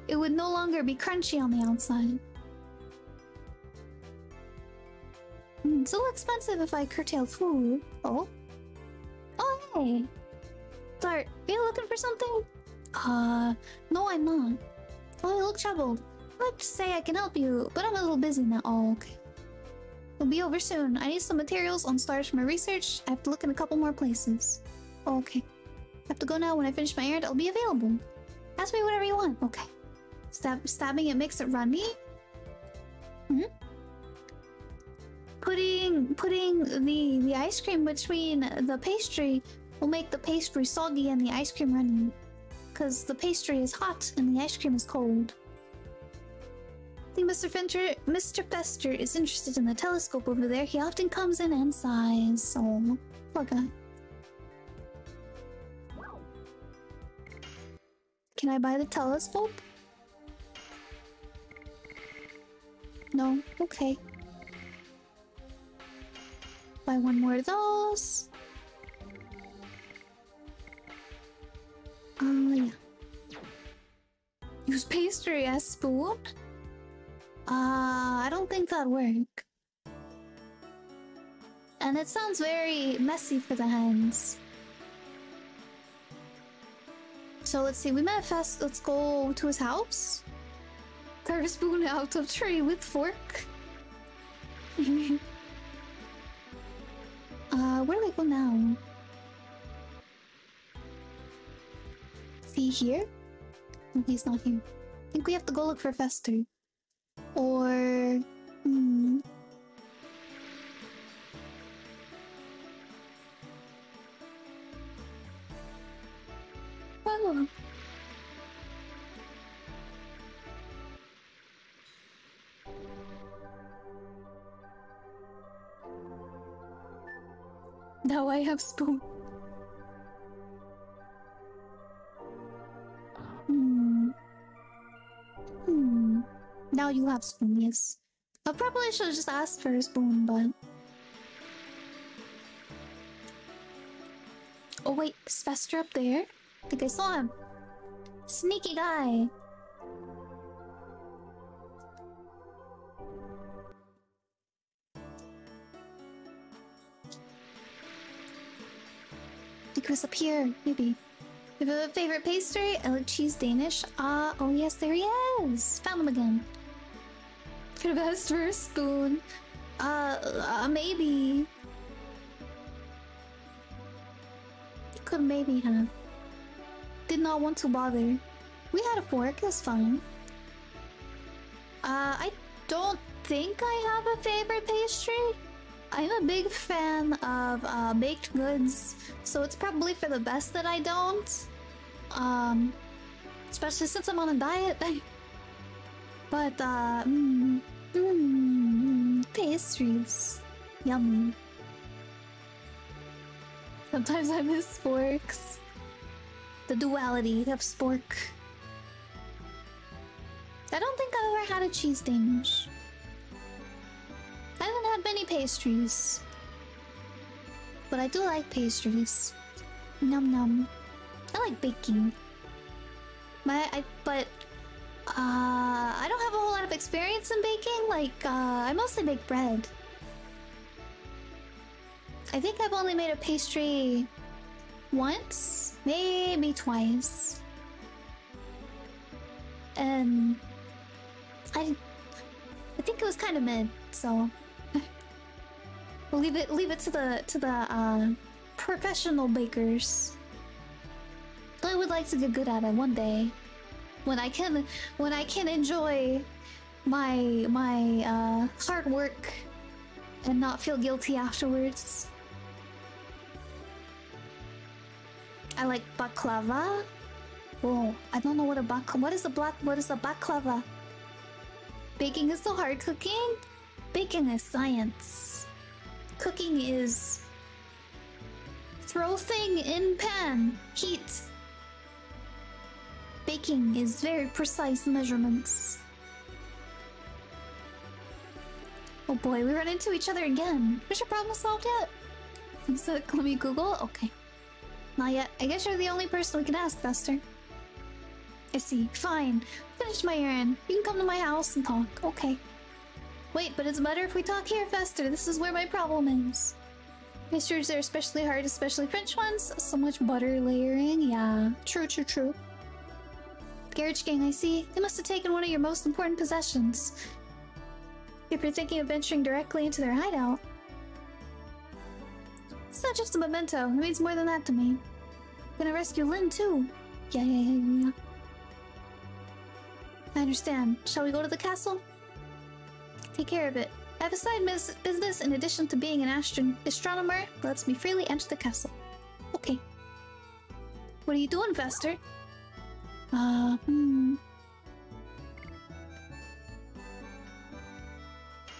It would no longer be crunchy on the outside. It's a little expensive if I curtail food. Oh. Oh, hey. Dart, are you looking for something? Uh, no, I'm not. Oh, you look troubled. To say I can help you, but I'm a little busy now. Oh, okay. We'll be over soon. I need some materials on stars for my research. I have to look in a couple more places. Oh, okay. I have to go now. When I finish my errand, I'll be available. Ask me whatever you want. Okay. Stab stabbing it makes it runny? Hmm? Putting putting the the ice cream between the pastry will make the pastry soggy and the ice cream runny. Because the pastry is hot and the ice cream is cold. Think Mr. Fenter, Mr. Fester is interested in the telescope over there. He often comes in and sighs. So, poor guy. Can I buy the telescope? No? Okay. Buy one more of those. Oh, yeah. Use pastry as spoon? Uh, I don't think that'd work. And it sounds very messy for the hands. So let's see, we manifest, let's go to his house. Carve a spoon out of tree with fork. uh, where do I go now? See here? No, he's not here. I think we have to go look for Fester. Or... Hmm... Oh. Now I have spoon. Now you have spoon, yes. I probably should just asked for a spoon, but... Oh wait, is Fester up there? I think I saw him. Sneaky guy. I he was up here, maybe. You have a favorite pastry? I like cheese Danish. Ah, uh, oh yes, there he is. Found him again. Could have asked for a spoon. Uh, uh maybe. Could maybe have. Did not want to bother. We had a fork, that's fine. Uh, I don't think I have a favorite pastry. I'm a big fan of uh, baked goods, so it's probably for the best that I don't. Um, especially since I'm on a diet. but, uh, mm, mm, pastries. Yummy. Sometimes I miss sporks. The duality of spork. I don't think I've ever had a cheese Danish. I haven't had many pastries. But I do like pastries. Num num. I like baking. My, I, but uh, I don't have a whole lot of experience in baking. Like, uh, I mostly make bread. I think I've only made a pastry once, maybe twice. And I I think it was kind of mid, so leave it leave it to the to the uh, professional bakers. I would like to get good at it one day when I can when I can enjoy my my uh, hard work and not feel guilty afterwards. I like baklava. Whoa, I don't know what a bak what is a black what is a baklava? Baking is so hard cooking? Baking is science. Cooking is throw thing in pan, heat. Baking is very precise measurements. Oh boy, we run into each other again. Is your problem solved yet? Instead, let me Google? Okay. Not yet. I guess you're the only person we can ask, Fester. I see. Fine. Finish my errand. You can come to my house and talk. Okay. Wait, but it's better if we talk here, Fester. This is where my problem is. Pastries are especially hard, especially French ones. So much butter layering. Yeah. True, true, true. Gehrich gang, I see. They must have taken one of your most important possessions. If you're thinking of venturing directly into their hideout. It's not just a memento. It means more than that to me. I'm gonna rescue Lynn too. Yeah, yeah, yeah, yeah. I understand. Shall we go to the castle? Take care of it. I have a side business in addition to being an astron astronomer lets me freely enter the castle. Okay. What are you doing, Fester? Uh, hmm.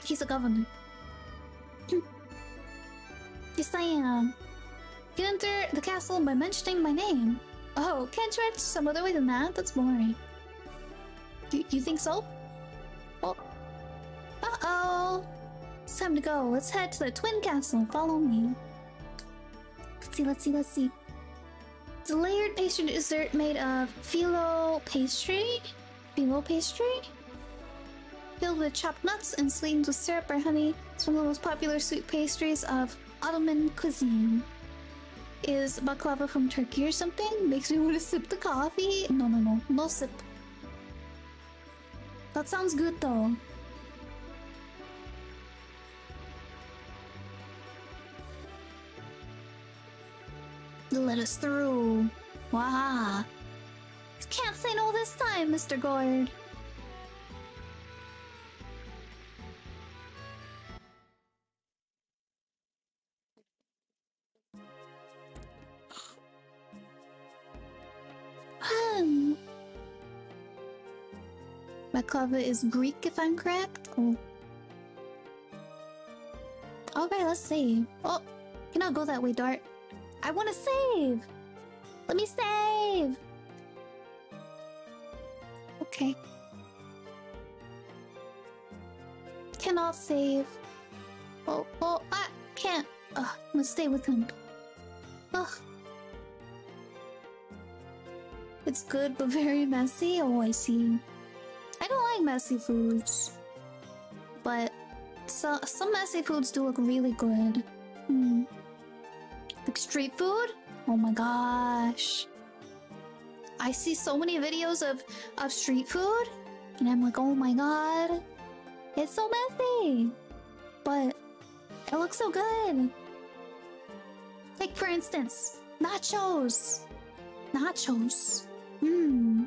He's a governor. yes, I am. You enter the castle by mentioning my name. Oh, can't you enter some other way than that? That's boring. You, you think so? Oh. Uh-oh. It's time to go. Let's head to the Twin Castle. Follow me. Let's see, let's see, let's see. It's a layered pastry dessert made of phyllo pastry? Phyllo pastry? Filled with chopped nuts and sweetened with syrup or honey, it's one of the most popular sweet pastries of Ottoman cuisine. Is baklava from Turkey or something? Makes me want to sip the coffee? No, no, no. No sip. That sounds good though. Let us through. Wah! Can't say no this time, Mr. Gord. Um. Baklava is Greek, if I'm correct. Oh. Okay, let's see. Oh, cannot go that way, Dart. I want to save. Let me save. Okay. Cannot save. Oh, oh, I can't. Ugh, let's stay with him. Ugh. It's good, but very messy. Oh, I see. I don't like messy foods. But so, some messy foods do look really good. Hmm. Like street food? Oh my gosh. I see so many videos of, of street food, and I'm like, oh my god. It's so messy. But it looks so good. Like, for instance, nachos. Nachos. Mmm.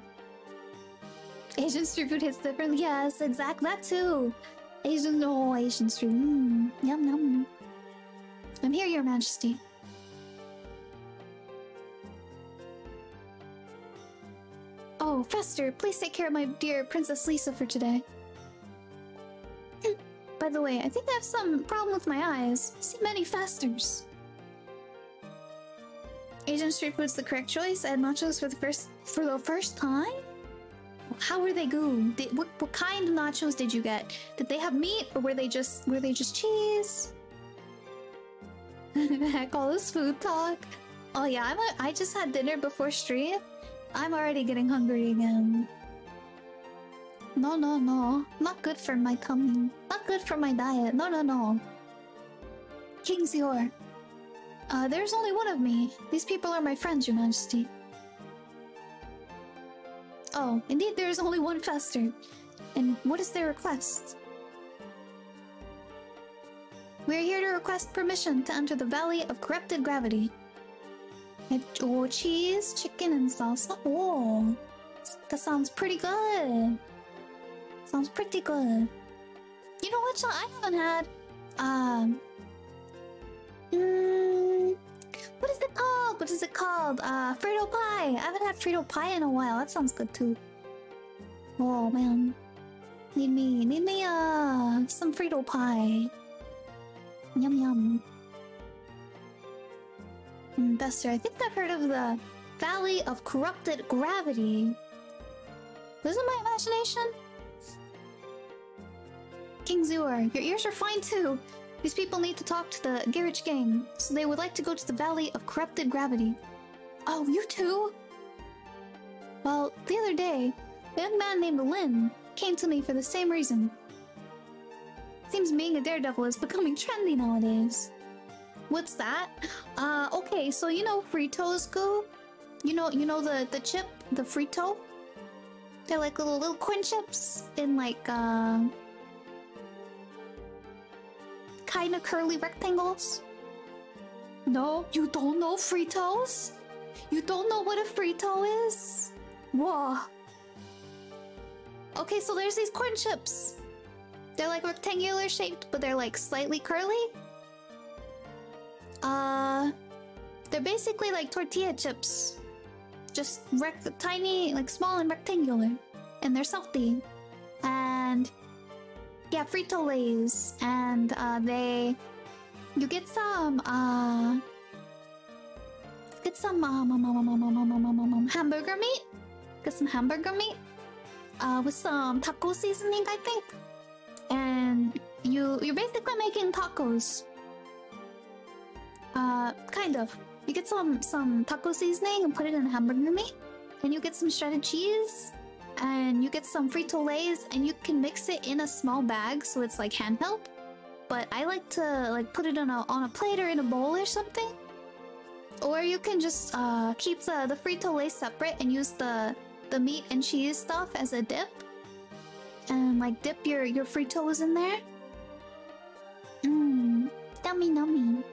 Asian street food hits differently. Yes, exact that too. Asian, no, Asian street. Mmm. Yum, yum. I'm here, Your Majesty. Oh, Fester, please take care of my dear Princess Lisa for today. By the way, I think I have some problem with my eyes. I see many Festers. Asian street food's the correct choice. I had nachos for the first for the first time. How were they good? Did, what what kind of nachos did you get? Did they have meat or were they just were they just cheese? Heck, all this food talk. Oh yeah, a, I just had dinner before stream. I'm already getting hungry again. No, no, no. Not good for my tummy. Not good for my diet. No, no, no. King Zior. Uh, there's only one of me. These people are my friends, Your Majesty. Oh, indeed, there is only one Fester. And what is their request? We are here to request permission to enter the Valley of Corrupted Gravity. Oh, cheese, chicken, and salsa. Oh, that sounds pretty good. Sounds pretty good. You know what, I haven't had? Um. Mm, what is it called? What is it called? Uh, Frito pie. I haven't had Frito pie in a while. That sounds good too. Oh man, need me, need me, uh, some Frito pie. Yum yum. Fester, I think I've heard of the Valley of Corrupted Gravity. It my imagination? King Zior, your ears are fine too. These people need to talk to the Gehrich Gang, so they would like to go to the Valley of Corrupted Gravity. Oh, you too? Well, the other day, a young man named Lynn came to me for the same reason. Seems being a daredevil is becoming trendy nowadays. What's that? Uh, okay, so you know Fritos go? You know, you know the the chip, the Frito. They're like little little corn chips in like uh, kind of curly rectangles. No, you don't know Fritos? You don't know what a Frito is? Whoa. Okay, so there's these corn chips. They're like rectangular shaped, but they're like slightly curly. Uh, they're basically like tortilla chips, just rec- tiny, like small and rectangular, and they're salty, and yeah, Frito Lays, and uh, they you get some uh get some um, um, um, hamburger meat, get some hamburger meat, uh, with some taco seasoning, I think, and you you're basically making tacos. Uh, kind of. You get some some taco seasoning and put it in hamburger meat, and you get some shredded cheese, and you get some Frito Lays, and you can mix it in a small bag so it's like handheld. But I like to like put it on a on a plate or in a bowl or something. Or you can just uh, keep the the Frito Lay separate and use the the meat and cheese stuff as a dip, and like dip your your Fritos in there. Mmm, yummy, yummy.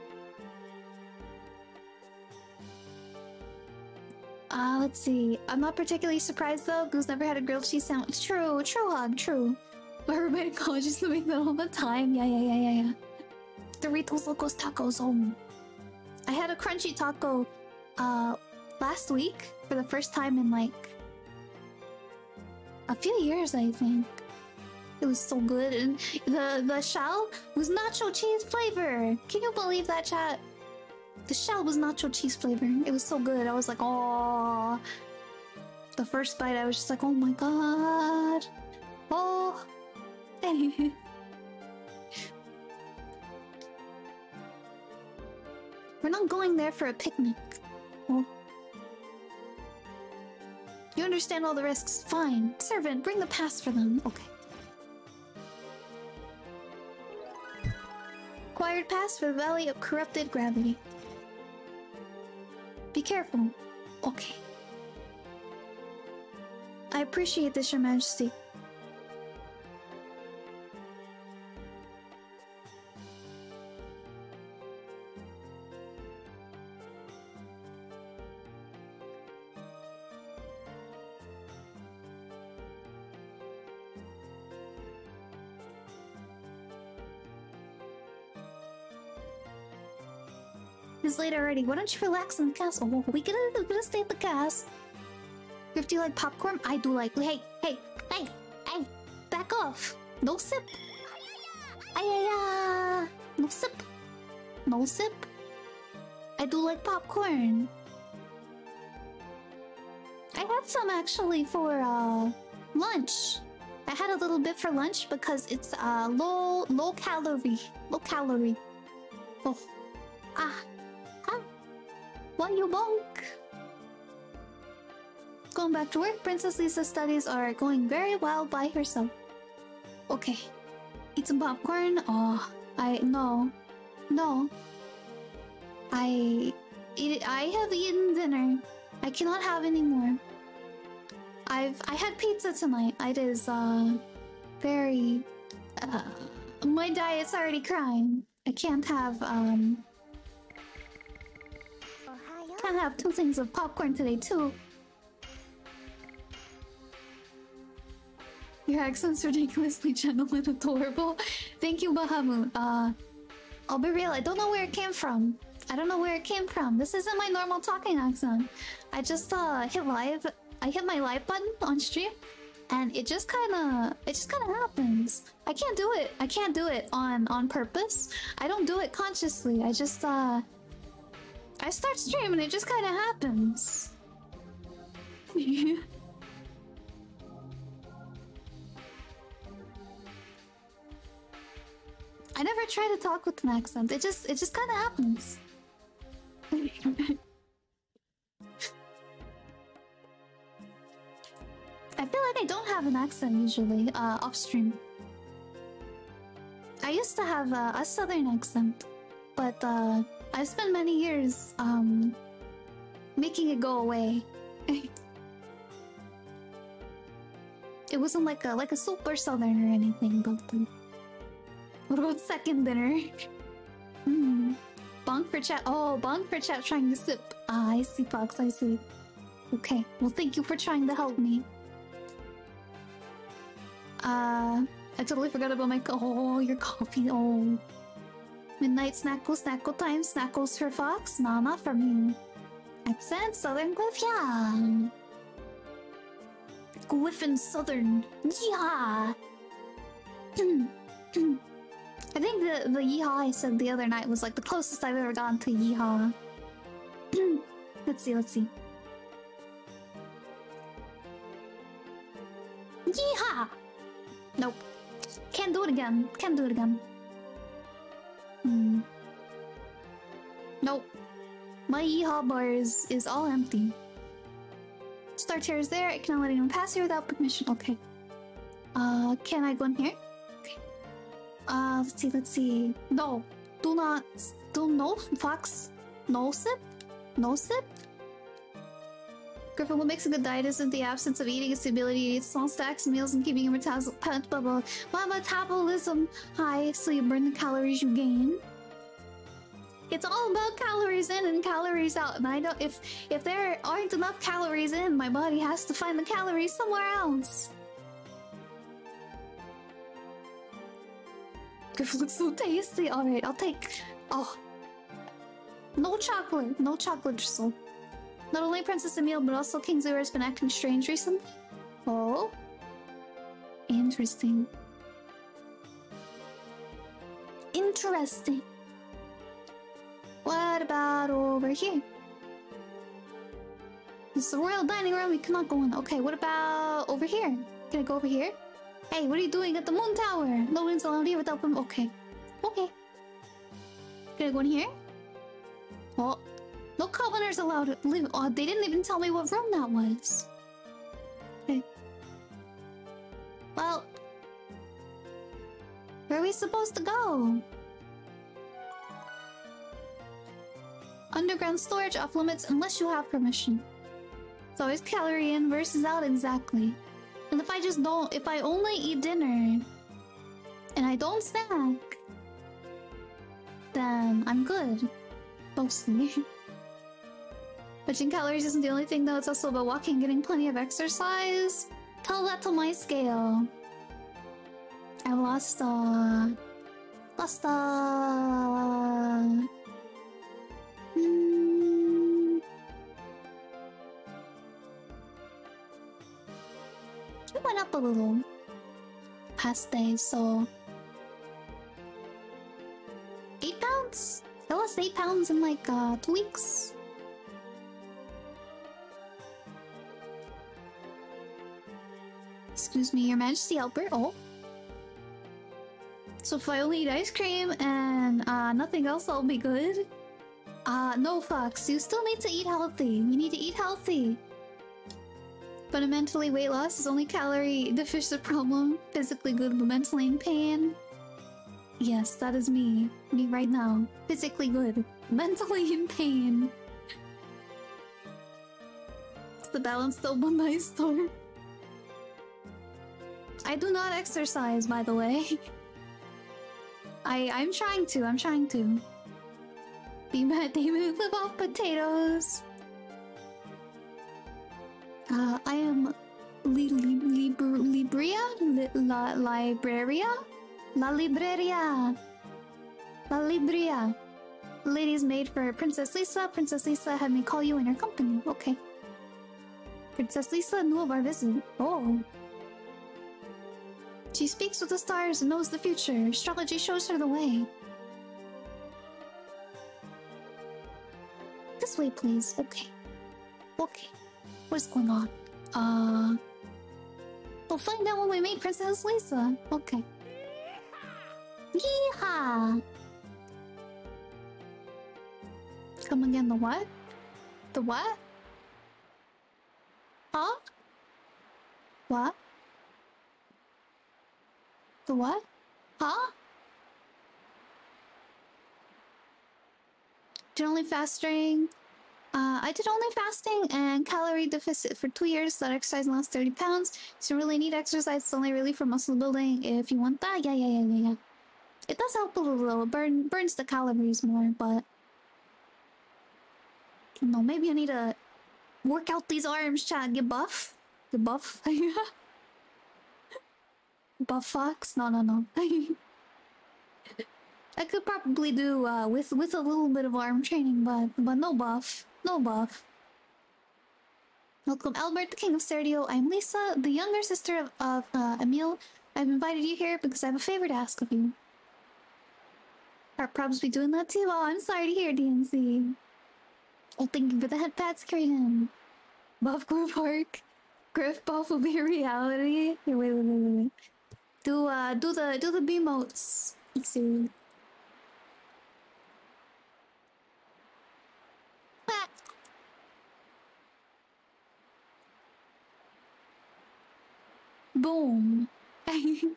Uh, let's see. I'm not particularly surprised though. Goose never had a grilled cheese sandwich. True, true, hug, true. My roommate in college used to make that all the time. Yeah, yeah, yeah, yeah, yeah. Doritos Locos Tacos. Oh. I had a crunchy taco uh last week for the first time in like a few years, I think. It was so good, and the the shell was nacho cheese flavor. Can you believe that, chat? The shell was nacho cheese flavor. It was so good. I was like, oh. The first bite, I was just like, oh my god. Oh. We're not going there for a picnic. Oh. You understand all the risks. Fine. Servant, bring the pass for them. Okay. Acquired pass for the Valley of Corrupted Gravity. Careful. Okay. I appreciate this, Your Majesty. Late already. Why don't you relax in the castle? We gonna stay at the castle. If you like popcorn, I do like. Hey, hey, hey, hey! Back off! No sip. Ayaya! No sip. No sip. I do like popcorn. I had some actually for uh lunch. I had a little bit for lunch because it's uh low low calorie. Low calorie. Oh. Ah. You bonk? Going back to work, Princess Lisa's studies are going very well by herself. Okay. Eat some popcorn? Oh, I no. No. I I I have eaten dinner. I cannot have any more. I've I had pizza tonight. It is uh very uh my diet's already crying. I can't have um can't have two things of popcorn today too. Your accent's ridiculously gentle and adorable. Thank you, Bahamut. Uh, I'll be real, I don't know where it came from. I don't know where it came from. This isn't my normal talking accent. I just uh hit live. I hit my live button on stream, and it just kind of it just kind of happens. I can't do it. I can't do it on on purpose. I don't do it consciously. I just uh I start streaming, it just kind of happens. I never try to talk with an accent. It just it just kind of happens. I feel like I don't have an accent usually uh, off stream. I used to have uh, a southern accent, but uh, I spent many years um, making it go away. it wasn't like a like a super southern or anything, but what about second dinner? Hmm. Bonk for chat. Oh, bonk for chat trying to sip. Ah, I see, Fox. I see. Okay. Well, thank you for trying to help me. Uh, I totally forgot about my. Oh, your coffee. Oh. Midnight snackle, snackle time, snackles for Fox? Nah, not for me. Accent, Southern Glyph. Glyphin Southern, yeah. I think the the yeehaw I said the other night was like the closest I've ever gotten to yeehaw. let's see, let's see. Yeehaw! Nope. Can't do it again. Can't do it again. Hmm. Nope. My yeehaw bar is, is all empty. Star chair is there. I cannot let anyone pass here without permission. Okay. Uh, can I go in here? Okay. Uh, let's see, let's see. No. Do not. Do no, Fox. No sip? No sip? Griffin, what makes a good diet isn't the absence of eating, it's the ability to eat small stacks of meals and keeping your metabolism, my metabolism high so you burn the calories you gain. It's all about calories in and calories out, and I don't if if there aren't enough calories in, my body has to find the calories somewhere else. Griffin looks so tasty. Alright, I'll take oh no chocolate, no chocolate drizzle. Not only Princess Emille, but also King Zior has been acting strange recently. Oh? Interesting. Interesting. What about over here? Is the royal dining room. We cannot go in. Okay, what about over here? Can I go over here? Hey, what are you doing at the moon tower? No one's allowed here without them. Okay. Okay. Can I go in here? Oh, no commoners allowed to live. Oh, they didn't even tell me what room that was. Okay. Well, where are we supposed to go? Underground storage off limits unless you have permission. It's calorie in versus out exactly. And if I just don't, if I only eat dinner and I don't snack, then I'm good. Mostly. Watching calories isn't the only thing though, it's also about walking, getting plenty of exercise. Tell that to my scale. I lost uh lost uh mm, it went up a little past days, so eight pounds? I lost eight pounds in like uh two weeks. Excuse me, Your Majesty Albert. Oh. So if I only eat ice cream and uh, nothing else, I'll be good? Uh, no, Fox. You still need to eat healthy. You need to eat healthy. Fundamentally, weight loss is only calorie deficit the problem. Physically good, but mentally in pain. Yes, that is me. Me right now. Physically good. Mentally in pain. It's the balance though by my store. I do not exercise, by the way. I I'm trying to. I'm trying to. Be mad David live off potatoes. Uh, I am li, li, libr, Libria? Li, la, Libraria? La Libreria. La Libria. Lady's maid for Princess Lisa. Princess Lisa had me call you in her company. Okay. Princess Lisa knew of our visit. Oh. She speaks with the stars and knows the future. Astrology shows her the way. This way, please. Okay. Okay. What's going on? Uh. We'll find out when we meet Princess Lisa. Okay. Yeehaw! Come again, the what? The what? Huh? What? The what? Huh? Did only fasting. Uh, I did only fasting and calorie deficit for two years. That exercise lost 30 pounds. So really need exercise. It's only really for muscle building. If you want that, yeah, yeah, yeah, yeah, yeah. It does help a little. It burn burns the calories more, but no, maybe I need to work out these arms, chat. Get buff. Get buff. buff fox? No, no, no. I could probably do uh, with with a little bit of arm training, but but no buff, no buff. Welcome, Albert, the King of Serdio. I'm Lisa, the younger sister of, of uh, Emille. I've invited you here because I have a favor to ask of you. Our probs be doing that too. Oh, I'm sorry to hear, DNC. Oh, thank you for the head pats. Buff Grove Park. Griff Buff will be a reality. Wait, wait, wait, wait, wait. Do uh, do the do the bemotes. Soon. Boom.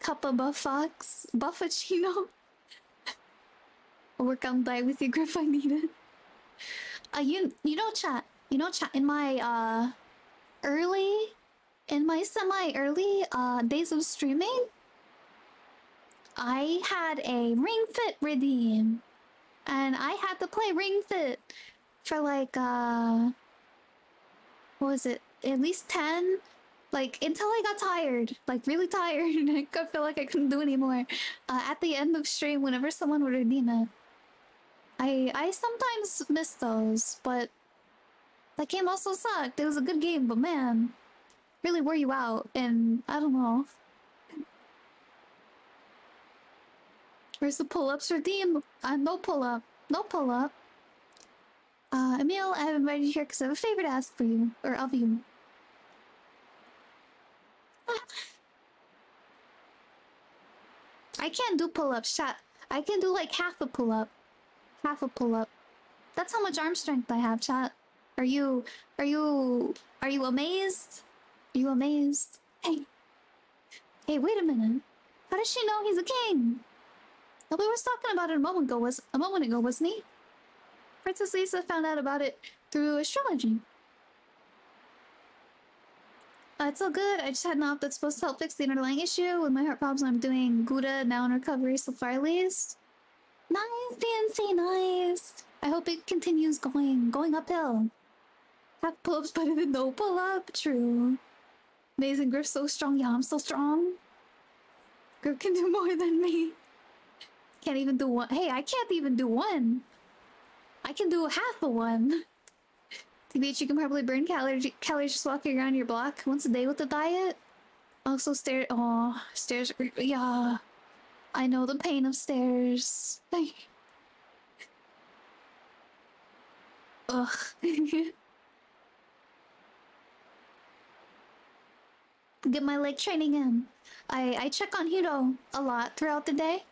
Kappa Buffox. Buffachino. Work on die with you, Griff. I need it. Uh, you, you know, chat. You know, chat. In my, uh, early, in my semi-early, uh, days of streaming, I had a Ring Fit redeem. And I had to play Ring Fit for like, uh, what was it? At least 10? Like, until I got tired. Like, really tired. and I could feel like I couldn't do anymore. Uh, at the end of stream, whenever someone would redeem it. I, I sometimes miss those, but that game also sucked. It was a good game, but man, really wore you out, and I don't know. Where's the pull-ups redeem? Uh, no pull-up. No pull-up. Uh, Emille, I have invited you here because I have a favor to ask for you, or of you. I can't do pull-ups, chat. I can do like half a pull-up. Half a pull-up. That's how much arm strength I have, chat. Are you... Are you... Are you amazed? You amazed? Hey. Hey, wait a minute. How does she know he's a king? Nobody was talking about it a moment ago, was a moment ago, wasn't he? Princess Lisa found out about it through astrology. Uh, it's all good. I just had an op that's supposed to help fix the underlying issue. With my heart problems, I'm doing Gouda now in recovery so far at least. Nice, DNC, nice. I hope it continues going, going uphill. Have pull-ups better than no pull-up, true. Amazing, Griff so strong. Yeah, I'm so strong. Griff can do more than me. Can't even do one. Hey, I can't even do one. I can do half a one. TBH, you can probably burn calories, calories just walking around your block once a day with the diet. Also, stairs. Oh, stairs. Yeah. I know the pain of stairs. Ugh. Get my leg training in. I, I check on Hiro a lot throughout the day.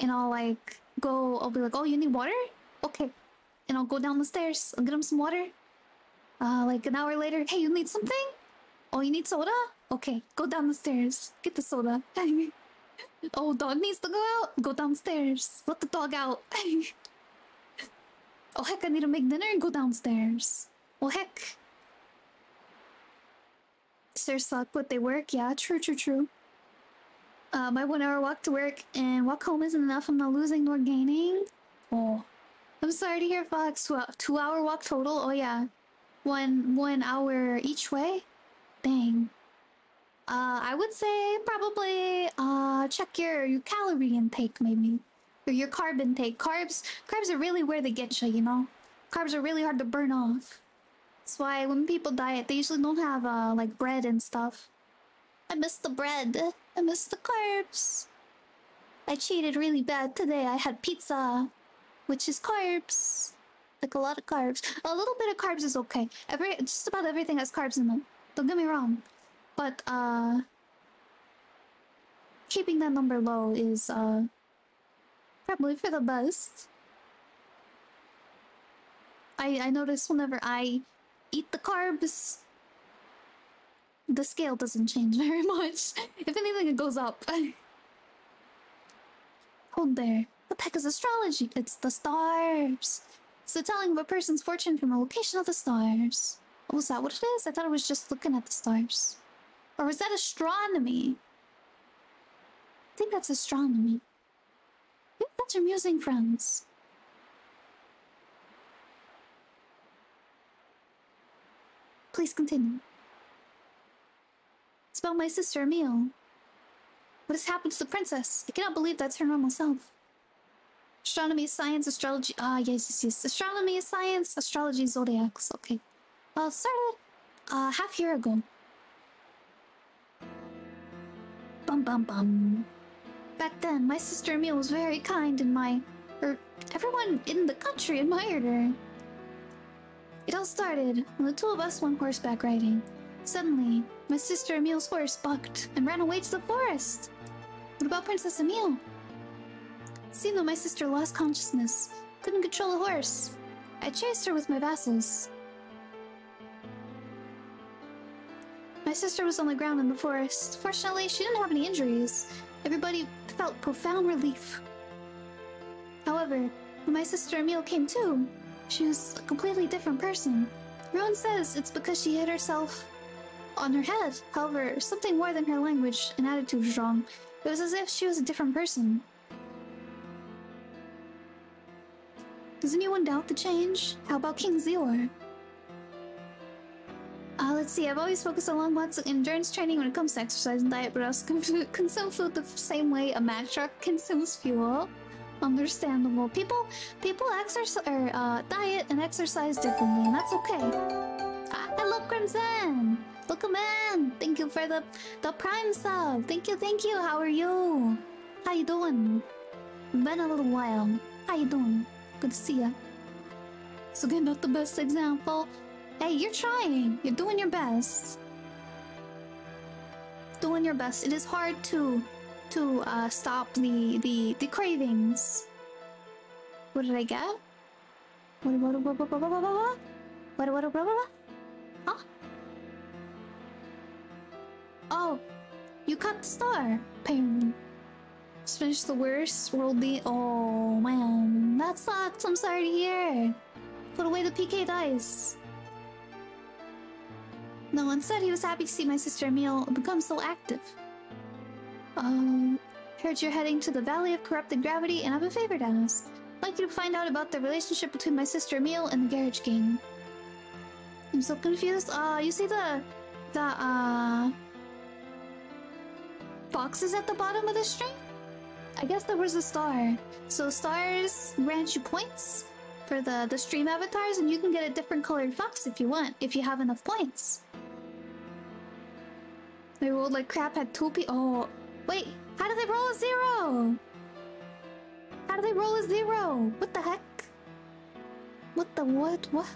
And I'll like go, I'll be like, oh, you need water? Okay. And I'll go down the stairs. I'll get him some water. Uh, like an hour later, hey, you need something? Oh, you need soda? Okay, go down the stairs. Get the soda. oh, dog needs to go out? Go downstairs. Let the dog out. oh, heck, I need to make dinner and go downstairs. Oh heck. Stairs suck, but they work. Yeah, true, true, true. Uh, my one hour walk to work and walk home isn't enough. I'm not losing nor gaining. Oh. I'm sorry to hear, Fox. Two, two hour walk total. Oh, yeah. One, one hour each way? Dang. Uh, I would say probably uh check your, your calorie intake maybe. Or your carb intake. Carbs carbs are really where they get you, you know? Carbs are really hard to burn off. That's why when people diet, they usually don't have uh like bread and stuff. I miss the bread. I miss the carbs. I cheated really bad today. I had pizza, which is carbs. Like a lot of carbs. A little bit of carbs is okay. Every just about everything has carbs in them. Don't get me wrong. But uh keeping that number low is uh probably for the best. I I notice whenever I eat the carbs the scale doesn't change very much. If anything it goes up. Hold there. What the heck is astrology? It's the stars. It's the telling of a person's fortune from the location of the stars. Oh, was that what it is? I thought it was just looking at the stars. Or was that astronomy? I think that's astronomy. That's your musing friends. Please continue. It's about my sister Emille. What has happened to the princess? I cannot believe that's her normal self. Astronomy, is science, astrology. Ah, yes, yes, yes. Astronomy, is science, astrology, zodiacs. Okay. Well, started uh, half year ago. Bum bum bum. Back then, my sister Emille was very kind and my... Er, everyone in the country admired her. It all started when the two of us went horseback riding. Suddenly, my sister Emille's horse bucked and ran away to the forest. What about Princess Emille? Seeing that my sister lost consciousness, couldn't control the horse. I chased her with my vassals. My sister was on the ground in the forest. Fortunately, she didn't have any injuries. Everybody felt profound relief. However, when my sister Emille came to, she was a completely different person. Rowan says it's because she hit herself on her head. However, something more than her language and attitude was wrong. It was as if she was a different person. Does anyone doubt the change? How about King Zior? Uh, let's see, I've always focused on long walks and endurance training when it comes to exercise and diet, but I also consume food the same way a Mack truck consumes fuel. Understandable. People, people exercise or uh, diet and exercise differently, and that's okay. Hello, Crimson. Welcome man. Thank you for the the prime sub. Thank you, thank you. How are you? How you doing? Been a little while. How you doing? Good to see ya. So again, not the best example. Hey, you're trying. You're doing your best. Doing your best. It is hard to to uh, stop the the the cravings. What did I get? What what what what what what what what what what what Huh? Oh, you cut the star. Apparently. Just finished the worst world beat. Oh man, that sucks. I'm sorry to hear. Put away the PK dice. No one said he was happy to see my sister Emille become so active. Um, heard you're heading to the Valley of Corrupted Gravity, and I have a favor to ask. I'd like you to find out about the relationship between my sister Emille and the Gehrich Gang. I'm so confused. Uh, you see the, the, uh, boxes at the bottom of the stream? I guess there was a star. So stars grant you points for the, the stream avatars, and you can get a different colored fox if you want, if you have enough points. They rolled like crap, had two p- Oh, wait, how did they roll a zero? How did they roll a zero? What the heck? What the what? What?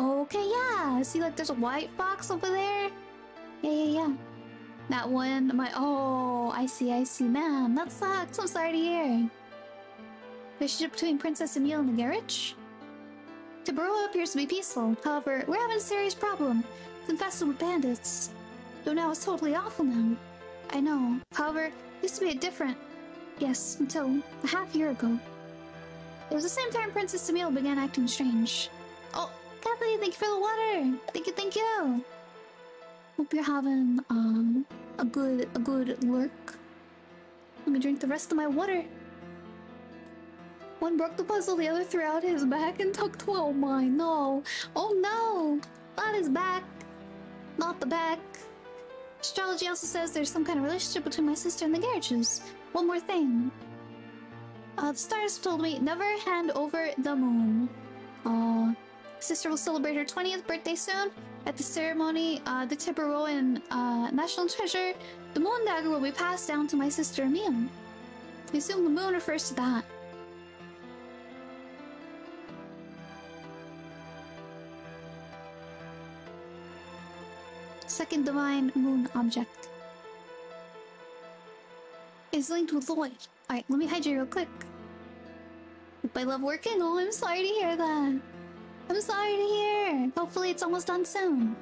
Okay, yeah. See, like, there's a white box over there. Yeah, yeah, yeah. That one, my oh, I see, I see, man. That sucks. I'm sorry to hear. Relationship between Princess Emille and the Gehrich. Tiberoa appears to be peaceful. However, we're having a serious problem. It's infested with bandits. Though now it's totally awful now. I know. However, it used to be a different. Yes, until a half year ago. It was the same time Princess Emille began acting strange. Oh, Kathleen, thank you for the water. Thank you, thank you. Hope you're having um a good a good lurk. Let me drink the rest of my water. One broke the puzzle, the other threw out his back and to oh my no. Oh no! Not his back. Not the back. Astrology also says there's some kind of relationship between my sister and the Gehrichs. One more thing. Uh, the stars told me never hand over the moon. Uh, sister will celebrate her 20th birthday soon. At the ceremony, uh, the Tiberoa uh, National Treasure, the moon dagger will be passed down to my sister Emille. I assume the moon refers to that. Second divine moon object. Is linked with Lloyd. Alright, let me hide you real quick. Hope I love working. Oh, I'm sorry to hear that. I'm sorry to hear. Hopefully it's almost done soon.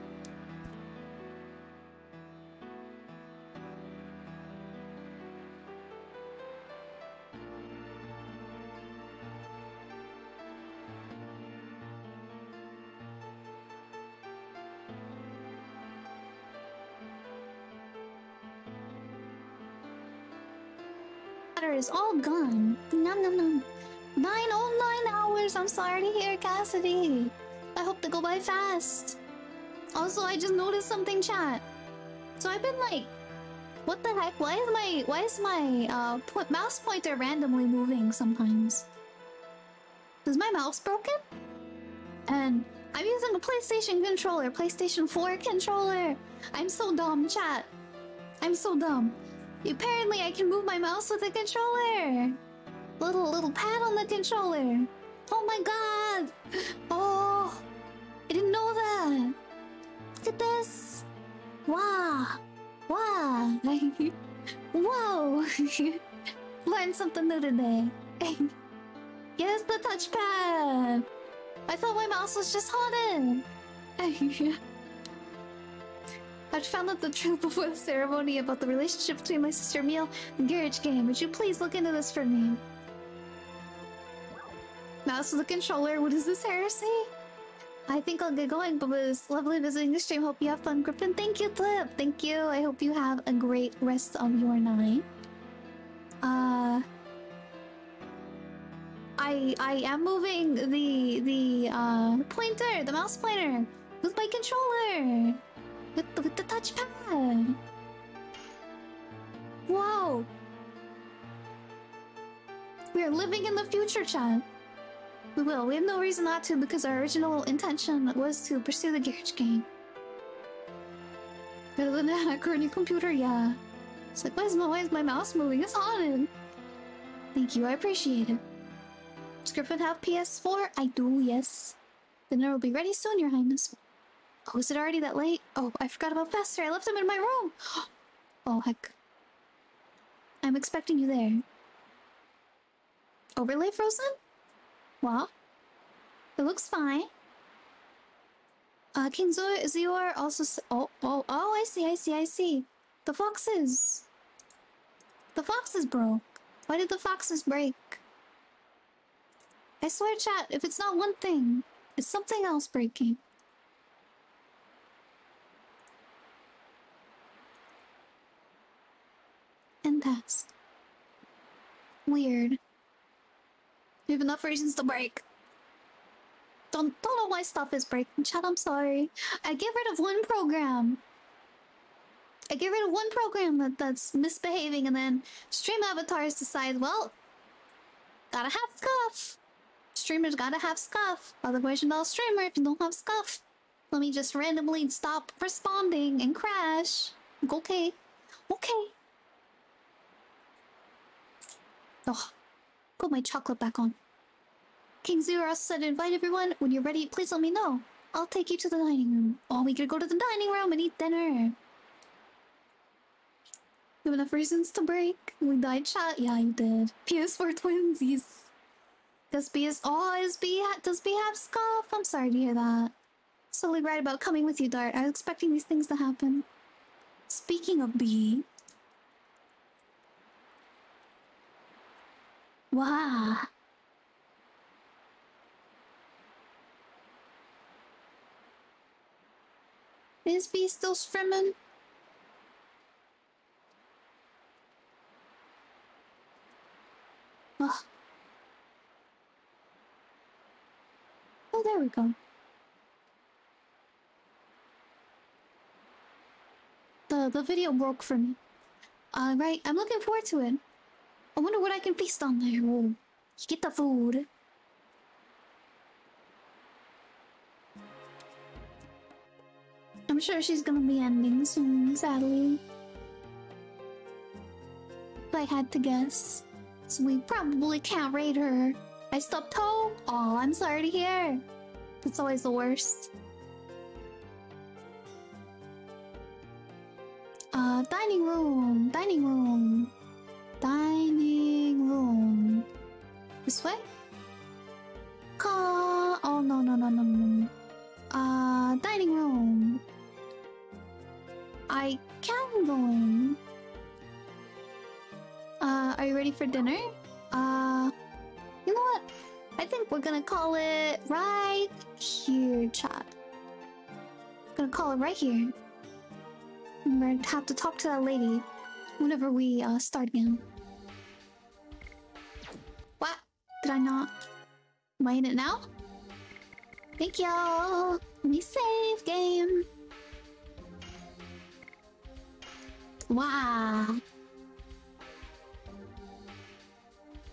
Is all gone. Num num num. Nine oh nine hours. I'm sorry to hear, Cassidy. I hope to go by fast. Also, I just noticed something, chat. So I've been like, what the heck? Why is my why is my uh po mouse pointer randomly moving sometimes? Is my mouse broken? And I'm using a PlayStation controller, PlayStation 4 controller. I'm so dumb, chat. I'm so dumb. Apparently, I can move my mouse with a controller. Little little pad on the controller. Oh my god! Oh, I didn't know that. Look at this. Wow, wow, whoa! Learned something new today. yes, the touchpad. I thought my mouse was just haunted. I found out the truth before the ceremony about the relationship between my sister Emille and Gehrich Gang. Would you please look into this for me? Mouse with the controller, what is this heresy? I think I'll get going, but it was lovely visiting the stream. Hope you have fun, Griffin. Thank you, Clip. Thank you. I hope you have a great rest of your night. Uh, I I am moving the the uh pointer, the mouse pointer, with my controller the touchpad. Whoa! We are living in the future, chat. We will. We have no reason not to because our original intention was to pursue the Gehrich gang. Better than on your computer, yeah. It's like, why is my, why is my mouse moving? It's haunted. Thank you, I appreciate it. Does Griffin have PS4? I do, yes. Dinner will be ready soon, your highness. Oh, is it already that late? Oh, I forgot about Fester. I left him in my room. Oh, heck. I'm expecting you there. Overlay frozen? What? It looks fine. Uh, King Zior also oh, oh, oh, I see, I see, I see. The foxes. The foxes broke. Why did the foxes break? I swear, chat, if it's not one thing, it's something else breaking. And past. Weird. We have enough reasons to break. Don't don't know why stuff is breaking. Chat, I'm sorry. I get rid of one program. I get rid of one program that, that's misbehaving and then stream avatars decide, well, gotta have scuff. Streamers gotta have scuff. Otherwise you're not a streamer if you don't have scuff. Let me just randomly stop responding and crash. Okay. Okay. Oh, put my chocolate back on. King Zior said invite everyone. When you're ready, please let me know. I'll take you to the dining room. Oh, we could go to the dining room and eat dinner. You have enough reasons to break. We died chat. Yeah, you did. PS4 twinsies. Does B is oh is B does B have scuff? I'm sorry to hear that. absolutely right about coming with you, Dart. I was expecting these things to happen. Speaking of B. Wow. Is B still streaming? Ugh. Oh, there we go. The the video broke for me. Alright, I'm looking forward to it. I wonder what I can feast on there. Oh, get the food. I'm sure she's gonna be ending soon, sadly. If I had to guess. So we probably can't raid her. I stopped toe? Oh, I'm sorry to hear. It's always the worst. Uh, dining room, dining room, dining room. This way? Ca oh no no no no no. Uh, dining room. I can go in. Uh, are you ready for dinner? Uh, you know what? I think we're gonna call it right here, chat. Gonna call it right here. I'm gonna have to talk to that lady whenever we uh, start again. What? Did I not? Am I in it now? Thank y'all. Let me save game. Wow.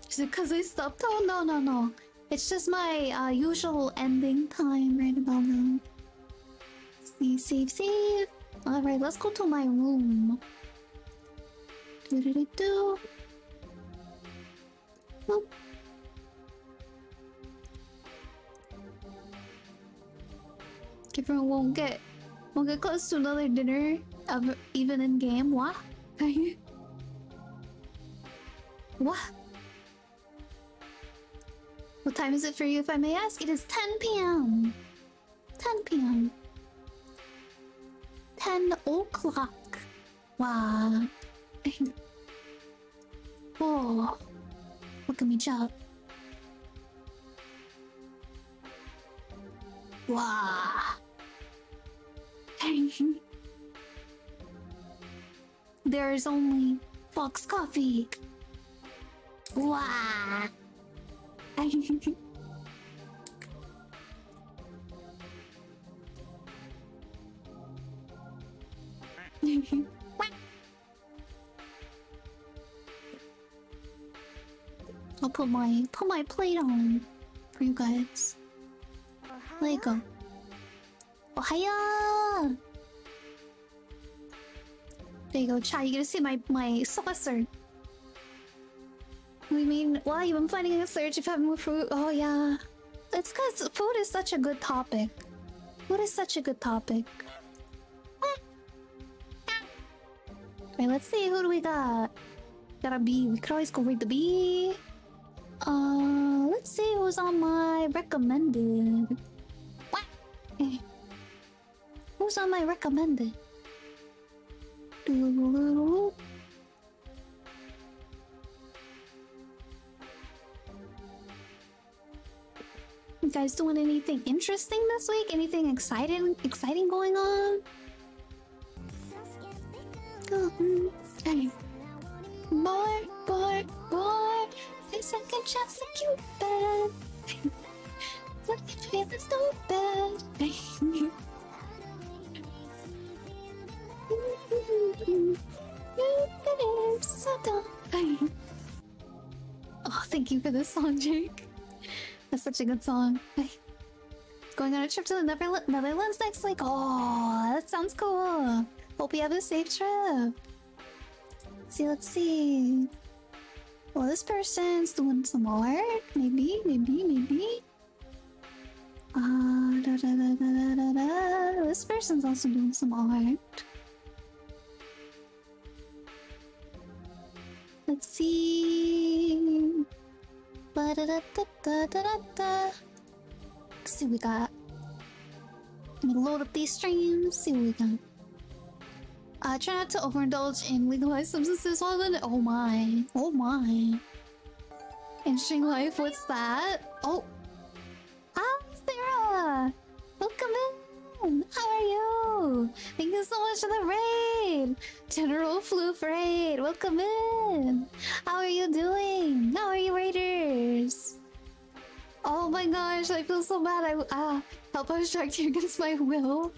Is it because I stopped? Oh, no, no, no. It's just my uh, usual ending time right about now. Save, save, save. Alright, let's go to my room. Do do do do. Boop. Everyone won't get won't get close to another dinner of even in game. What? what? What time is it for you, if I may ask? It is 10 p.m. 10 p.m. 10 o'clock. Wow. oh, look at me jump. Wow. There's only Fox Coffee. Wow. I'll put my put my plate on for you guys. There you go. Uh-huh. Ohio! There you go, chat. You get to see my my saucer. We mean, why you've been finding a search if having more food? Oh yeah, it's because food is such a good topic. Food is such a good topic. Okay, let's see who do we got. Got a bee. We could always go read the bee. Uh, let's see who's on my recommended. What? Who's on my recommended? You guys doing anything interesting this week? Anything exciting exciting going on? Hey. More, more, more. A second chance to Cupid. Look at feeling stupid. Oh, thank you for this song, Jake. That's such a good song. Going on a trip to the Netherlands next week. Oh, that sounds cool. Hope you have a safe trip. Let's see, let's see. Well, this person's doing some art. Maybe, maybe, maybe. Uh, da, da, da, da, da, da. This person's also doing some art. Let's see. Ba da da da da da da da. Let's see, we got Let me load up these streams. See what we got. Uh, try not to overindulge in legalized substances while then. Oh my. Oh my. Interesting life. What's that? Oh. Hi, Sarah. Welcome in. How are you? Thank you so much for the raid. General Floof raid. Welcome in. How are you doing? How are you, raiders? Oh my gosh, I feel so bad. I ah, help I was dragged here against my will.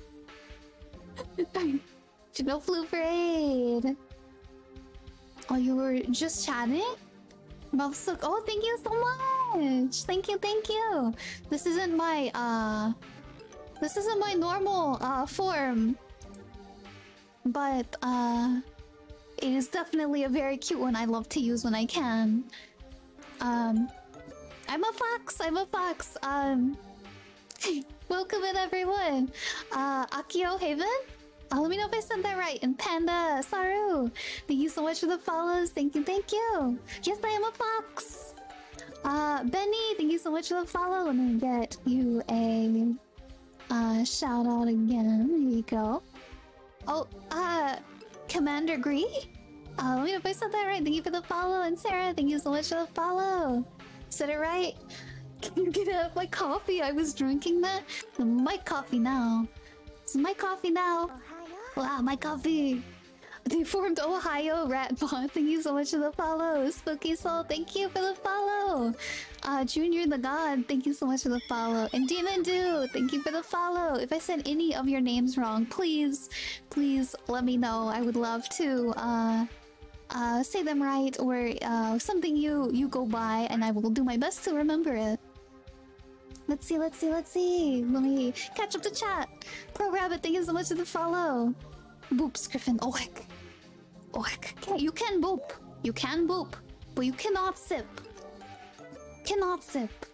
no flu parade. Oh, you were just chatting? About Oh, thank you so much. Thank you, thank you. This isn't my uh, this isn't my normal uh form, but uh, it is definitely a very cute one. I love to use when I can. Um, I'm a fox. I'm a fox. Um, welcome in everyone. Uh, Akio Haven. Uh, let me know if I said that right. And Panda Saru, thank you so much for the follows. Thank you, thank you. Yes, I am a fox. Uh, Benny, thank you so much for the follow. Let me get you a uh, shout out again. There you go. Oh, uh, Commander Gree. Uh, let me know if I said that right. Thank you for the follow. And Sarah, thank you so much for the follow. Said it right. Can you get out my coffee? I was drinking that. My coffee now. It's my coffee now. Wow, my coffee. Deformed Ohio Rat Bot, thank you so much for the follow. Spooky Soul, thank you for the follow. Uh, Junior the God, thank you so much for the follow. And Demon Do, thank you for the follow. If I said any of your names wrong, please, please let me know. I would love to uh, uh, say them right or uh, something you you go by, and I will do my best to remember it. Let's see, let's see, let's see. Let me catch up to chat. Pro Rabbit, thank you so much for the follow. Boops, Griffin. Oik. Oik. Okay, you can boop. You can boop. But you cannot sip. Cannot sip.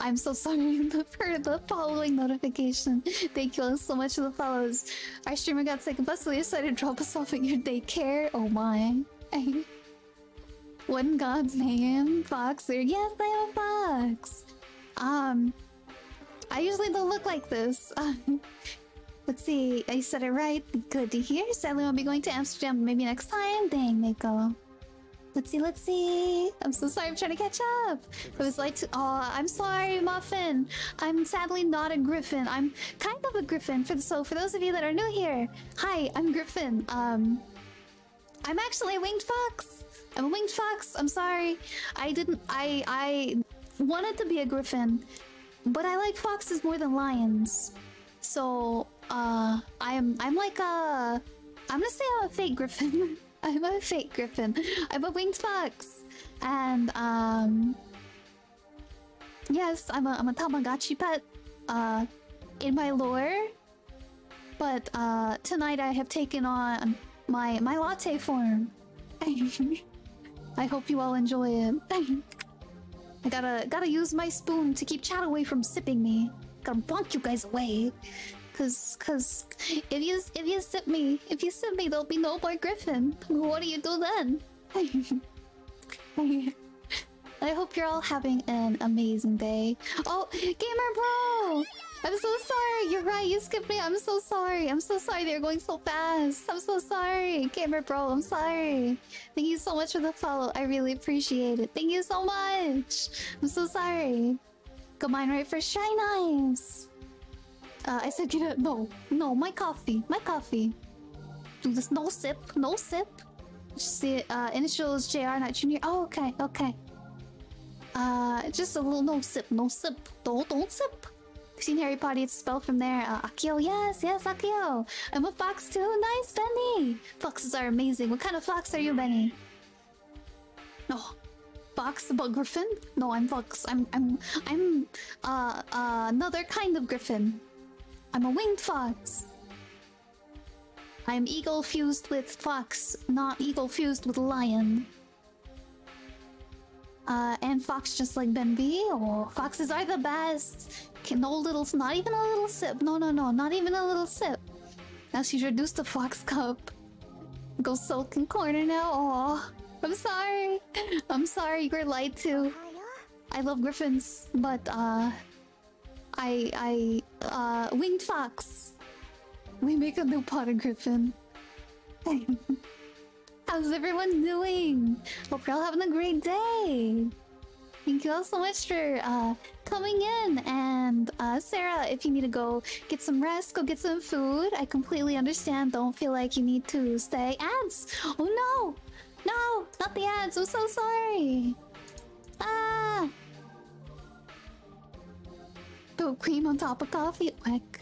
I'm so sorry for the following notification. Thank you all so much for the follows. Our streamer got sick and busted decided to drop us off at your daycare. Oh my. what in God's name? Foxer. Yes, I am a fox. Um, I usually don't look like this. let's see. I said it right. Good to hear. Sadly, I'll be going to Amsterdam maybe next time. Dang, Nico. Let's see, let's see. I'm so sorry, I'm trying to catch up. It was like, oh, I'm sorry, Muffin. I'm sadly not a griffin. I'm kind of a griffin. For the, so, for those of you that are new here, hi, I'm Griffin. Um, I'm actually a winged fox. I'm a winged fox. I'm sorry. I didn't. I I wanted to be a griffin, but I like foxes more than lions. So, uh, I'm I'm like a I'm gonna say I'm a fake griffin. I'm a fake griffin. I'm a winged fox, and um, yes, I'm a I'm a Tamagotchi pet. Uh, in my lore, but uh, tonight I have taken on my my latte form. I hope you all enjoy it. I gotta gotta use my spoon to keep chat away from sipping me. Gotta bonk you guys away. Cause cause if you if you sip me, if you sip me, there'll be no more Griffin. What do you do then? I hope you're all having an amazing day. Oh, Gamer Bro! I'm so sorry. You're right. You skipped me. I'm so sorry. I'm so sorry. They're going so fast. I'm so sorry. Gamer bro, I'm sorry. Thank you so much for the follow. I really appreciate it. Thank you so much. I'm so sorry. Go mine right for Shine Eyes. Uh, I said, you know, no, no, my coffee, my coffee. Do this, no sip, no sip. See, uh, initials JR, not Junior. Oh, okay, okay. Uh, just a little no sip, no sip. Don't, don't sip seen Harry Potter, it's spelled from there. Uh, Akio, yes, yes, Akio. I'm a fox too. Nice, Benny. Foxes are amazing. What kind of fox are you, Benny? No. Oh, fox, but griffin? No, I'm fox. I'm, I'm, I'm, uh, uh, another kind of griffin. I'm a winged fox. I'm eagle fused with fox, not eagle fused with lion. Uh, and fox just like Ben B. Oh, foxes are the best. No little, not even a little sip. No, no, no, not even a little sip. Now she's reduced to fox cup. Go sulk in corner now. Oh, I'm sorry. I'm sorry. You were lied to. I love griffins, but uh, I I uh winged fox. We make a new pot of griffin. How's everyone doing? Hope you're all having a great day. Thank you all so much for uh, coming in. And uh, Sarah, if you need to go get some rest, go get some food. I completely understand. Don't feel like you need to stay. Ads! Oh no! No! Not the ads! I'm so sorry! Ah! Put cream on top of coffee? Heck.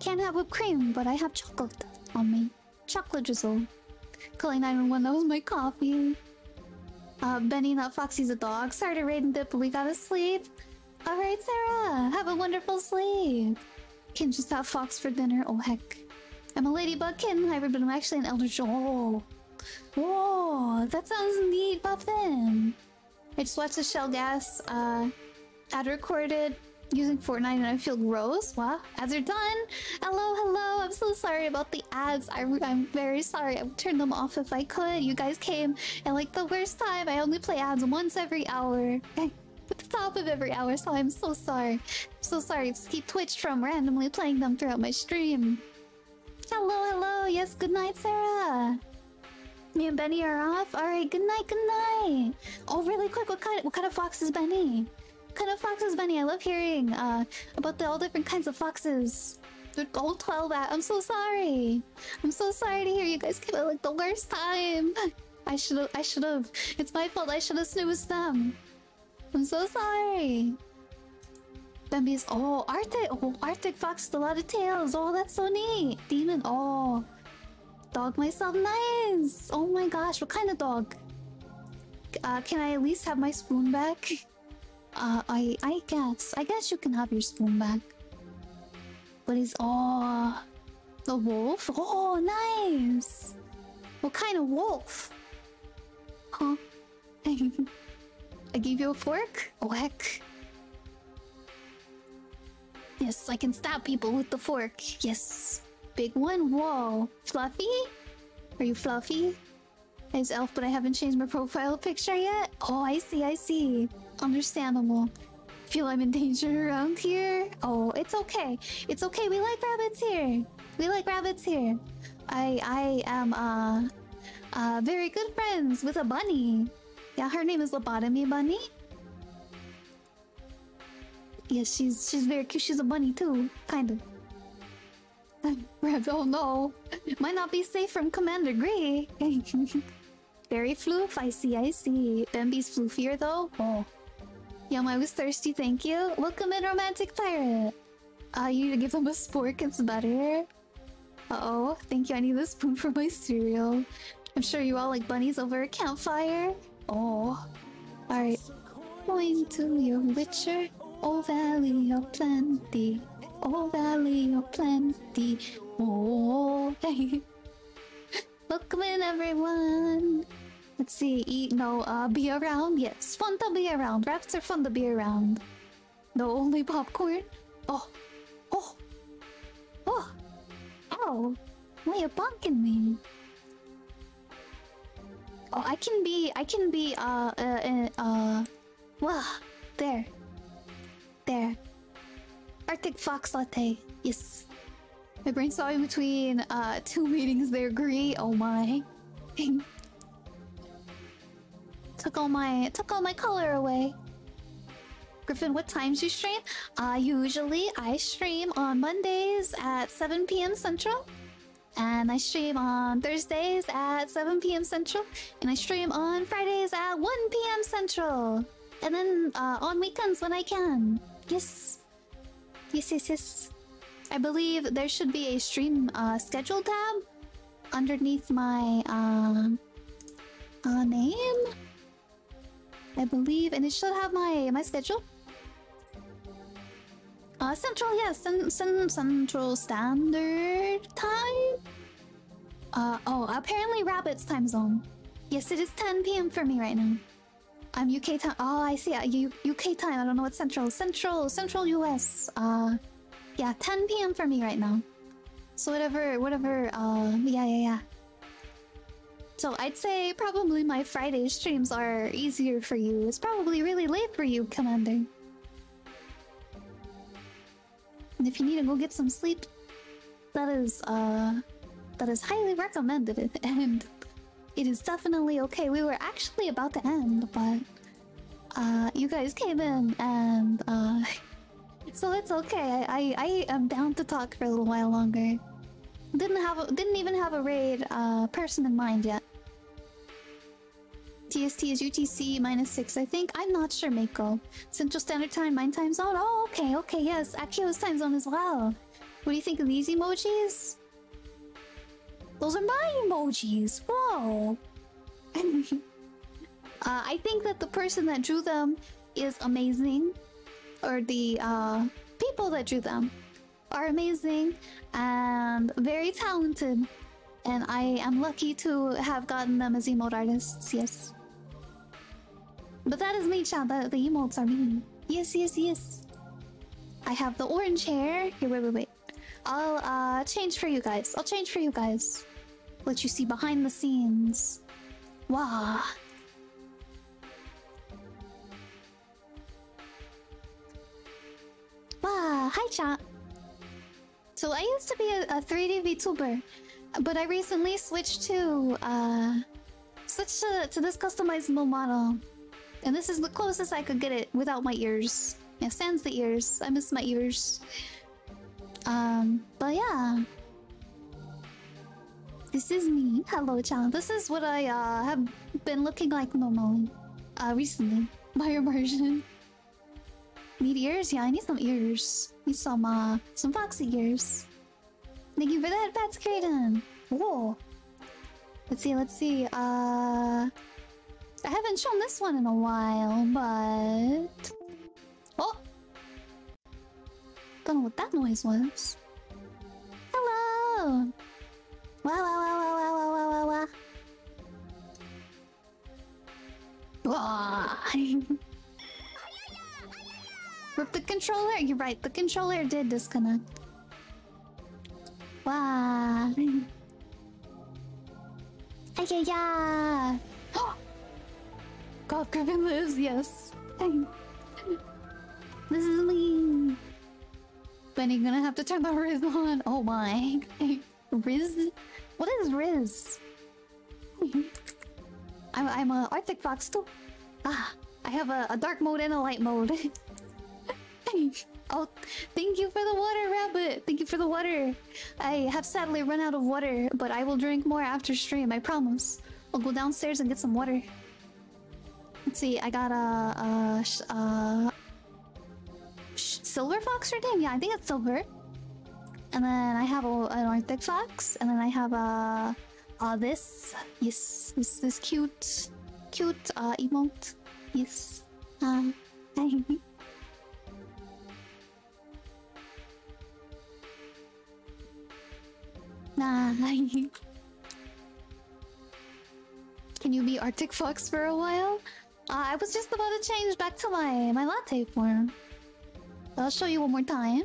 Can't have whipped cream, but I have chocolate on me. Chocolate drizzle. Calling 911, that was my coffee. Uh, Benny, not Foxy's a dog. Sorry to raid and dip, but we gotta sleep. Alright, Sarah, have a wonderful sleep. Can just have Fox for dinner. Oh, heck. I'm a ladybug kitten hybrid, but I'm actually an elder troll. Whoa, that sounds neat, Puffin. I just watched the Shell Gas uh, ad recorded using Fortnite and I feel gross. Wow, ads are done. Hello, hello. I'm so sorry about the ads. I, am very sorry. I would turn them off if I could. You guys came at like the worst time. I only play ads once every hour. At the top of every hour, so I'm so sorry. I'm so sorry to keep Twitch from randomly playing them throughout my stream. Hello, hello. Yes, good night, Sarah. Me and Benny are off. All right, good night, good night. Oh, really quick, what kind? What kind of fox is Benny? Kind of foxes, Benny? I love hearing uh, about the all different kinds of foxes. The all 12 at. I'm so sorry. I'm so sorry to hear you guys came at like the worst time. I should have. I should have. It's my fault. I should have snoozed them. I'm so sorry. Bambi's. Oh, Arctic. Oh, Arctic fox with a lot of tails. Oh, that's so neat. Demon. Oh, dog myself. Nice. Oh my gosh. What kind of dog? Uh, can I at least have my spoon back? Uh, I I guess. I guess you can have your spoon back. But he's oh the wolf? Oh nice! What kind of wolf? Huh? I gave you a fork? Oh heck. Yes, I can stab people with the fork. Yes. Big one? Whoa. Fluffy? Are you fluffy? It's Elf, but I haven't changed my profile picture yet? Oh, I see, I see. Understandable. Feel I'm in danger around here? Oh, it's okay. It's okay. We like rabbits here. We like rabbits here. I I am uh uh very good friends with a bunny. Yeah, her name is Lobotomy Bunny. Yes, she's she's very cute. She's a bunny too, kind of. Rabbit, oh no. Might not be safe from Commander Gray. very floof, I see, I see. Bambi's floofier though? Oh. Yum, I was thirsty, thank you. Welcome in, Romantic Pirate. Uh, you need to give him a spork, it's better. Uh-oh, thank you, I need a spoon for my cereal. I'm sure you all like bunnies over a campfire. Oh. Alright. Going to your witcher, oh valley of plenty. Oh valley of plenty. Oh, hey. Welcome in, everyone. Let's see, eat, no, uh, be around? Yes, fun to be around. Raps are fun to be around. No, only popcorn? Oh, oh, oh, oh, why you bonking me? Oh, I can be, I can be, uh, uh, uh, uh wow, there, there. Arctic Fox Latte, yes. My brain's saw in between, uh, two meetings there, Gree, oh my. took all my took all my color away. Griffin, what times do you stream? Uh, usually I stream on Mondays at 7 p.m. Central. And I stream on Thursdays at 7 p.m. Central. And I stream on Fridays at 1 p.m. Central. And then uh, on weekends when I can. Yes. Yes, yes, yes. I believe there should be a stream uh, schedule tab underneath my uh, uh, name. I believe, and it should have my my schedule. Uh, Central, yes, cen cen Central Standard Time. Uh oh, apparently Rabbit's time zone. Yes, it is 10 p.m. for me right now. I'm UK time. Oh, I see. Uh, U UK time. I don't know what Central. Central, Central US. Uh, yeah, 10 p.m. for me right now. So whatever, whatever. Uh, yeah, yeah, yeah. So I'd say probably my Friday streams are easier for you. It's probably really late for you, Commander. And if you need to go get some sleep, that is uh that is highly recommended and it is definitely okay. We were actually about to end, but uh you guys came in and uh so it's okay. I I am down to talk for a little while longer. Didn't have a, didn't even have a raid uh person in mind yet. TST is UTC minus six, I think. I'm not sure, Mako. Central Standard Time, mine time zone. Oh, okay, okay, yes. Akio's time zone as well. What do you think of these emojis? Those are my emojis. Whoa. uh, I think that the person that drew them is amazing, or the uh, people that drew them are amazing and very talented. And I am lucky to have gotten them as emote artists, yes. But that is me, chat. The, the emotes are me. Yes, yes, yes. I have the orange hair. Here, wait, wait, wait. I'll uh, change for you guys. I'll change for you guys. Let you see behind the scenes. Wow. Wow. Hi, chat. So I used to be a, a 3D VTuber, but I recently switched to uh, switched to, to this customizable model. And this is the closest I could get it without my ears. Yeah, sans the ears. I miss my ears. Um, but yeah. This is me. Hello, channel. This is what I uh, have been looking like normally. Uh, recently. My immersion. Need ears? Yeah, I need some ears. Need some, uh, some foxy ears. Thank you for that, Pats Kraden. Whoa. Let's see, let's see. Uh... I haven't shown this one in a while, but... Oh! Don't know what that noise was. Hello! Wow, wow, wow, wow, wow, wow, wow, wow, wow. Rip the controller? You're right, the controller did disconnect. Wow. Ay, ay. God, Griffin lives, yes. this is me. Benny gonna have to turn the Riz on. Oh my. Riz? What is Riz? I'm, I'm a Arctic Fox too. Ah, I have a, a dark mode and a light mode. Oh, thank you for the water, Rabbit. Thank you for the water. I have sadly run out of water, but I will drink more after stream, I promise. I'll go downstairs and get some water. Let's see, I got a, a, a silver fox or redeem. Yeah, I think it's silver. And then I have a, an Arctic fox, and then I have a, uh, this. Yes, this this cute, cute uh, emote. Yes. Um. nah. Can you be Arctic Fox for a while? Uh, I was just about to change back to my, my latte form. I'll show you one more time.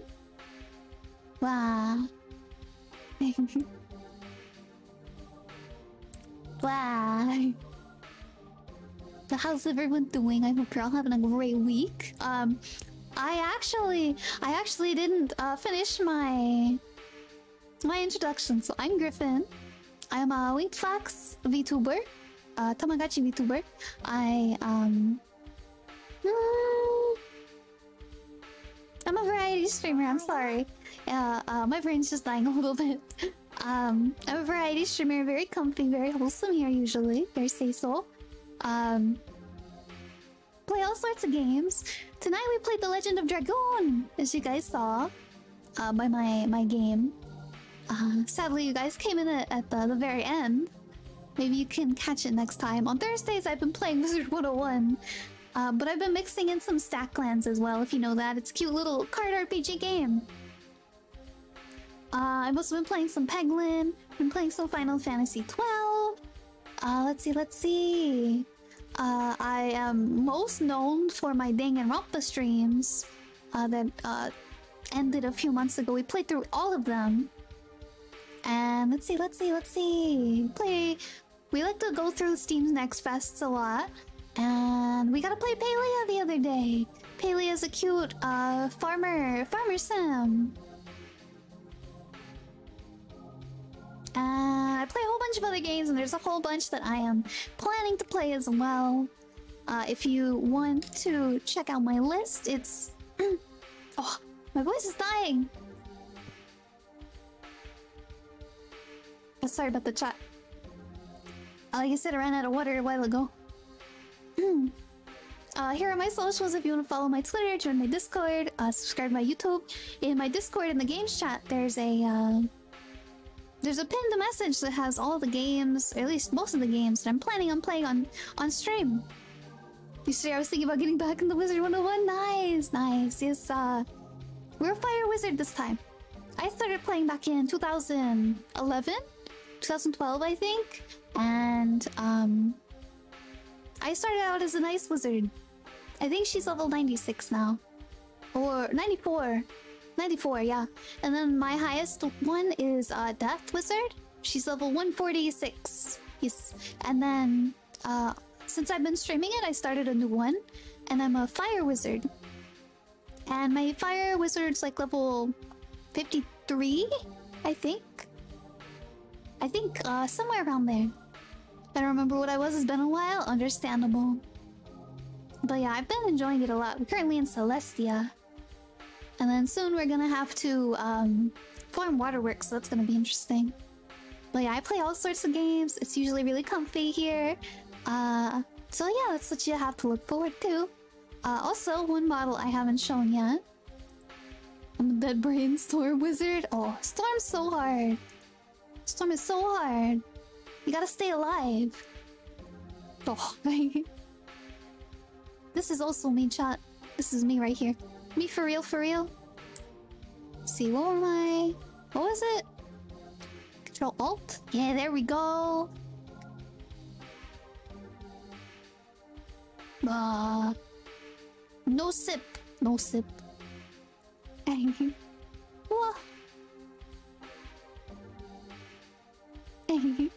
Wow. wow. So how's everyone doing? I hope you're all having a great week. Um, I actually, I actually didn't uh, finish my my introduction. So I'm Griffin. I'm a Winged Fox VTuber uh, Tamagotchi VTuber. I um. I'm a variety streamer. I'm sorry. Uh, uh, my brain's just dying a little bit. Um, I'm a variety streamer. Very comfy, very wholesome here usually. Very say so. Um, play all sorts of games. Tonight we played The Legend of Dragoon, as you guys saw, uh, by my my game. Uh, sadly, you guys came in at, at the, the very end. Maybe you can catch it next time. On Thursdays, I've been playing Wizard 101. Uh, but I've been mixing in some Stacklands as well, if you know that. It's a cute little card RPG game. Uh, I've also been playing some Peglin, been playing some Final Fantasy 12. Uh, let's see, let's see. Uh, I am most known for my Danganronpa streams uh, that uh, ended a few months ago. We played through all of them. And let's see, let's see, let's see. Play we like to go through Steam's Next Fests a lot. And we got to play Palea the other day. Palea is a cute uh, farmer, farmer sim. And I play a whole bunch of other games, and there's a whole bunch that I am planning to play as well. Uh, if you want to check out my list, it's. oh, my voice is dying. Sorry about the chat. Like I said, I ran out of water a while ago. uh, here are my socials if you want to follow my Twitter, join my Discord, uh, subscribe to my YouTube. In my Discord in the games chat, there's a uh, there's a pinned message that has all the games, at least most of the games that I'm planning on playing on on stream. Yesterday I was thinking about getting back in the Wizard 101. Nice, nice. Yes, uh, we're a Fire Wizard this time. I started playing back in 2011, 2012, I think, and um, I started out as an Ice Wizard. I think she's level 96 now, or 94. 94, yeah. And then my highest one is uh, Death Wizard. She's level 146. Yes. And then uh, since I've been streaming it, I started a new one. And I'm a Fire Wizard. And my Fire Wizard's like level 53, I think. I think uh, somewhere around there. I don't remember what I was, it's been a while. Understandable. But yeah, I've been enjoying it a lot. We're currently in Celestia. And then soon we're gonna have to um, form waterworks, so that's gonna be interesting. But yeah, I play all sorts of games. It's usually really comfy here. Uh, so yeah, that's what you have to look forward to. Uh, also, one model I haven't shown yet. I'm a dead brain storm wizard. Oh, storm's so hard. Storm is so hard. You gotta stay alive. Oh, this is also me, chat. This is me right here. Me for real, for real. Let's see, what am I? What was it? Control Alt? Yeah, there we go. Uh, no sip. No sip. Whoa.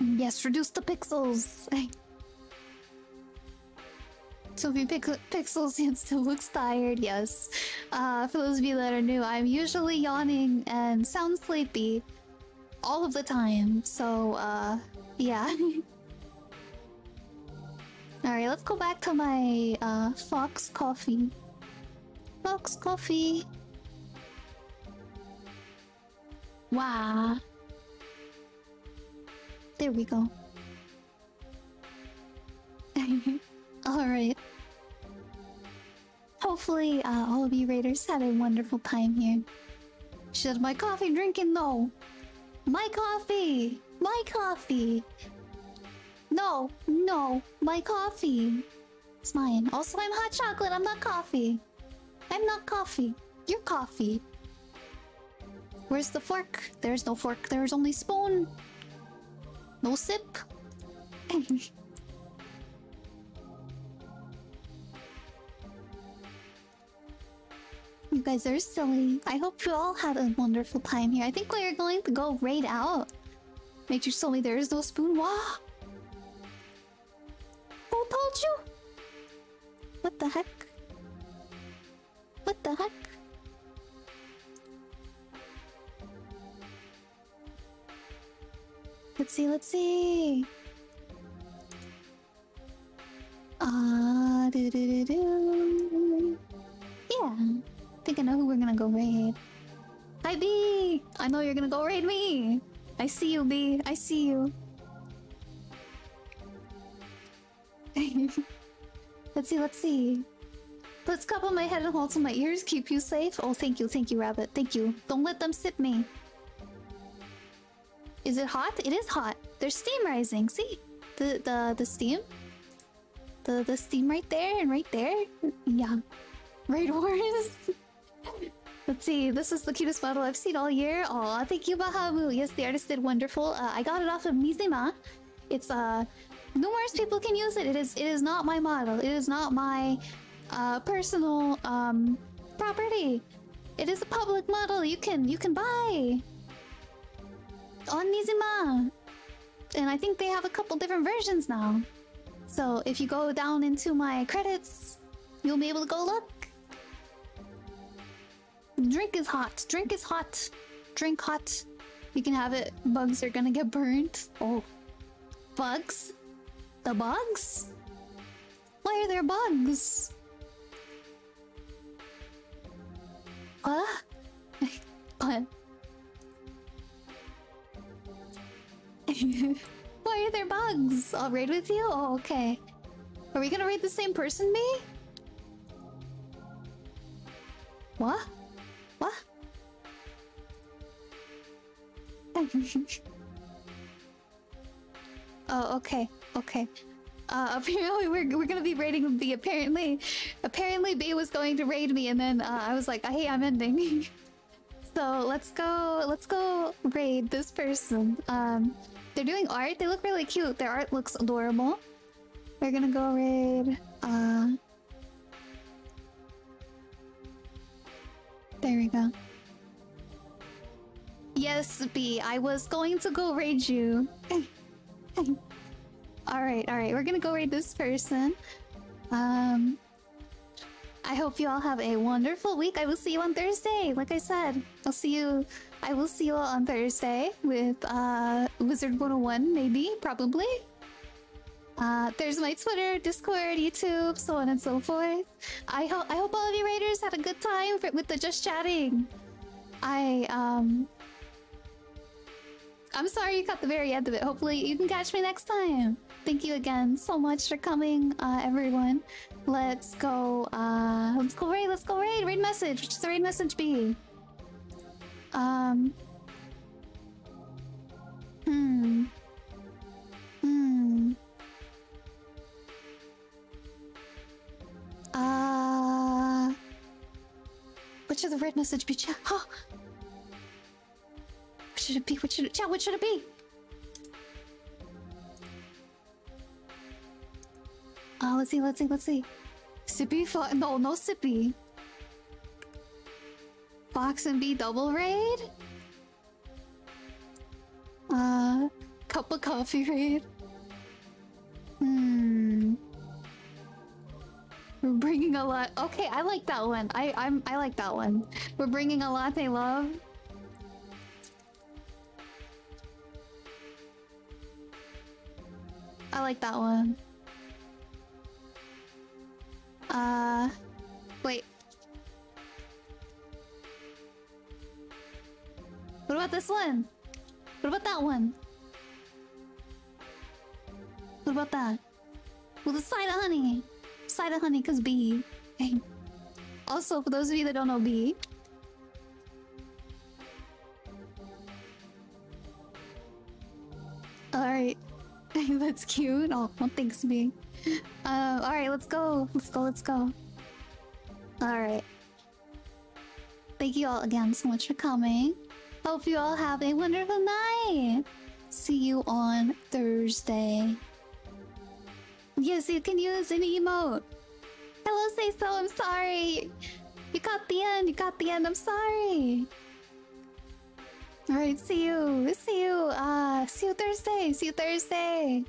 yes, reduce the pixels. Sophie Pixels and still looks tired, yes. Uh, for those of you that are new, I'm usually yawning and sound sleepy all of the time, so, uh, yeah. Alright, let's go back to my, uh, Fox Coffee. Fox Coffee. Wow. There we go. Alright. Hopefully, uh, all of you raiders had a wonderful time here. Should my coffee drinking? No. My coffee! My coffee! No, no, my coffee. It's mine. Also, I'm hot chocolate. I'm not coffee. I'm not coffee. You're coffee. Where's the fork? There's no fork. There's only spoon. No sip. You guys are silly. I hope you all had a wonderful time here. I think we are going to go raid out. Make sure told me there is no spoon. Wow. Who told you? What the heck? What the heck? Let's see, let's see. Ah, uh, do do do do. Yeah I think I know who we're gonna go raid. Hi B! I know you're gonna go raid me! I see you, B. I see you. let's see, let's see. Let's cup on my head and hold to my ears, keep you safe. Oh, thank you, thank you, Rabbit. Thank you. Don't let them sip me. Is it hot? It is hot. There's steam rising. See? The the the steam? The the steam right there and right there? Yeah. Raid Wars. Let's see, this is the cutest model I've seen all year. Aw, thank you, Bahamu. Yes, the artist did wonderful. Uh, I got it off of Nizima. It's, uh, numerous people can use it. It is, it is not my model. It is not my, uh, personal, um, property. It is a public model. You can, you can buy. On Nizima. and I think they have a couple different versions now. So if you go down into my credits, you'll be able to go look. Drink is hot. Drink is hot. Drink hot. You can have it. Bugs are gonna get burnt. Oh. Bugs? The bugs? Why are there bugs? What? what? Why are there bugs? I'll raid with you? Oh, okay. Are we gonna raid the same person, me? What? What? oh, okay, okay. Uh, apparently we're, we're gonna be raiding B. apparently apparently B was going to raid me and then uh, I was like hey I'm ending so let's go let's go raid this person um they're doing art they look really cute their art looks adorable we're gonna go raid uh there we go yes B I was going to go raid you Alright, alright, we're gonna go raid this person. Um I hope you all have a wonderful week. I will see you on Thursday. Like I said, I'll see you I will see you all on Thursday with uh Wizard 101, maybe, probably. Uh, there's my Twitter, Discord, YouTube, so on and so forth. I hope I hope all of you raiders had a good time for, with the just chatting. I um I'm sorry you caught the very end of it. Hopefully you can catch me next time. Thank you again so much for coming, uh, everyone. Let's go, uh, let's go raid, let's go raid, raid message. Is the raid message be? Um. Hmm. Hmm. Uh. What should the raid message be? Chat? Huh? What should it be? What should it? Chat? What should it be? Uh, let's see, let's see, let's see. Sippy no, no Sippy. Fox and B double raid? Uh, cup of coffee raid. Hmm. We're bringing a lot. Okay, I like that one. I I'm I like that one. We're bringing a latte love. I like that one. Uh, wait. What about this one? What about that one? What about that? With a side of honey. Side of honey, cause B. also, for those of you that don't know B. Alright. That's cute. Oh, well, thanks, B. Uh, alright, let's go. Let's go, let's go. Alright. Thank you all again so much for coming. Hope you all have a wonderful night. See you on Thursday. Yes, you can use an emote. Hello, say so. I'm sorry. You got the end. You got the end. I'm sorry. All right. See you. See you. Uh, see you Thursday. See you Thursday.